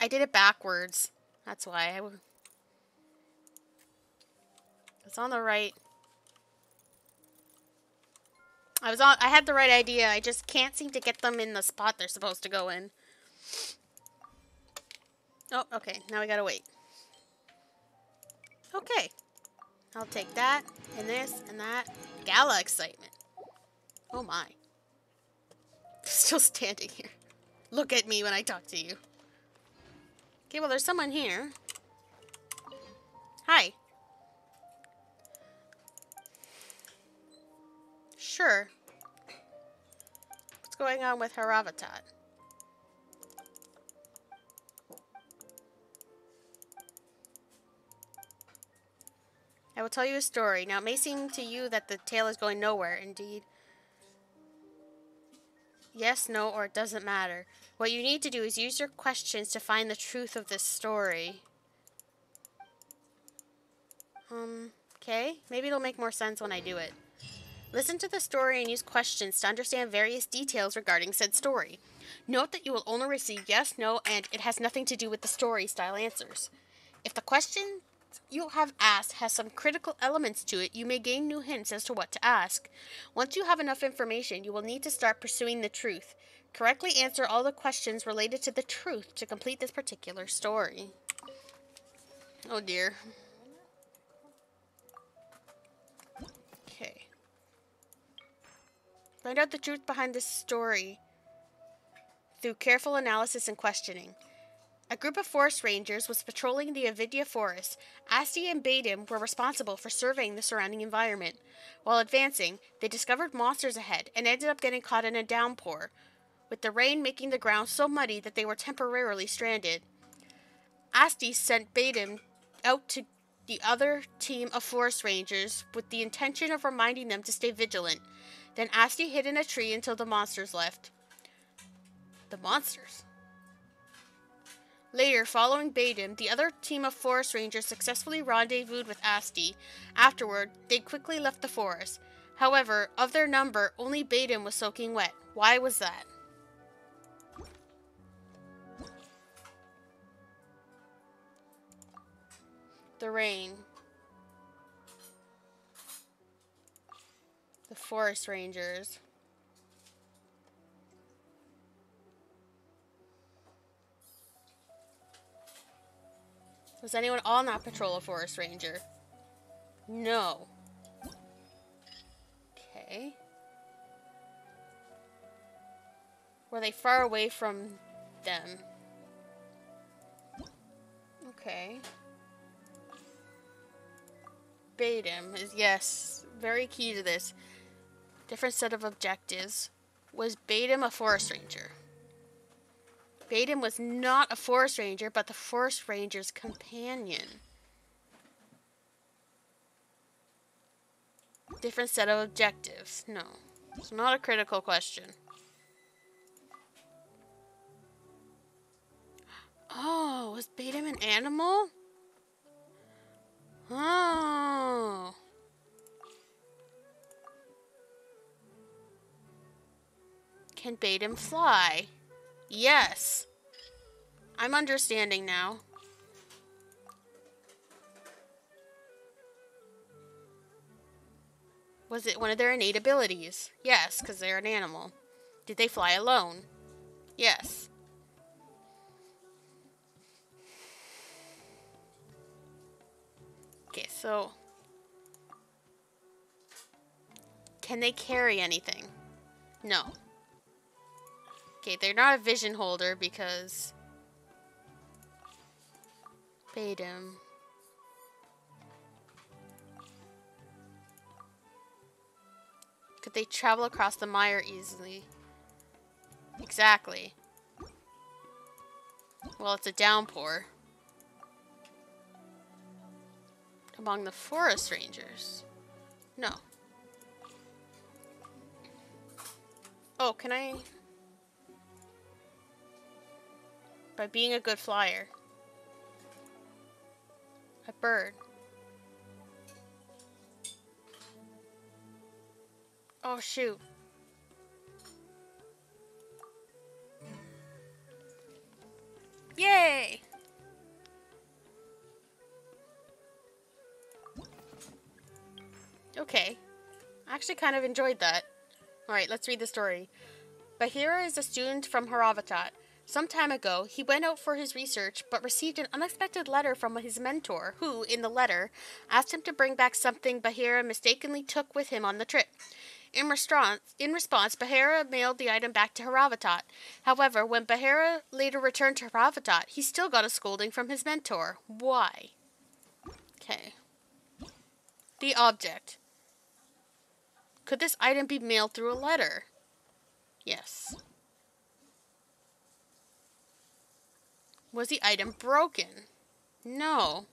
I did it backwards. That's why. I, it's on the right. I was on. I had the right idea. I just can't seem to get them in the spot they're supposed to go in. Oh, okay. Now we gotta wait. Okay. I'll take that, and this, and that. Gala excitement. Oh my. Still standing here. Look at me when I talk to you. Okay, well, there's someone here. Hi. Sure. What's going on with Haravatat? I will tell you a story. Now, it may seem to you that the tale is going nowhere. Indeed. Yes, no, or it doesn't matter. What you need to do is use your questions to find the truth of this story. Um, okay. Maybe it'll make more sense when I do it. Listen to the story and use questions to understand various details regarding said story. Note that you will only receive yes, no, and it has nothing to do with the story style answers. If the question you have asked has some critical elements to it, you may gain new hints as to what to ask. Once you have enough information, you will need to start pursuing the truth. Correctly answer all the questions related to the truth to complete this particular story. Oh dear. Find out the truth behind this story through careful analysis and questioning. A group of forest rangers was patrolling the Avidya forest. Asti and Badim were responsible for surveying the surrounding environment. While advancing, they discovered monsters ahead and ended up getting caught in a downpour, with the rain making the ground so muddy that they were temporarily stranded. Asti sent Badim out to the other team of forest rangers with the intention of reminding them to stay vigilant. Then Asti hid in a tree until the monsters left. The monsters? Later, following Badim, the other team of forest rangers successfully rendezvoused with Asti. Afterward, they quickly left the forest. However, of their number, only Badim was soaking wet. Why was that? The rain. Forest rangers. Was anyone on that patrol a forest ranger? No. Okay. Were they far away from them? Okay. Badim is, yes, very key to this. Different set of objectives. Was Badim a forest ranger? Badim was not a forest ranger, but the forest ranger's companion. Different set of objectives. No. It's not a critical question. Oh, was Badim an animal? Oh. Can him fly? Yes. I'm understanding now. Was it one of their innate abilities? Yes, because they're an animal. Did they fly alone? Yes. Okay, so... Can they carry anything? No. Okay, they're not a vision holder because... Badim. Could they travel across the mire easily? Exactly. Well, it's a downpour. Among the forest rangers. No. Oh, can I... By being a good flyer. A bird. Oh, shoot. Yay! Okay. I actually kind of enjoyed that. Alright, let's read the story. Bahira is a student from Haravatat. Some time ago, he went out for his research but received an unexpected letter from his mentor, who, in the letter, asked him to bring back something Bahira mistakenly took with him on the trip. In response, in response, Bahira mailed the item back to Haravatat. However, when Bahira later returned to Haravatat, he still got a scolding from his mentor. Why? Okay. The object. Could this item be mailed through a letter? Yes. Was the item broken? No.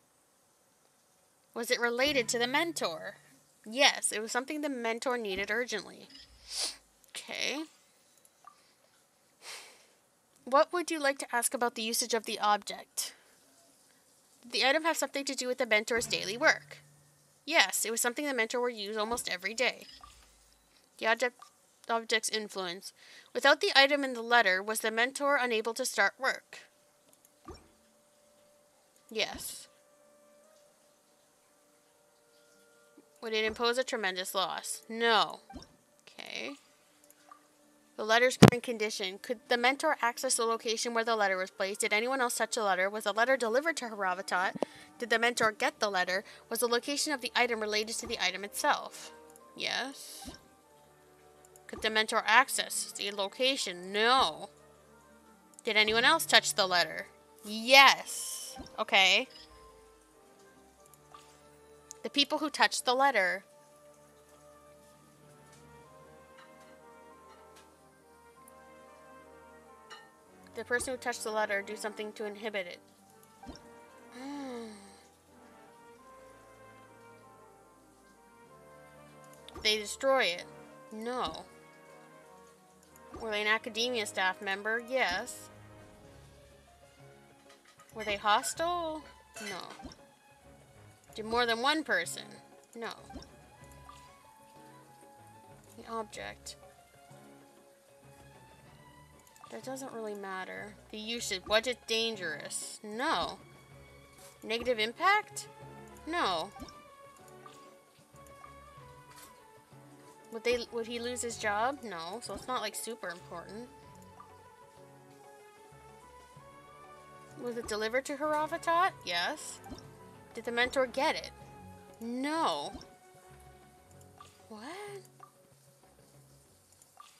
Was it related to the mentor? Yes, it was something the mentor needed urgently. Okay. What would you like to ask about the usage of the object? Did the item have something to do with the mentor's daily work? Yes, it was something the mentor would use almost every day. The object, object's influence. Without the item in the letter, was the mentor unable to start work? Yes. Would it impose a tremendous loss? No. Okay. The letter's current condition. Could the mentor access the location where the letter was placed? Did anyone else touch the letter? Was the letter delivered to Haravatat? Did the mentor get the letter? Was the location of the item related to the item itself? Yes. Could the mentor access the location? No. Did anyone else touch the letter? Yes. Okay. The people who touched the letter. The person who touched the letter do something to inhibit it. they destroy it. No. Were they an academia staff member? Yes. Were they hostile? No. Did more than one person? No. The object. That doesn't really matter. The usage. Was it dangerous? No. Negative impact? No. Would they would he lose his job? No, so it's not like super important. Was it delivered to Haravatat? Yes. Did the mentor get it? No. What?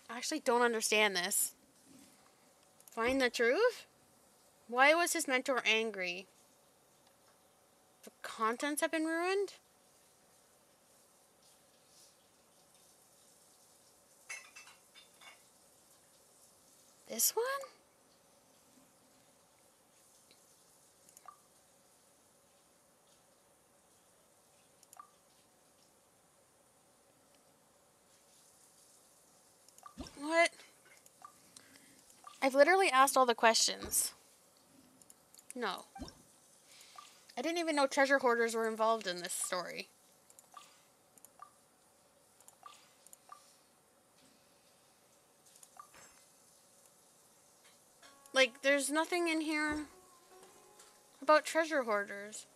I actually don't understand this. Find the truth? Why was his mentor angry? The contents have been ruined? This one? What? I've literally asked all the questions. No. I didn't even know treasure hoarders were involved in this story. Like, there's nothing in here about treasure hoarders.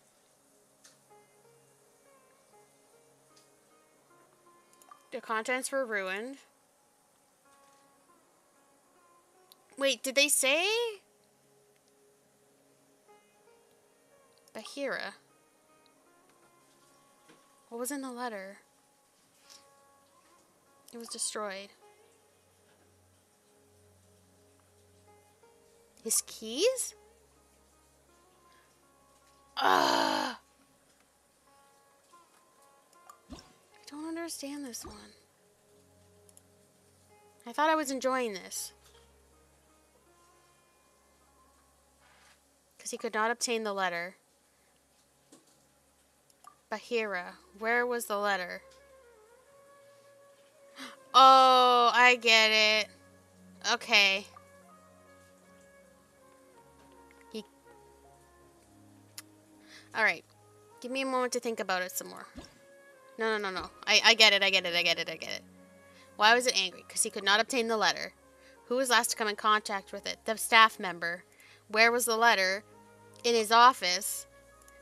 The contents were ruined. Wait, did they say? Bahira. What was in the letter? It was destroyed. His keys? Ah! I don't understand this one. I thought I was enjoying this. Because he could not obtain the letter. Bahira, where was the letter? Oh, I get it. Okay. He... Alright. Give me a moment to think about it some more. No, no, no, no. I, I get it, I get it, I get it, I get it. Why was it angry? Because he could not obtain the letter. Who was last to come in contact with it? The staff member. Where was the letter? In his office.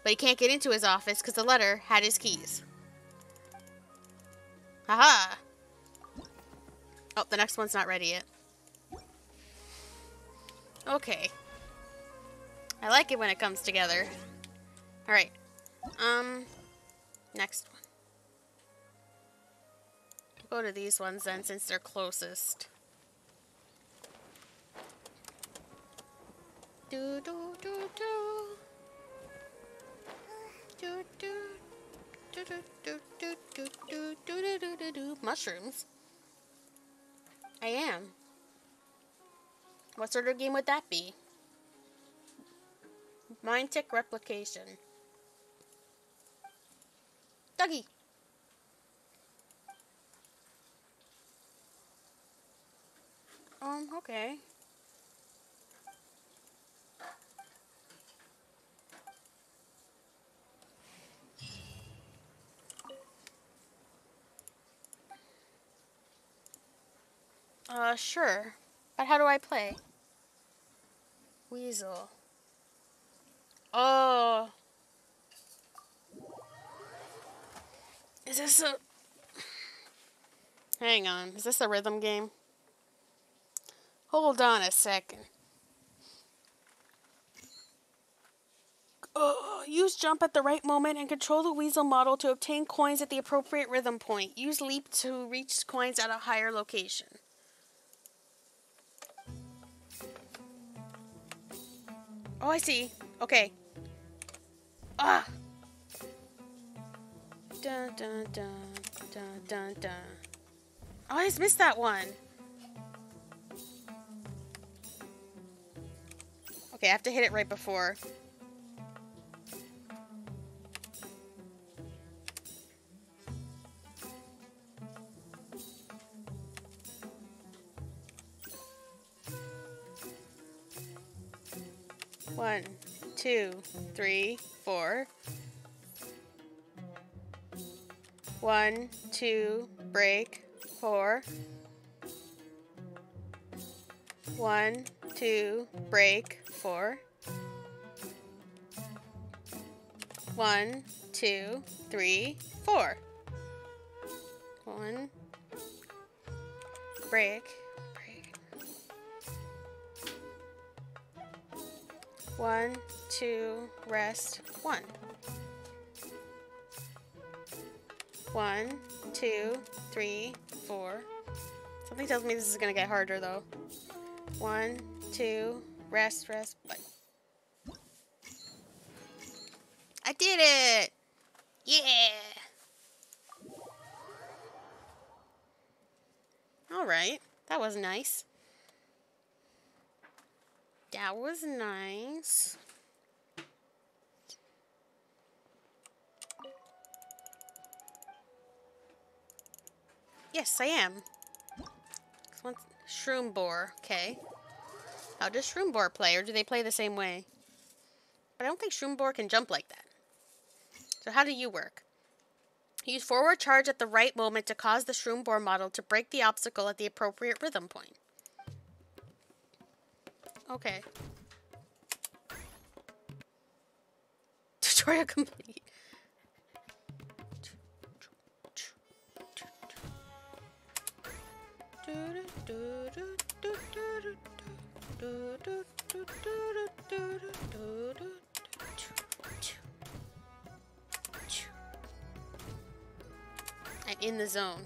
But he can't get into his office because the letter had his keys. Haha! Oh, the next one's not ready yet. Okay. I like it when it comes together. Alright. Um, next one. We'll go to these ones then, since they're closest. Do do do do. Do do do do do do do do do mushrooms. I am. What sort of game would that be? Mind tick replication. Dougie. Um, okay. Uh, sure. But how do I play? Weasel. Oh. Is this a... Hang on. Is this a rhythm game? Hold on a second. Uh, use jump at the right moment and control the weasel model to obtain coins at the appropriate rhythm point. Use leap to reach coins at a higher location. Oh, I see. Okay. Ah! Dun, dun, dun, dun, dun, dun. Oh, I just missed that one. Okay, I have to hit it right before. One, two, three, four. One, two, break, four. One, two, break, four. One, two, three, four. One, break. One, two, rest, one. One, two, three, four. Something tells me this is gonna get harder though. One, two, rest, rest, bye. I did it! Yeah! Alright, that was nice. That was nice. Yes, I am. Shroom Boar. Okay. How does Shroom Boar play, or do they play the same way? But I don't think Shroom Boar can jump like that. So how do you work? Use forward charge at the right moment to cause the Shroom Boar model to break the obstacle at the appropriate rhythm point. Okay. Tutorial complete. I'm in the zone.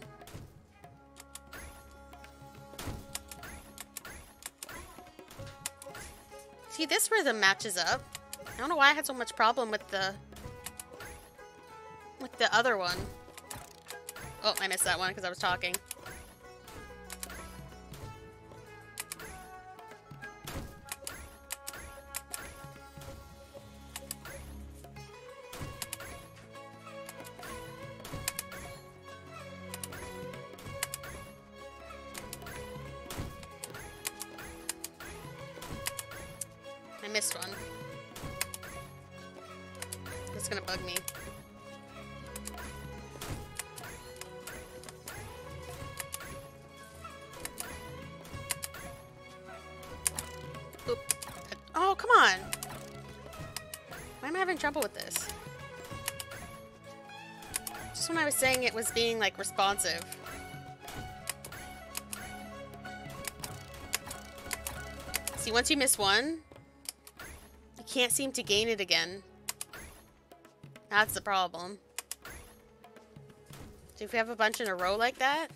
See, this rhythm matches up. I don't know why I had so much problem with the... with the other one. Oh, I missed that one because I was talking. Was being, like, responsive. See, once you miss one, you can't seem to gain it again. That's the problem. So if we have a bunch in a row like that...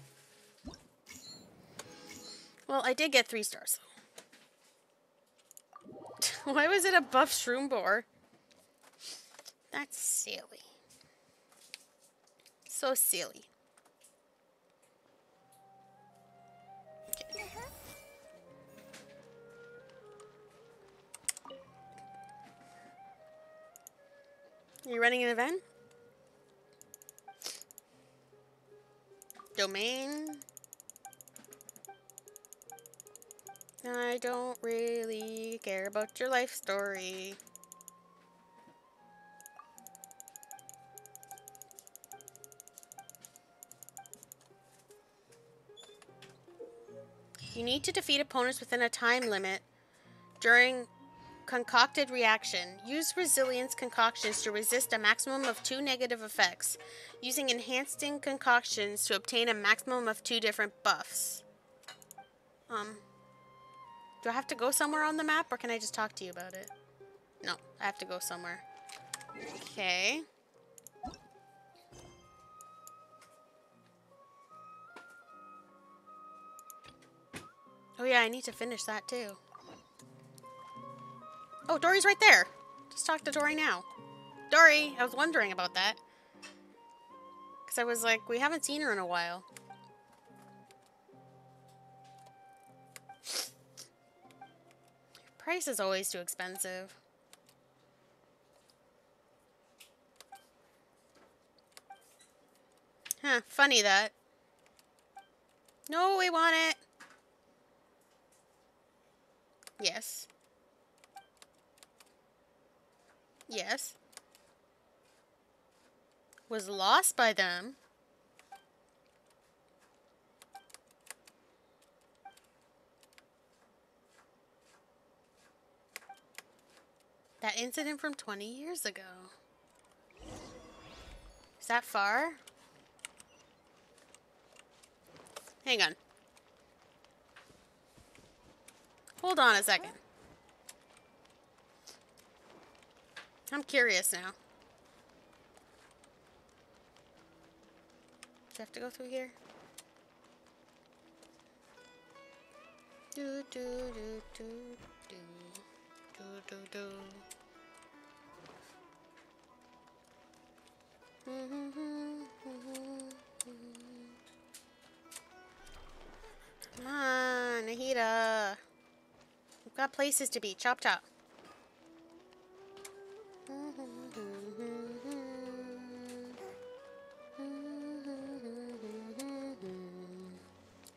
Well, I did get three stars. Why was it a buff shroom boar? That's silly. So silly. Okay. Are you running an event? Domain. I don't really care about your life story. You need to defeat opponents within a time limit during concocted reaction. Use resilience concoctions to resist a maximum of two negative effects, using enhancing concoctions to obtain a maximum of two different buffs. Um, do I have to go somewhere on the map, or can I just talk to you about it? No, I have to go somewhere. Okay. Oh yeah, I need to finish that too. Oh, Dori's right there. Just talk to Dori now. Dori, I was wondering about that. Because I was like, we haven't seen her in a while. Price is always too expensive. Huh, funny that. No, we want it. Yes. Yes. Was lost by them. That incident from 20 years ago. Is that far? Hang on. Hold on a second. I'm curious now. Do I have to go through here? Do do do do do do do do. Mm-hmm, mm-hmm, mm-hmm, Come on, Nahida. Got places to be. Chop chop.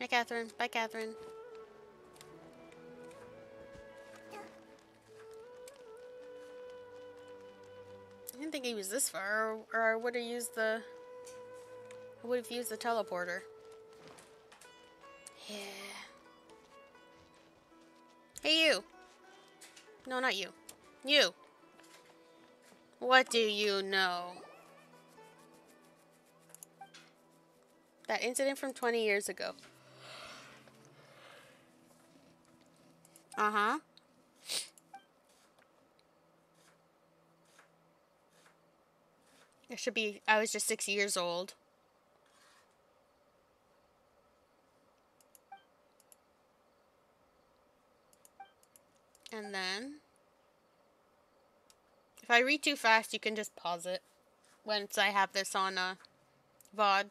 Hi, Catherine. Bye, Catherine. I didn't think he was this far, or I would have used the... I would have used the teleporter. Yeah. Hey, you. No, not you. You. What do you know? That incident from 20 years ago. Uh-huh. It should be, I was just six years old. And then, if I read too fast, you can just pause it once I have this on a VOD.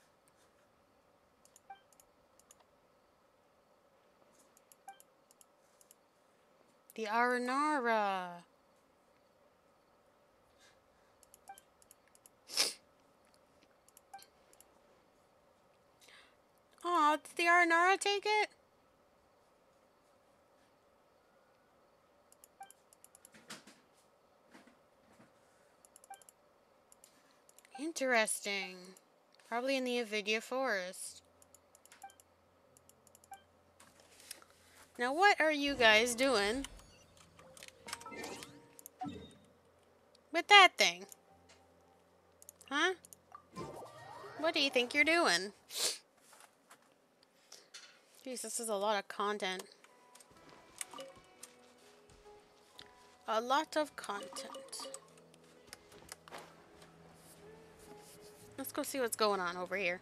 The Aranara. Oh, did the Aranara take it? Interesting. Probably in the Avidya forest. Now what are you guys doing? With that thing? Huh? What do you think you're doing? Jeez, this is a lot of content. A lot of content. Let's go see what's going on over here.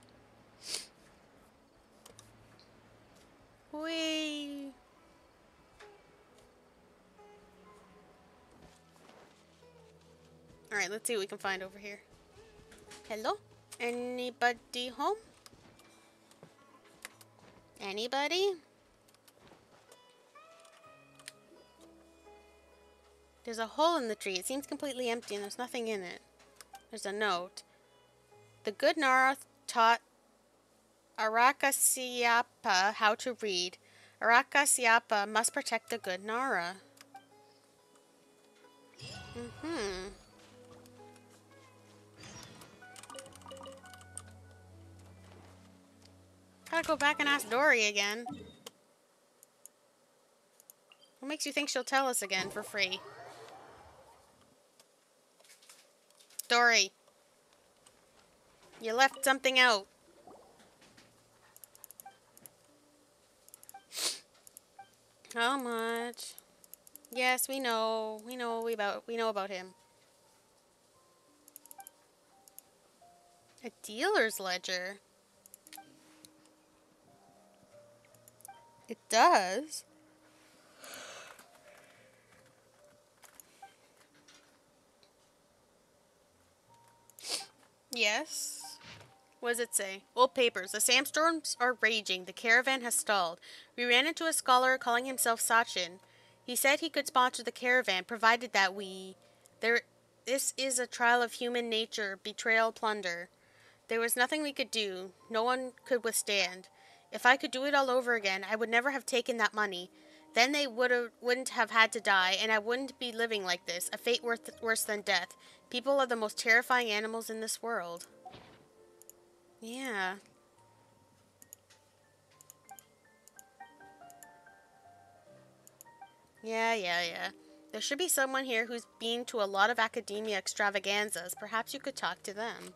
Whee! Alright, let's see what we can find over here. Hello? Anybody home? Anybody? There's a hole in the tree. It seems completely empty and there's nothing in it. There's a note. The good Nara taught Arakasiapa how to read. Arakasiapa must protect the good Nara. Mm-hmm. Gotta go back and ask Dori again. What makes you think she'll tell us again for free? Dori. You left something out. How much? Yes, we know. We know we about we know about him. A dealer's ledger. It does. Yes. What does it say? Old papers. The sandstorms are raging. The caravan has stalled. We ran into a scholar calling himself Sachin. He said he could sponsor the caravan, provided that we... There, this is a trial of human nature, betrayal, plunder. There was nothing we could do. No one could withstand. If I could do it all over again, I would never have taken that money. Then they would have, wouldn't have had to die, and I wouldn't be living like this, a fate worth, worse than death. People are the most terrifying animals in this world. Yeah. Yeah, yeah, yeah. There should be someone here who's been to a lot of academia extravaganzas. Perhaps you could talk to them.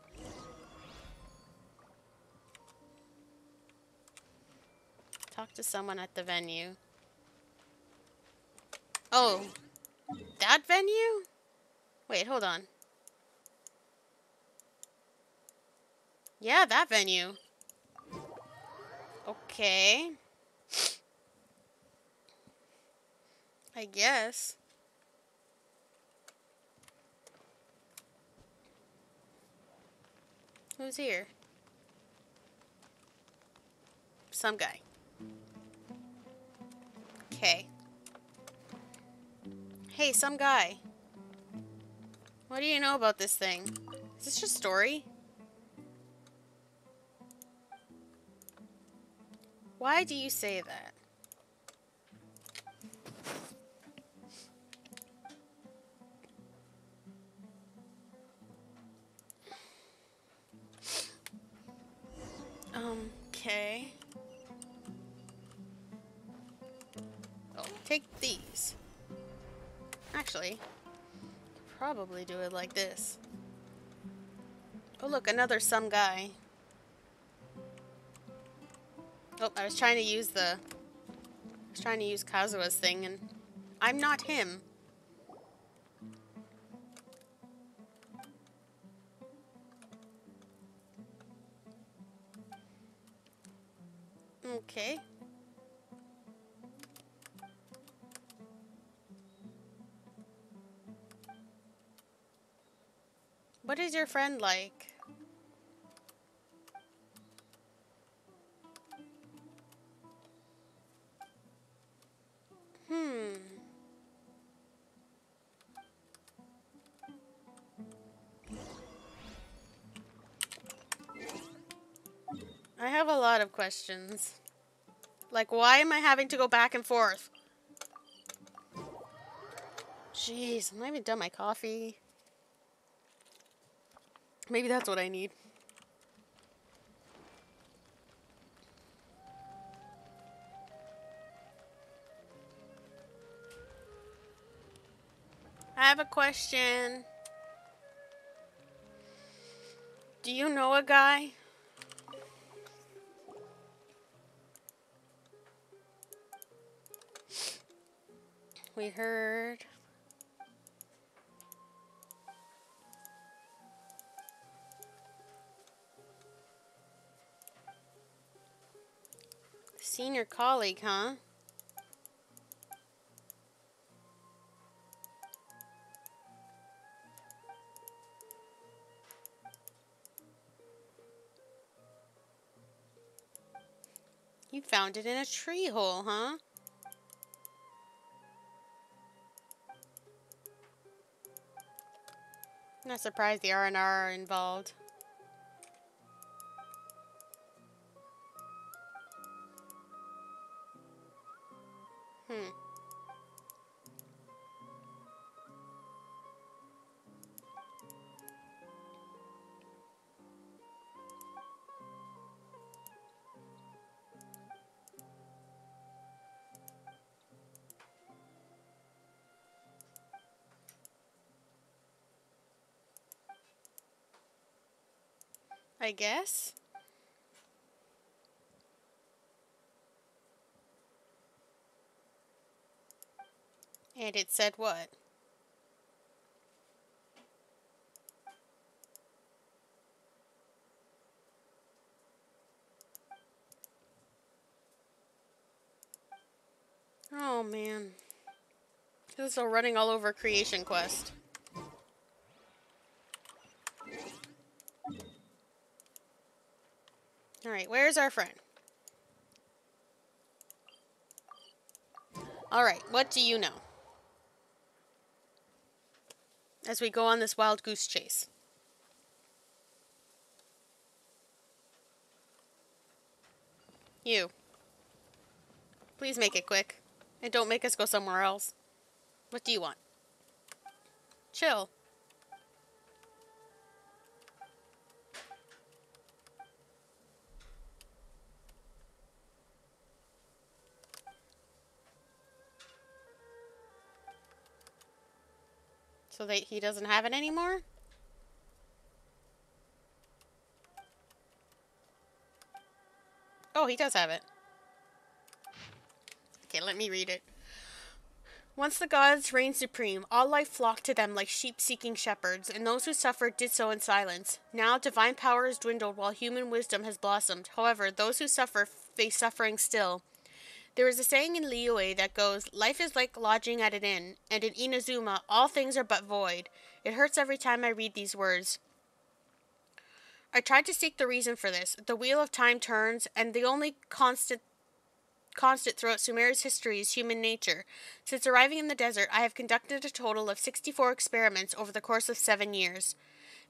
Talk to someone at the venue. Oh, that venue? Wait, hold on. Yeah, that venue. Okay. I guess. Who's here? Some guy. Okay. Hey, some guy. What do you know about this thing? Is this just story? Why do you say that? Um, okay. Oh, take these. Actually, probably do it like this. Oh look, another some guy. Oh, I was trying to use the... I was trying to use Kazuha's thing, and I'm not him. Okay. What is your friend like? Hmm. I have a lot of questions. Like, why am I having to go back and forth? Jeez, I'm not even done my coffee. Maybe that's what I need. I have a question. Do you know a guy? We heard. Senior colleague, huh? You found it in a tree hole, huh? I'm not surprised the Aranara are involved. Hmm. I guess. And it said what? Oh man. This is all running all over Creation Quest. Alright, where's our friend? Alright, what do you know? As we go on this wild goose chase. You. Please make it quick. And don't make us go somewhere else. What do you want? Chill. So that he doesn't have it anymore? Oh, he does have it. Okay, let me read it. Once the gods reigned supreme, all life flocked to them like sheep seeking shepherds, and those who suffered did so in silence. Now divine power has dwindled while human wisdom has blossomed. However, those who suffer face suffering still. There is a saying in Liyue that goes, Life is like lodging at an inn, and in Inazuma, all things are but void. It hurts every time I read these words. I tried to seek the reason for this. The wheel of time turns, and the only constant constant throughout Sumeru's history is human nature. Since arriving in the desert, I have conducted a total of 64 experiments over the course of seven years.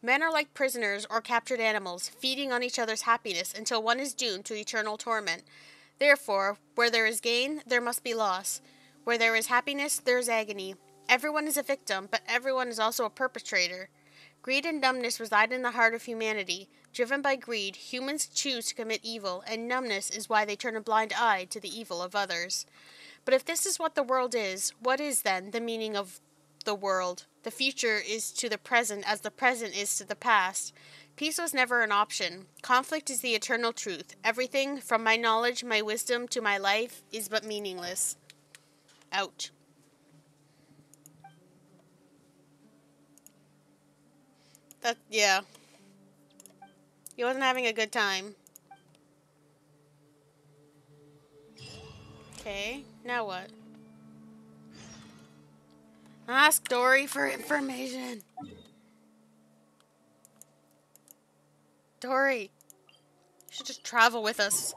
Men are like prisoners or captured animals, feeding on each other's happiness until one is doomed to eternal torment. Therefore, where there is gain, there must be loss. Where there is happiness, there is agony. Everyone is a victim, but everyone is also a perpetrator. Greed and numbness reside in the heart of humanity. Driven by greed, humans choose to commit evil, and numbness is why they turn a blind eye to the evil of others. But if this is what the world is, what is then the meaning of the world? The future is to the present as the present is to the past. Peace was never an option. Conflict is the eternal truth. Everything, from my knowledge, my wisdom, to my life, is but meaningless. Ouch. That, yeah. He wasn't having a good time. Okay, now what? Ask Dori for information. Dori, you should just travel with us.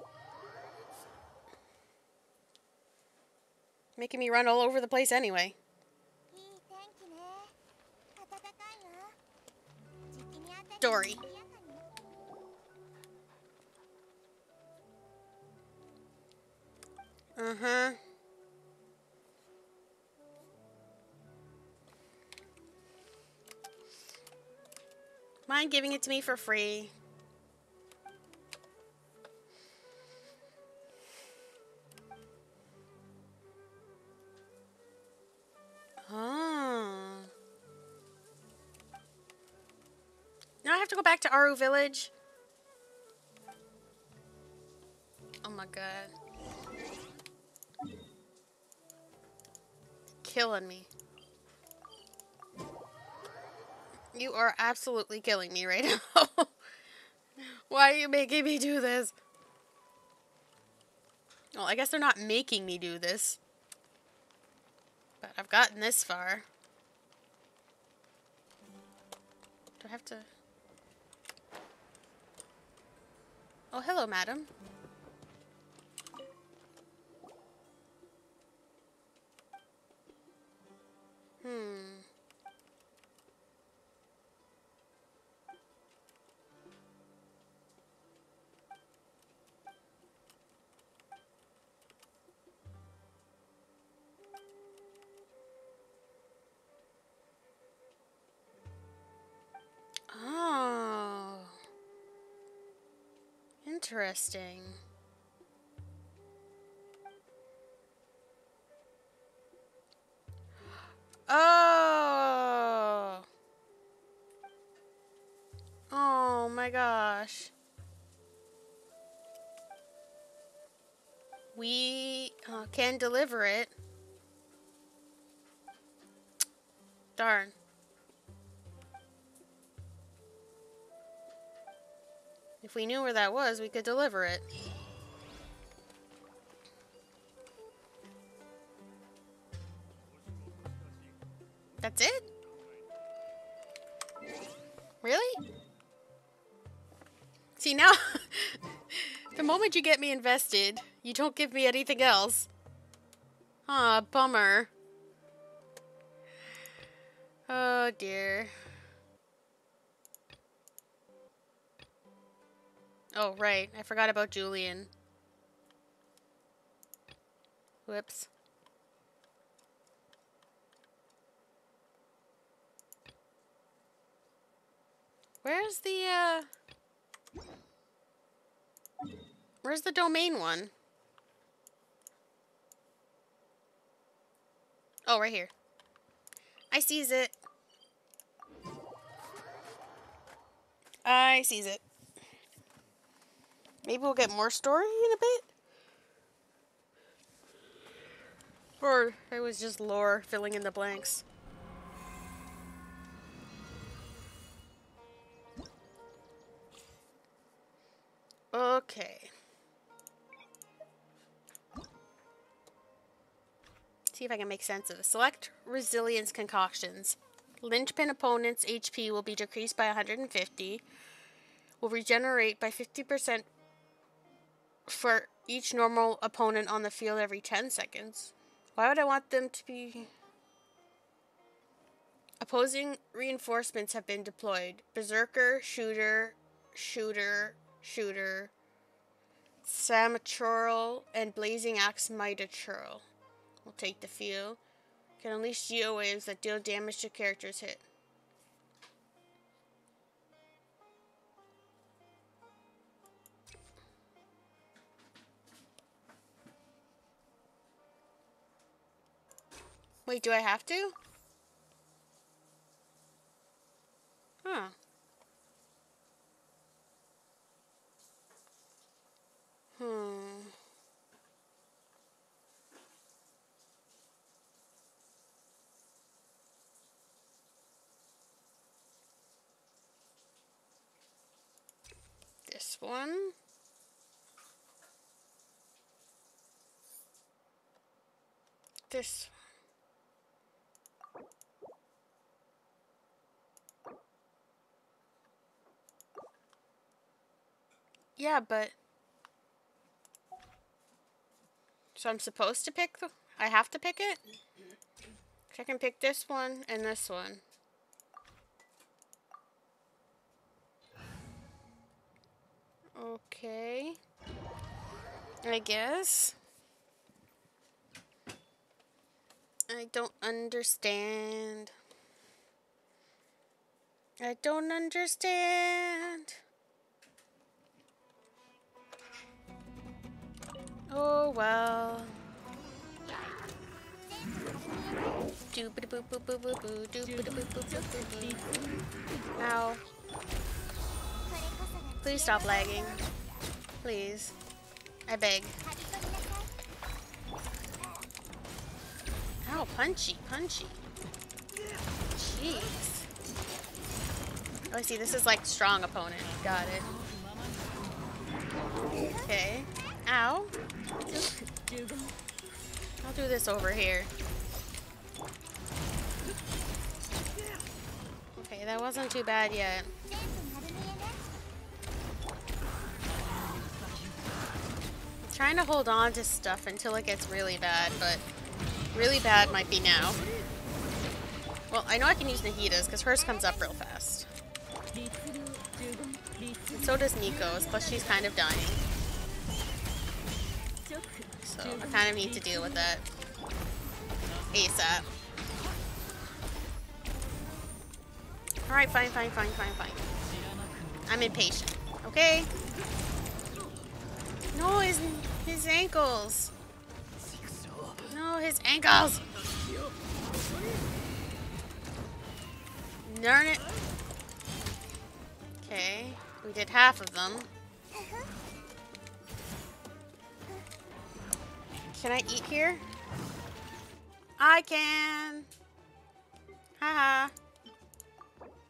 Making me run all over the place anyway. Dori. Uh-huh. Mind giving it to me for free? Oh. Now I have to go back to Aaru Village. Oh my god. killing me. You are absolutely killing me right now. Why are you making me do this? Well, I guess they're not making me do this. But I've gotten this far. Do I have to... Oh, hello, madam. Hmm. Interesting. Oh. Oh my gosh. We uh, can deliver it. Darn. If we knew where that was, we could deliver it. That's it? Really? See, now, the moment you get me invested, you don't give me anything else. Ah, bummer. Oh, dear. Oh, right. I forgot about Julian. Whoops. Where's the, uh... Where's the domain one? Oh, right here. I sees it. I sees it. Maybe we'll get more story in a bit? Or it was just lore filling in the blanks. Okay. See if I can make sense of this. Select resilience concoctions. Linchpin opponent's HP will be decreased by 150. Will regenerate by 50% for each normal opponent on the field every 10 seconds. Why would I want them to be... Opposing reinforcements have been deployed. Berserker, Shooter, Shooter, Shooter, Samachurl, and Blazing Axe Mitachurl will take the field. Can unleash geo waves that deal damage to characters hit. Wait, do I have to? Huh. Hmm. This one. This Yeah, but... So I'm supposed to pick the... I have to pick it? I can pick this one and this one. Okay. I guess. I don't understand. I don't understand. Oh well. Ow. Please stop lagging. Please. I beg. Ow, punchy, punchy. Jeez. Oh, I see. This is like strong opponent. Got it. Okay. Ow. I'll do this over here. Okay, that wasn't too bad yet. I'm trying to hold on to stuff until it gets really bad, but really bad might be now. Well, I know I can use Nahida's because hers comes up real fast. And so does Nico's, plus she's kind of dying. I kind of need to deal with that ASAP. Alright, fine, fine, fine, fine, fine. I'm impatient. Okay? No, his, his ankles. No, his ankles. Darn it. Okay, we did half of them. Uh-huh. Can I eat here? I can. Haha.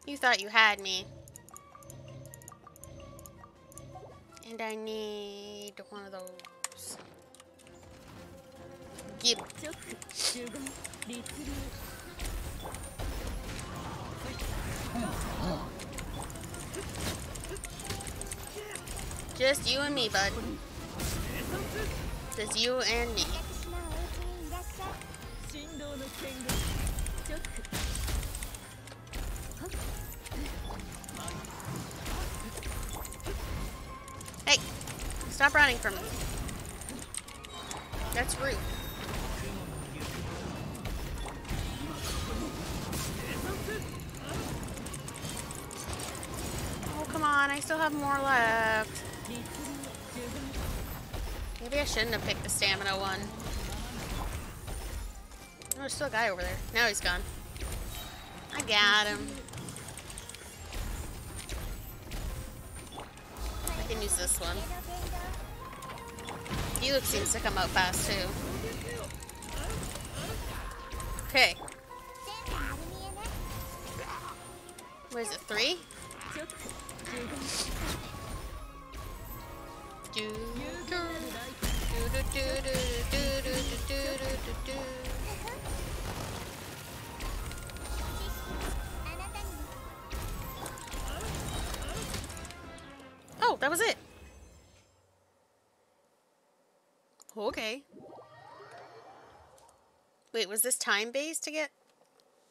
You thought you had me. And I need one of those. Give. Just you and me, bud. Just you and me. Hey! Stop running from me. That's rude. Oh, come on. I still have more left. Maybe I shouldn't have picked the stamina one. Oh, there's still a guy over there. Now he's gone. I got him. I can use this one. Felix seems to come out fast too. Okay. Where's it, three? That was it. Okay. Wait, was this time-based to get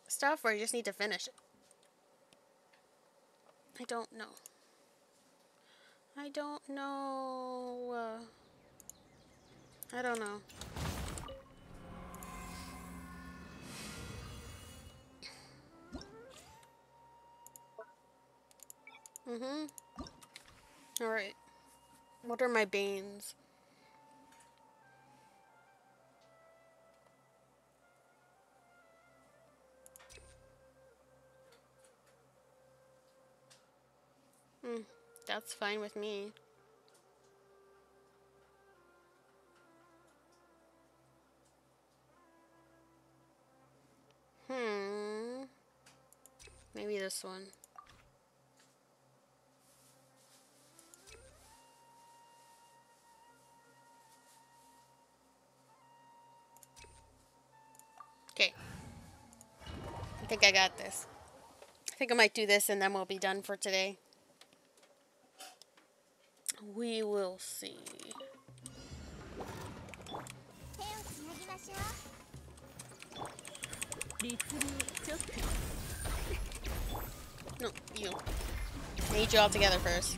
stuff, or you just need to finish it? I don't know. I don't know. Uh, I don't know. Mm-hmm. Alright. What are my banes? Hmm, that's fine with me. Hmm. Maybe this one. Think I got this. I think I might do this and then we'll be done for today. We will see. No, you. I need you all together first.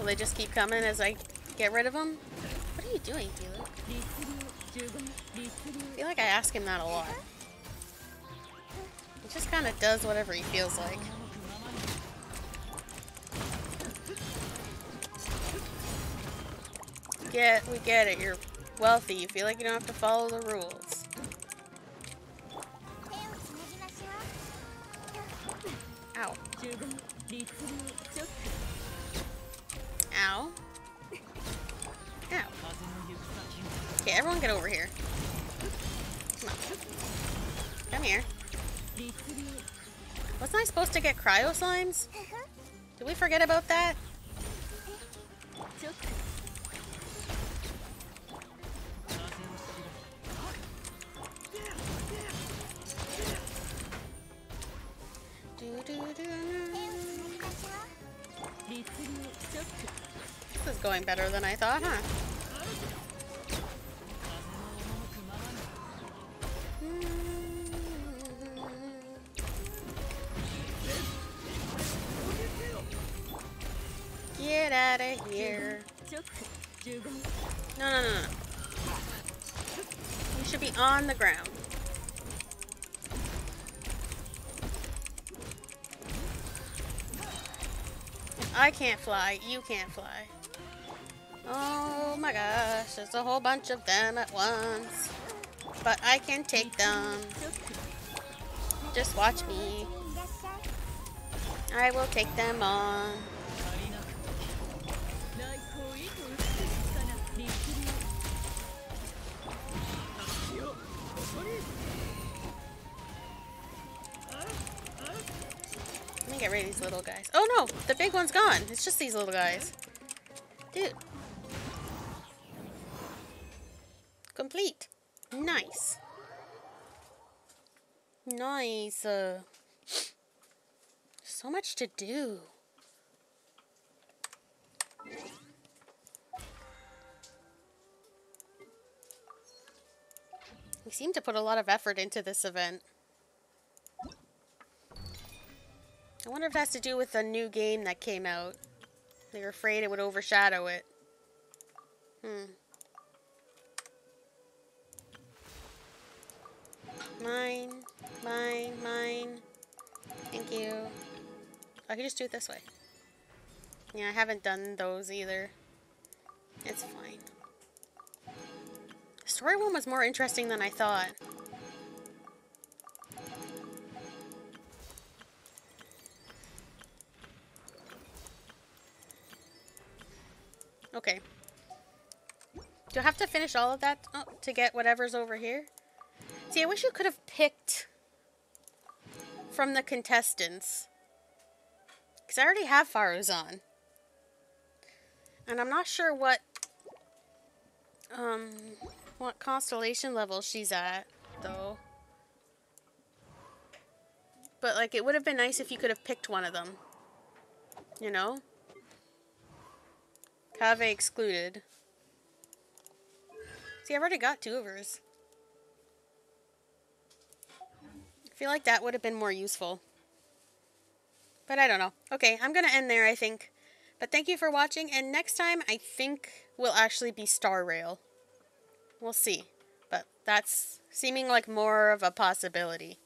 Will they just keep coming as I get rid of them? What are you doing, Felix? I feel like I ask him that a lot. He just kind of does whatever he feels like. Get, we get it. You're wealthy. You feel like you don't have to follow the rules. Ow. Everyone get over here. Come on. Come here. Wasn't I supposed to get cryo slimes? Did we forget about that? This is going better than I thought, huh? No, no, no, no. You should be on the ground. I can't fly. You can't fly. Oh my gosh, there's a whole bunch of them at once. But I can take them. Just watch me. I will take them on. Get rid of these little guys. Oh no, the big one's gone. It's just these little guys. Dude. Complete. Nice. Nice. Uh, so much to do. We seem to put a lot of effort into this event. I wonder if it has to do with the new game that came out. They were afraid it would overshadow it. Hmm. Mine, mine, mine. Thank you. I can just do it this way. Yeah, I haven't done those either. It's fine. Story one was more interesting than I thought. Okay. Do I have to finish all of that oh, to get whatever's over here? See, I wish you could have picked from the contestants. Because I already have Faruzan. And I'm not sure what um what constellation level she's at, though. But, like, it would have been nice if you could have picked one of them. You know? Kaveh excluded. See, I've already got two of hers. I feel like that would have been more useful. But I don't know. Okay, I'm going to end there, I think. But thank you for watching, and next time I think will actually be Star Rail. We'll see. But that's seeming like more of a possibility.